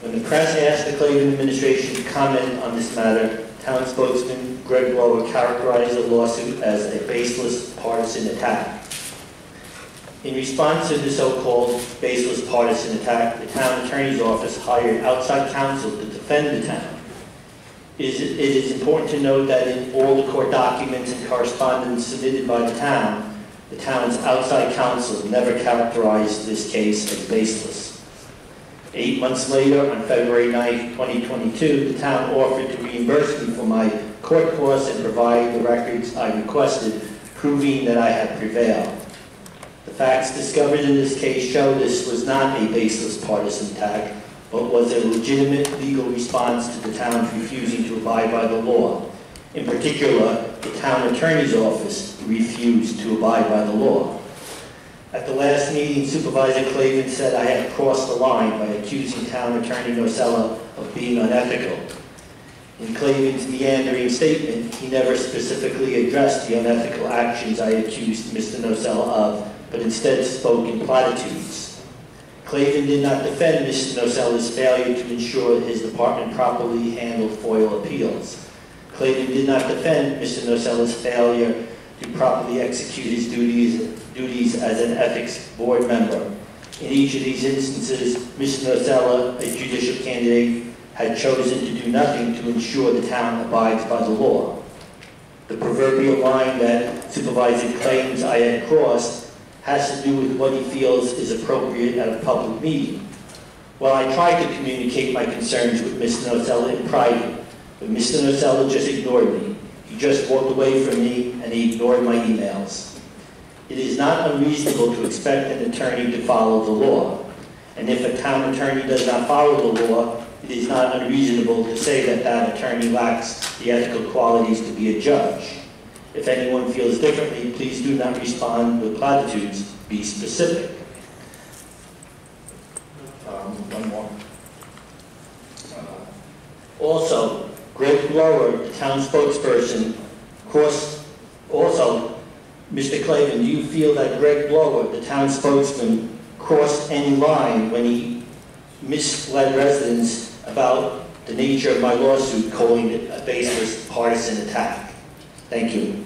When the press asked the Clavin administration to comment on this matter, town spokesman Greg Blower characterized the lawsuit as a baseless partisan attack. In response to the so-called baseless partisan attack, the town attorney's office hired outside counsel to defend the town. It is- It is important to note that in all the court documents and correspondence submitted by the town, The town's outside counsel never characterized this case as baseless. Eight months later, on February 9, 2022, the town offered to reimburse me for my court costs and provide the records I requested, proving that I had prevailed. The facts discovered in this case show this was not a baseless partisan attack, but was a legitimate legal response to the town's refusing to abide by the law. In particular, the town attorney's office refused to abide by the law. At the last meeting, Supervisor Clavin said I had crossed the line by accusing town attorney Nocella of being unethical. In Clavin's meandering statement, he never specifically addressed the unethical actions I accused Mr. Nocella of, but instead spoke in platitudes. Clavin did not defend Mr. Nocella's failure to ensure his department properly handled FOIL appeals. Clavin did not defend Mr. Nocella's failure to properly execute his duties, duties as an ethics board member. In each of these instances, Mr. Nocella, a judicial candidate, had chosen to do nothing to ensure the town abides by the law. The proverbial line that Supervisor claims I had crossed has to do with what he feels is appropriate at a public meeting. Well, I tried to communicate my concerns with Mr. Nocella in private, but Mr. Nocella just ignored me. He just walked away from me and he ignored my emails. It is not unreasonable to expect an attorney to follow the law. And if a town attorney does not follow the law, it is not unreasonable to say that that attorney lacks the ethical qualities to be a judge. If anyone feels differently, please do not respond with platitudes. Be specific. Um, one more. Uh, Also, Greg Blower, the town spokesperson, crossed, also, Mr. Clavin, do you feel that Greg Blower, the town spokesman, crossed any line when he misled residents about the nature of my lawsuit, calling it a baseless partisan attack? Thank you.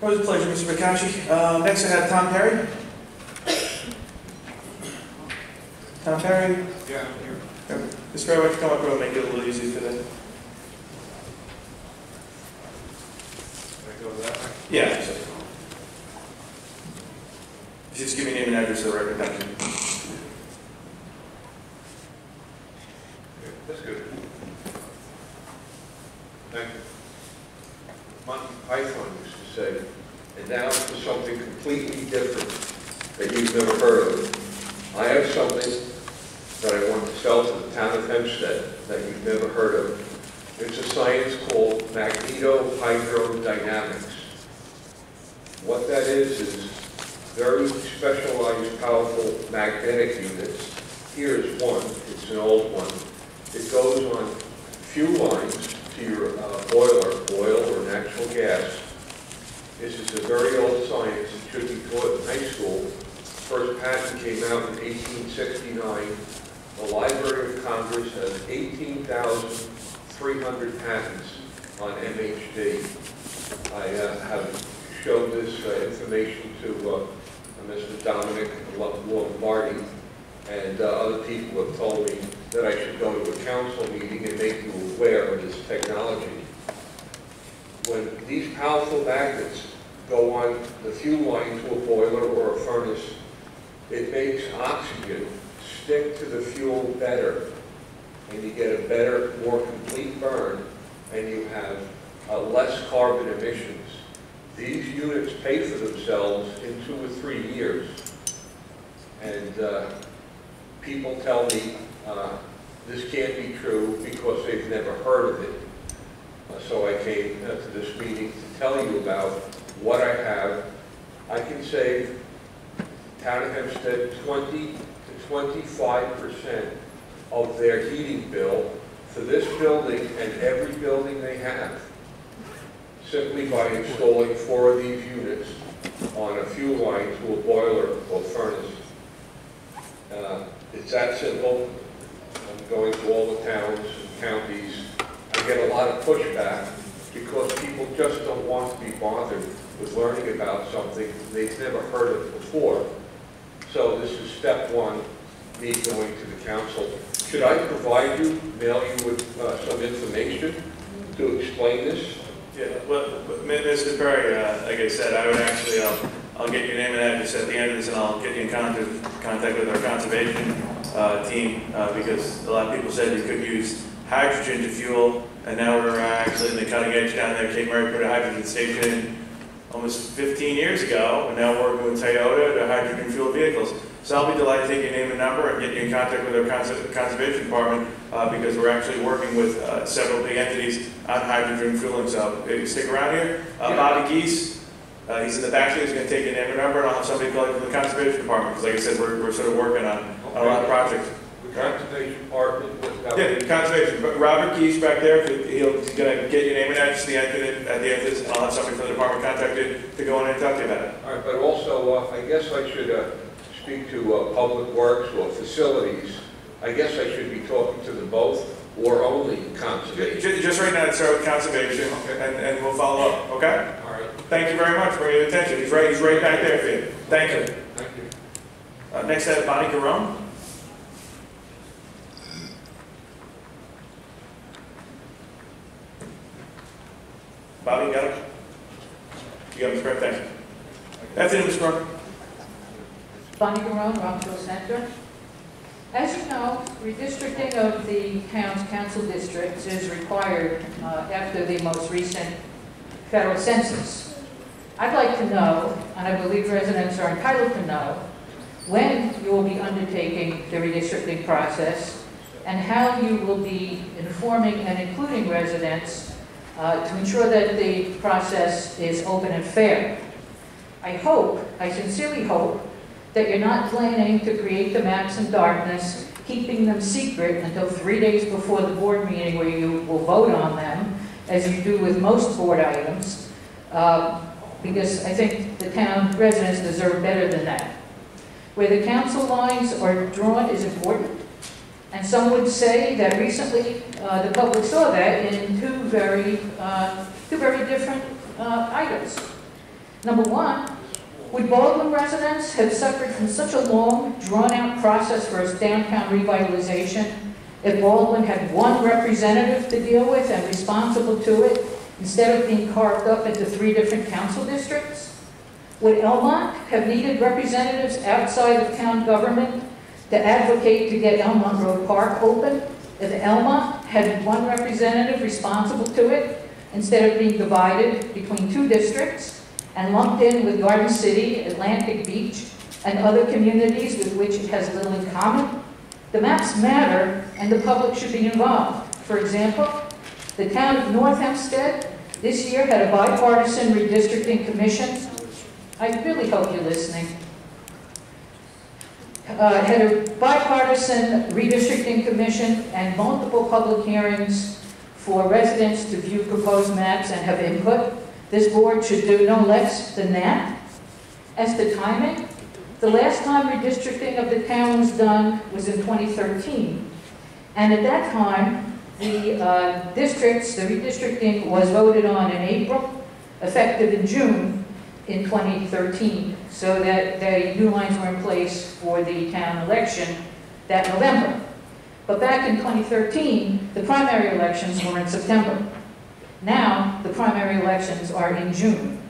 Always a pleasure, Mr. McCashy. Uh, Next, I have Tom Perry. Tom Perry? Yeah, here. Mr. Perry, why don't you come up here and make it a little easier today? Can I go that way? Yeah. just- Just give me name and address for the record, thank you. That's good. Thank you. Monty Python used to say, and now for something completely different that you've never heard of. I have something that I want to sell to the town of Hempstead that you've never heard of. It's a science called magnetohydrodynamics. What that is, is very specialized, powerful magnetic units. Here's one, it's an old one. It goes on few lines to your uh, boiler, oil or natural gas. This is a very old science, it should be taught in high school. First patent came out in 1869. The Library of Congress has 18,300 patents on MHD. I uh, have showed this uh, information to uh, Mr. Dominic Lombardi, and uh, other people have told me that I should go to a council meeting and make you aware of this technology. When these powerful magnets go on the fuel line to a boiler or a furnace, it makes oxygen stick to the fuel better, and you get a better, more complete burn, and you have uh, less carbon emissions. These units pay for themselves in two or three years. And uh, people tell me uh, this can't be true because they've never heard of it. Uh, So I came uh, to this meeting to tell you about what I have. I can save town of Hempstead 20 to 25 percent of their heating bill for this building and every building they have, simply by installing four of these units on a fuel line to a boiler or furnace. Uh, It's that simple. I'm going to all the towns and counties. I get a lot of pushback because people just don't want to be bothered with learning about something they've never heard of before. So this is step one, me going to the council. Should I provide you, mail you with uh, some information to explain this? Yeah, well, Mr. Perry, uh, like I said, I would actually, uh, I'll get your name and address at the end of this, and I'll get you in contact, contact with our conservation, uh, team, uh, because a lot of people said you could use hydrogen to fuel, and now we're uh, actually in the cutting edge down there, Kate Murray put a hydrogen station almost 15 years ago, and now we're working with Toyota to hydrogen fuel vehicles. So I'll be delighted to take your name and number and get you in contact with our conser- conservation department, uh, because we're actually working with, uh, several big entities on hydrogen fueling, so stick around here. Uh, Bobby Geese, uh, he's in the back, he's gonna take your name and number, and I'll have somebody call you from the conservation department, because like I said, we're, we're sort of working on, on a lot of projects. The conservation department, Yeah, would- conservation, but Robert Keys back there, he'll, he's gonna get your name and address at the end of it, at the end of this, and I'll have somebody from the department contact you to go in and talk to you about it. All right, but also, uh, I guess I should uh, speak to uh, Public Works or Facilities. I guess I should be talking to them both, or only Conservation. Ju- Just right now, start with conservation, and, and we'll follow up, okay? All right, Thank you very much for your attention, he's right, he's right back there for you. Thank you. thank you. Uh, next, I have Bonnie Garone. Bobby, you got it? You got it, correct, thank you. That's it, Ms. Garone. Bonnie Garone, Rockville Centre. As you know, redistricting of the town's council districts is required uh, after the most recent federal census. I'd like to know, and I believe residents are entitled to know, when you will be undertaking the redistricting process and how you will be informing and including residents uh, to ensure that the process is open and fair. I hope, I sincerely hope, that you're not planning to create the maps in darkness, keeping them secret until three days before the board meeting where you will vote on them, as you do with most board items, uh, because I think the town residents deserve better than that. Where the council lines are drawn is important, and some would say that recently uh, the public saw that in two very, uh, two very different uh, items. Number one, would Baldwin residents have suffered from such a long, drawn-out process for its downtown revitalization if Baldwin had one representative to deal with and responsible to it, instead of being carved up into three different council districts? Would Elmont have needed representatives outside of town government to advocate to get Elmont Road Park open if Elmont had one representative responsible to it instead of being divided between two districts and lumped in with Garden City, Atlantic Beach, and other communities with which it has little in common? The maps matter and the public should be involved. For example, the town of North Hempstead this year had a bipartisan redistricting commission. I really hope you're listening uh, had a bipartisan redistricting commission and multiple public hearings for residents to view proposed maps and have input. This board should do no less than that. As to timing, the last time redistricting of the town was done was in 2013. And at that time, the uh, districts, the redistricting was voted on in April, effective in June in 2013, so that the new lines were in place for the town election that November. But back in 2013, the primary elections were in September. Now, the primary elections are in June.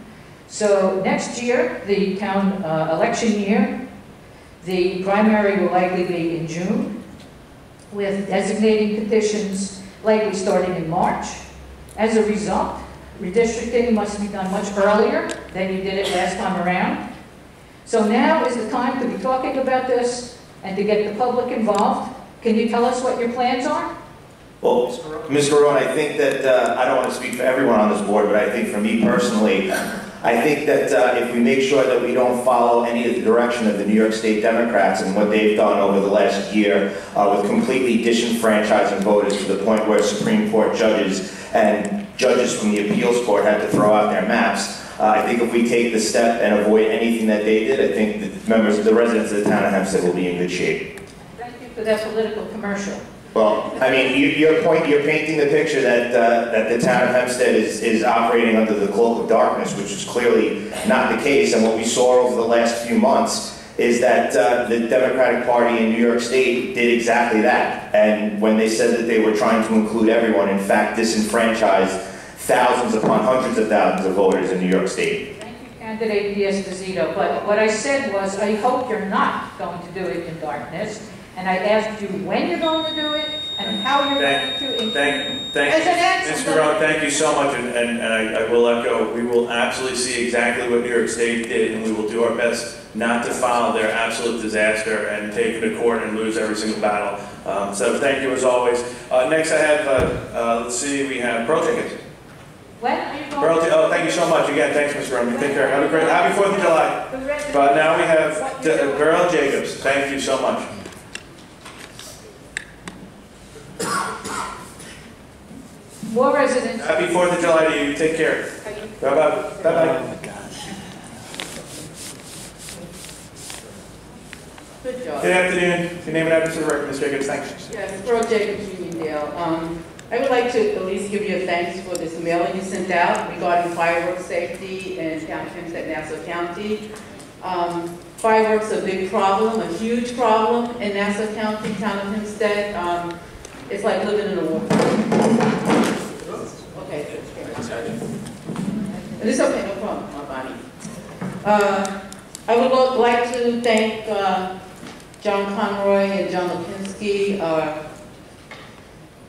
So next year, the town uh, election year, the primary will likely be in June, with designating petitions likely starting in March. As a result, redistricting must be done much earlier than you did it last time around. So now is the time to be talking about this and to get the public involved. Can you tell us what your plans are? Well, Ms. Garone, I think that, uh, I don't want to speak for everyone on this board, but I think for me personally, I think that uh, if we make sure that we don't follow any of the direction of the New York State Democrats and what they've done over the last year uh, with completely disenfranchising voters to the point where Supreme Court judges and judges from the appeals court had to throw out their maps, uh, I think if we take the step and avoid anything that they did, I think the members, of the residents of the town of Hempstead will be in good shape. Thank you for that political commercial. Well, I mean, you, your point, you're painting the picture that, uh, that the town of Hempstead is, is operating under the cloak of darkness, which is clearly not the case. And what we saw over the last few months is that uh, the Democratic Party in New York State did exactly that. And when they said that they were trying to include everyone, in fact, disenfranchised thousands upon hundreds of thousands of voters in New York State. Thank you, Candidate D'Esposito, but what I said was, I hope you're not going to do it in darkness. And I asked you when you're going to do it and how you're going to. in- Thank, thank As an you. answer, Ms. but- Ferraro, thank you so much, and, and and I, I will echo, we will absolutely see exactly what New York State did, and we will do our best not to follow their absolute disaster and take it to court and lose every single battle. Um, so thank you as always. Uh, next I have, uh, uh, let's see, we have Pearl Jenkins. When are you going? Pearl, oh, thank you so much again, thanks, Mr. Romney, take care, have a great, happy Fourth of July. But now we have Pearl Jacobs, thank you so much. More residents. Happy Fourth of July to you, take care. Bye-bye, bye-bye. Good job. Good afternoon, your name and address for the record, Ms. Jacobs, thanks. Yes, Pearl Jacobs, Uniondale. Um, I would like to at least give you a thanks for this mailing you sent out regarding fireworks safety in Town of Hempstead, Nassau County. Um, Fireworks are a big problem, a huge problem in Nassau County, Town of Hempstead. Um, It's like living in a war. Okay. It's okay, no problem, uh, Bonnie. Uh, I would like to thank uh, John Conroy and John Lipinski uh,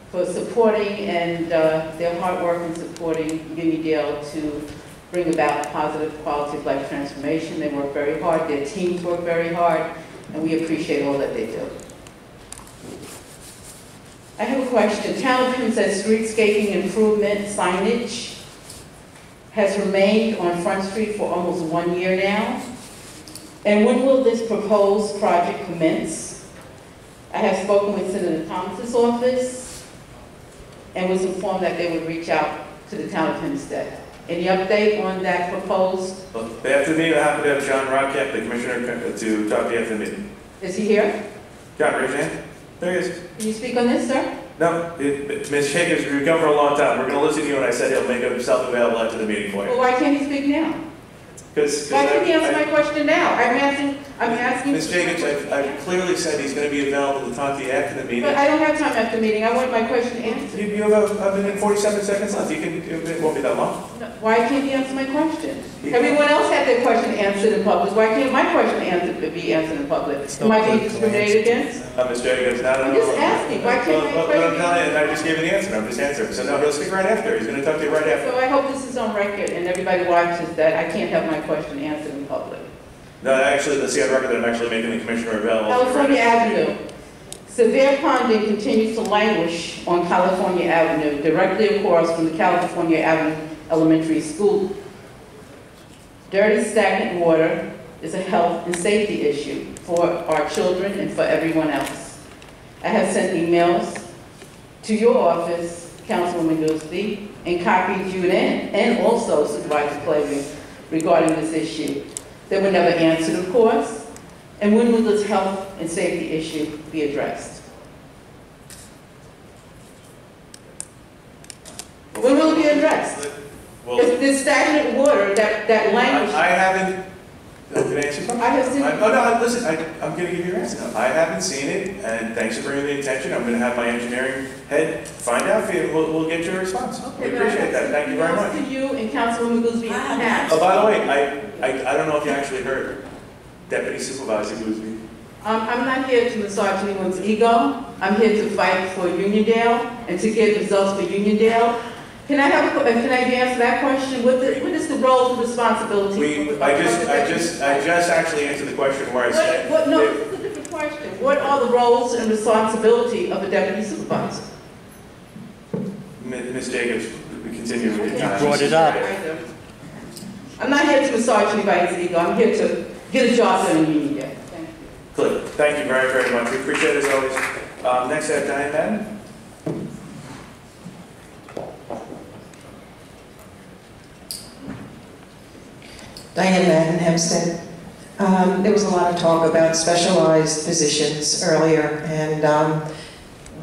for supporting and uh, their hard work in supporting Uniondale to bring about positive quality of life transformation. They work very hard, their teams work very hard, and we appreciate all that they do. I have a question. Town of Hempstead streetscaping improvement signage has remained on Front Street for almost one year now. And when will this proposed project commence? I have spoken with Senator Thomas's office and was informed that they would reach out to the town of Hempstead. Any update on that proposed? Well, After the meeting, I'm happy to have John Rottkamp, the commissioner, uh, to talk to you after the meeting. Is he here? John, raise your hand. There he is. Can you speak on this, sir? No, Ms. Jacobs, we've come for a long time. We're going to listen to you, and I said he'll make himself available after the meeting for you. Well, why can't he speak now? Because. Why can't he answer my question now? I'm asking, I'm asking. Ms. Jacobs, I've I've clearly said he's going to be available to talk to you after the meeting. But I don't have time after the meeting. I want my question answered. You you have a a minute and 47 seconds left. You can, it won't be that long. Why can't he answer my question? Everyone else had their question answered in public. Why can't my question answered, be answered in public? Am I being discriminated against? Uh, Ms. Jacobs, not at all. I'm just asking. Why can't my Well, But I'm question? telling you, I just gave you the answer. I'm just answering. So no, he'll speak right after. He's going to talk to you right after. So I hope this is on record and everybody watches that I can't have my question answered in public. No, actually, see on record that I'm actually making the commissioner available. California Avenue. Severe ponding continues to languish on California Avenue, directly across from the California Avenue Elementary School. Dirty stagnant water is a health and safety issue for our children and for everyone else. I have sent emails to your office, Councilwoman Gillespie, and copied you in, and also Supervisor Clavin regarding this issue. that were never answered, of course. And when will this health and safety issue be addressed? When will it be addressed? Well- If this stagnant water, that, that language, I I haven't, can I answer something? I have seen- I- Oh, no, listen, I, I'm gonna give you your answer now. I haven't seen it, and thanks for bringing the attention. I'm gonna have my engineering head find out for you, and we'll, we'll get your response. Okay, We appreciate that, thank you very much. To you and Councilwoman Gillespie attached. Oh, by the way, I, I, I don't know if you actually heard, Deputy Supervisor Goosby. Um, I'm not here to massage anyone's ego. I'm here to fight for Uniondale and to get results for Uniondale. Can I have, a can I answer that question? What the, what is the role and responsibility? We, of- I of just, I just, I just actually answered the question where I What, said. what, no, that- this is a different question. What are the roles and responsibility of a deputy supervisor? Ms. Jacobs, we continue with your time. Brought it up. I'm not here to massage anybody's ego. I'm here to get a job done in Uniondale. Thank you. Good, thank you very, very much. We appreciate it as always. Um, next, I have Diane Madden. Diane Madden, Hempstead. Um, There was a lot of talk about specialized positions earlier, and um,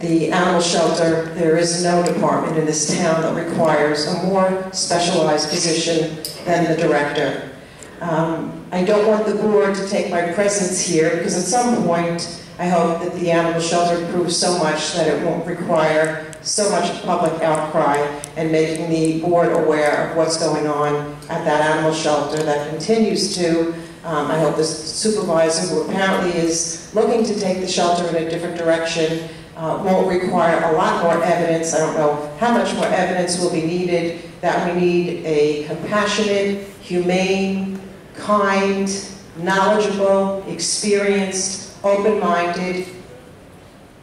the animal shelter, there is no department in this town that requires a more specialized position than the director. Um, I don't want the board to take my presence here, because at some point, I hope that the animal shelter proves so much that it won't require so much public outcry and making the board aware of what's going on at that animal shelter that continues to. Um, I hope the supervisor, who apparently is looking to take the shelter in a different direction, uh, won't require a lot more evidence. I don't know how much more evidence will be needed, that we need a compassionate, humane, kind, knowledgeable, experienced, open-minded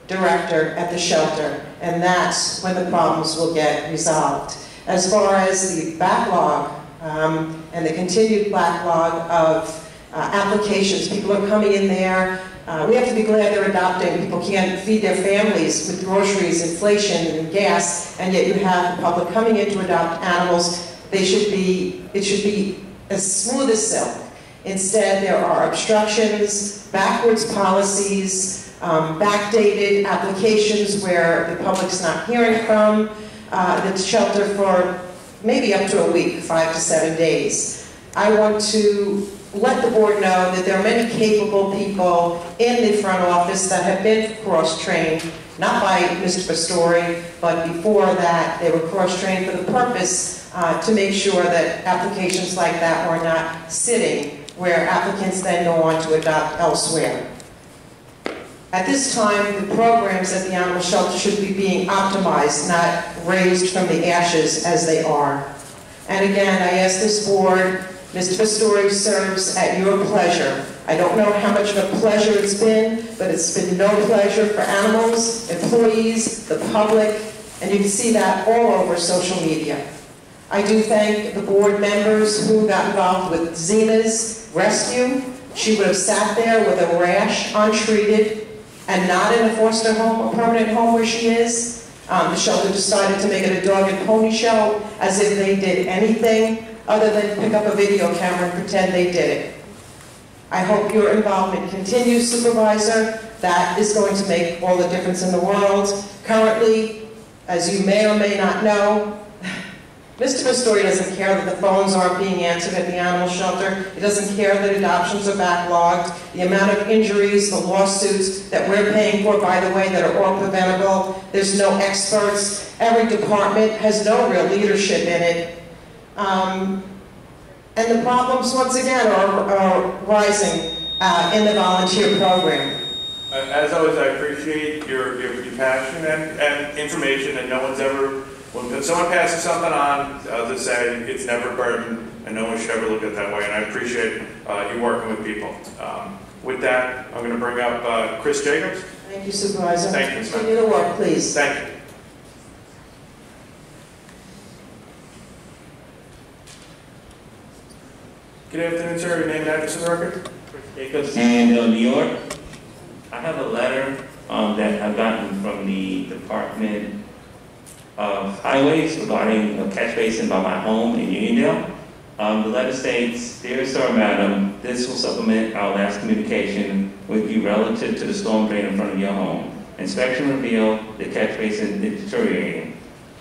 director at the shelter, and that's when the problems will get resolved. As far as the backlog um, and the continued backlog of uh, applications, people are coming in there. Uh, we have to be glad they're adopting. People can't feed their families with groceries, inflation, and gas, and yet you have the public coming in to adopt animals. They should be, it should be as smooth as silk. Instead, there are obstructions, backwards policies, um, backdated applications where the public's not hearing from uh, the shelter for maybe up to a week, five to seven days. I want to let the board know that there are many capable people in the front office that have been cross-trained, not by Mr. Pastore, but before that, they were cross-trained for the purpose uh, to make sure that applications like that were not sitting where applicants then go on to adopt elsewhere. At this time, the programs at the animal shelter should be being optimized, not raised from the ashes as they are. And again, I ask this board, Mr. Pastore serves at your pleasure. I don't know how much of a pleasure it's been, but it's been no pleasure for animals, employees, the public, and you can see that all over social media. I do thank the board members who got involved with Zena's rescue. She would have sat there with a rash, untreated, and not in a foster home, a permanent home where she is. Um, the shelter decided to make it a dog and pony show as if they did anything other than pick up a video camera and pretend they did it. I hope your involvement continues, Supervisor. That is going to make all the difference in the world. Currently, as you may or may not know, Mr. Pastore doesn't care that the phones aren't being answered at the animal shelter. He doesn't care that adoptions are backlogged. The amount of injuries, the lawsuits that we're paying for, by the way, that are all preventable. There's no experts. Every department has no real leadership in it. Um, and the problems, once again, are, are rising uh, in the volunteer program. Uh, As always, I appreciate your, your your passion and, and information, and no one's ever, when someone passes something on, I'll say, it's never a burden, and no one should ever look at it that way, and I appreciate uh, you working with people. Um, With that, I'm gonna bring up uh, Chris Jacobs. Thank you, Supervisor. Thank you, sir. Continue the work, please. Thank you. Good afternoon, sir, your name and address for the record? Jacobs, Uniondale, New York. I have a letter um, that I've gotten from the Department of Highways regarding a catch basin by my home in Uniondale. Um, The letter states, "Dear Sir, Madam, this will supplement our last communication with you relative to the storm drain in front of your home. Inspection revealed the catch basin is deteriorating.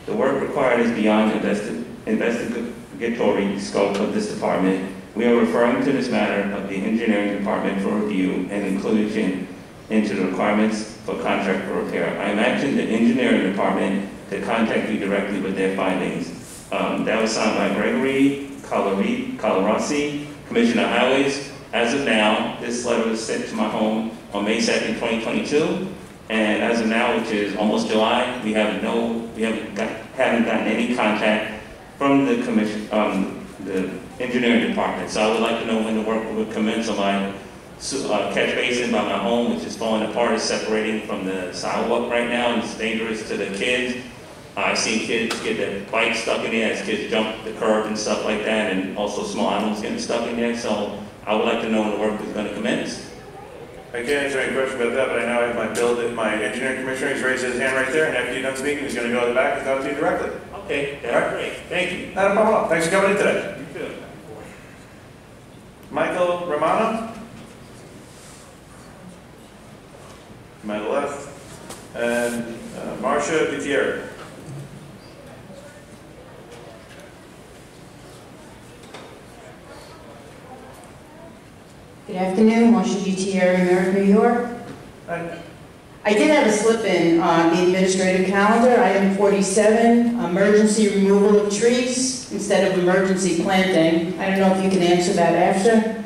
The work required is beyond investi- investigatory scope of this department. We are referring to this matter of the engineering department for review and inclusion into the requirements for contract for repair. I imagine the engineering department to contact you directly with their findings. Um, That was signed by Gregory Colorasi, Commissioner of Highways. As of now, this letter was sent to my home on May 2nd, 2022. And as of now, which is almost July, we have no, we haven't got, haven't gotten any contact from the commission, um, the engineering department. So I would like to know when the work will commence on my uh, catch basin by my home, which is falling apart, is separating from the sidewalk right now, and it's dangerous to the kids. I've seen kids get their bikes stuck in there as kids jump the curb and stuff like that, and also small animals getting stuck in there. So I would like to know when the work is going to commence. I can't answer any question about that, but I know I have my build, my engineering commissioner, he's raised his hand right there, and after you're done speaking, he's gonna go to the back and talk to you directly. Okay, All right. that's great. Thank you. Not a problem, thanks for coming in today. You too. Michael Romano? To My left, and uh, Marcia Gutierrez. Good afternoon, Marcia Gutierrez, Merrick, New York. I did have a slip-in on the administrative calendar, item 47, emergency removal of trees instead of emergency planting. I don't know if you can answer that after.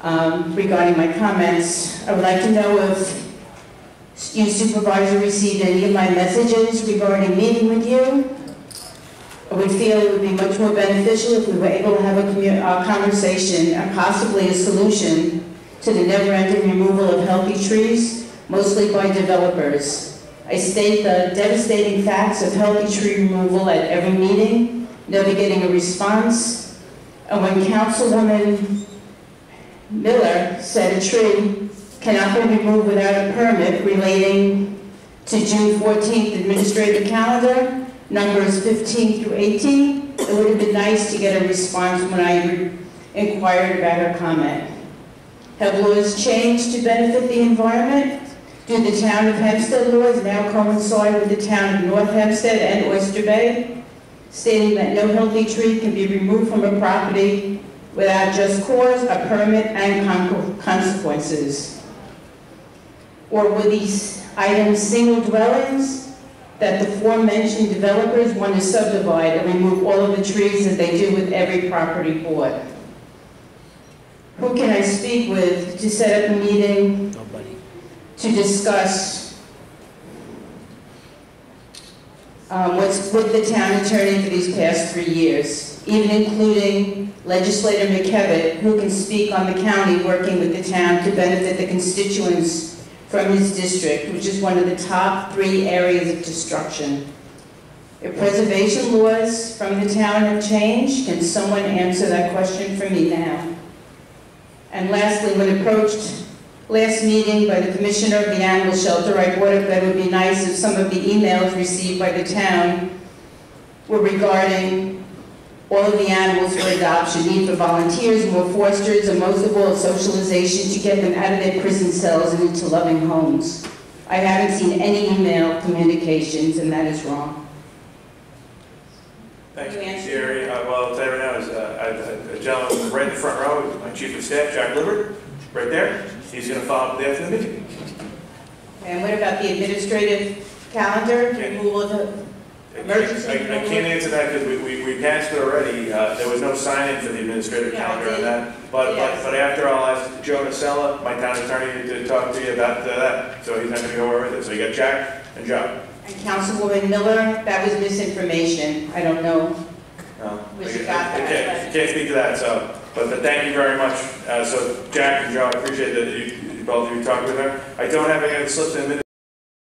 Um, Regarding my comments, I would like to know if you supervisor received any of my messages regarding meeting with you. Would feel it would be much more beneficial if we were able to have a a conversation and possibly a solution to the never-ending removal of healthy trees, mostly by developers. I state the devastating facts of healthy tree removal at every meeting, never getting a response. And when Councilwoman Miller said a tree cannot be removed without a permit relating to June 14th administrative calendar, numbers 15 through 18, it would have been nice to get a response when I inquired about her comment. Have laws changed to benefit the environment? Do the town of Hempstead laws now coincide with the town of North Hempstead and Oyster Bay, stating that no healthy tree can be removed from a property without just cause, a permit, and con- consequences? Or were these items single dwellings that the aforementioned developers want to subdivide and remove all of the trees as they do with every property bought? Who can I speak with to set up a meeting Nobody. to discuss um, what's with the town attorney for these past three years, even including legislator McKevitt, who can speak on the county working with the town to benefit the constituents from his district, which is one of the top three areas of destruction. If preservation laws from the town have changed, can someone answer that question for me now? And lastly, when approached last meeting by the commissioner of the animal shelter, I brought up that it would be nice if some of the emails received by the town were regarding all of the animals for adoption, need for volunteers, more foresters, and most of all, socialization to get them out of their prison cells and into loving homes. I haven't seen any email communications, and that is wrong. Thank you, Jerry. Uh, Well, I'll tell you right now, is uh, a- a gentleman right in the front row, my chief of staff, Jack Libbert, right there. He's going to follow up after the meeting. And what about the administrative calendar, removal of the emergency? I I can't answer that because we- we we passed it already. Uh, There was no sign-in for the administrative Yeah, I calendar on did. that. But, but Yes. but after, all I'll ask Joe Nocella, my town attorney, to talk to you about uh, that. So he's not going to go over with it. So you got Jack and Joe. And Councilwoman Miller, that was misinformation. I don't know. No, Wish I you got I that. can't, can't speak to that, so, but, but thank you very much. Uh, so Jack and Joe, I appreciate that you, you- both of you talked with her. I don't have any other slips in the minutes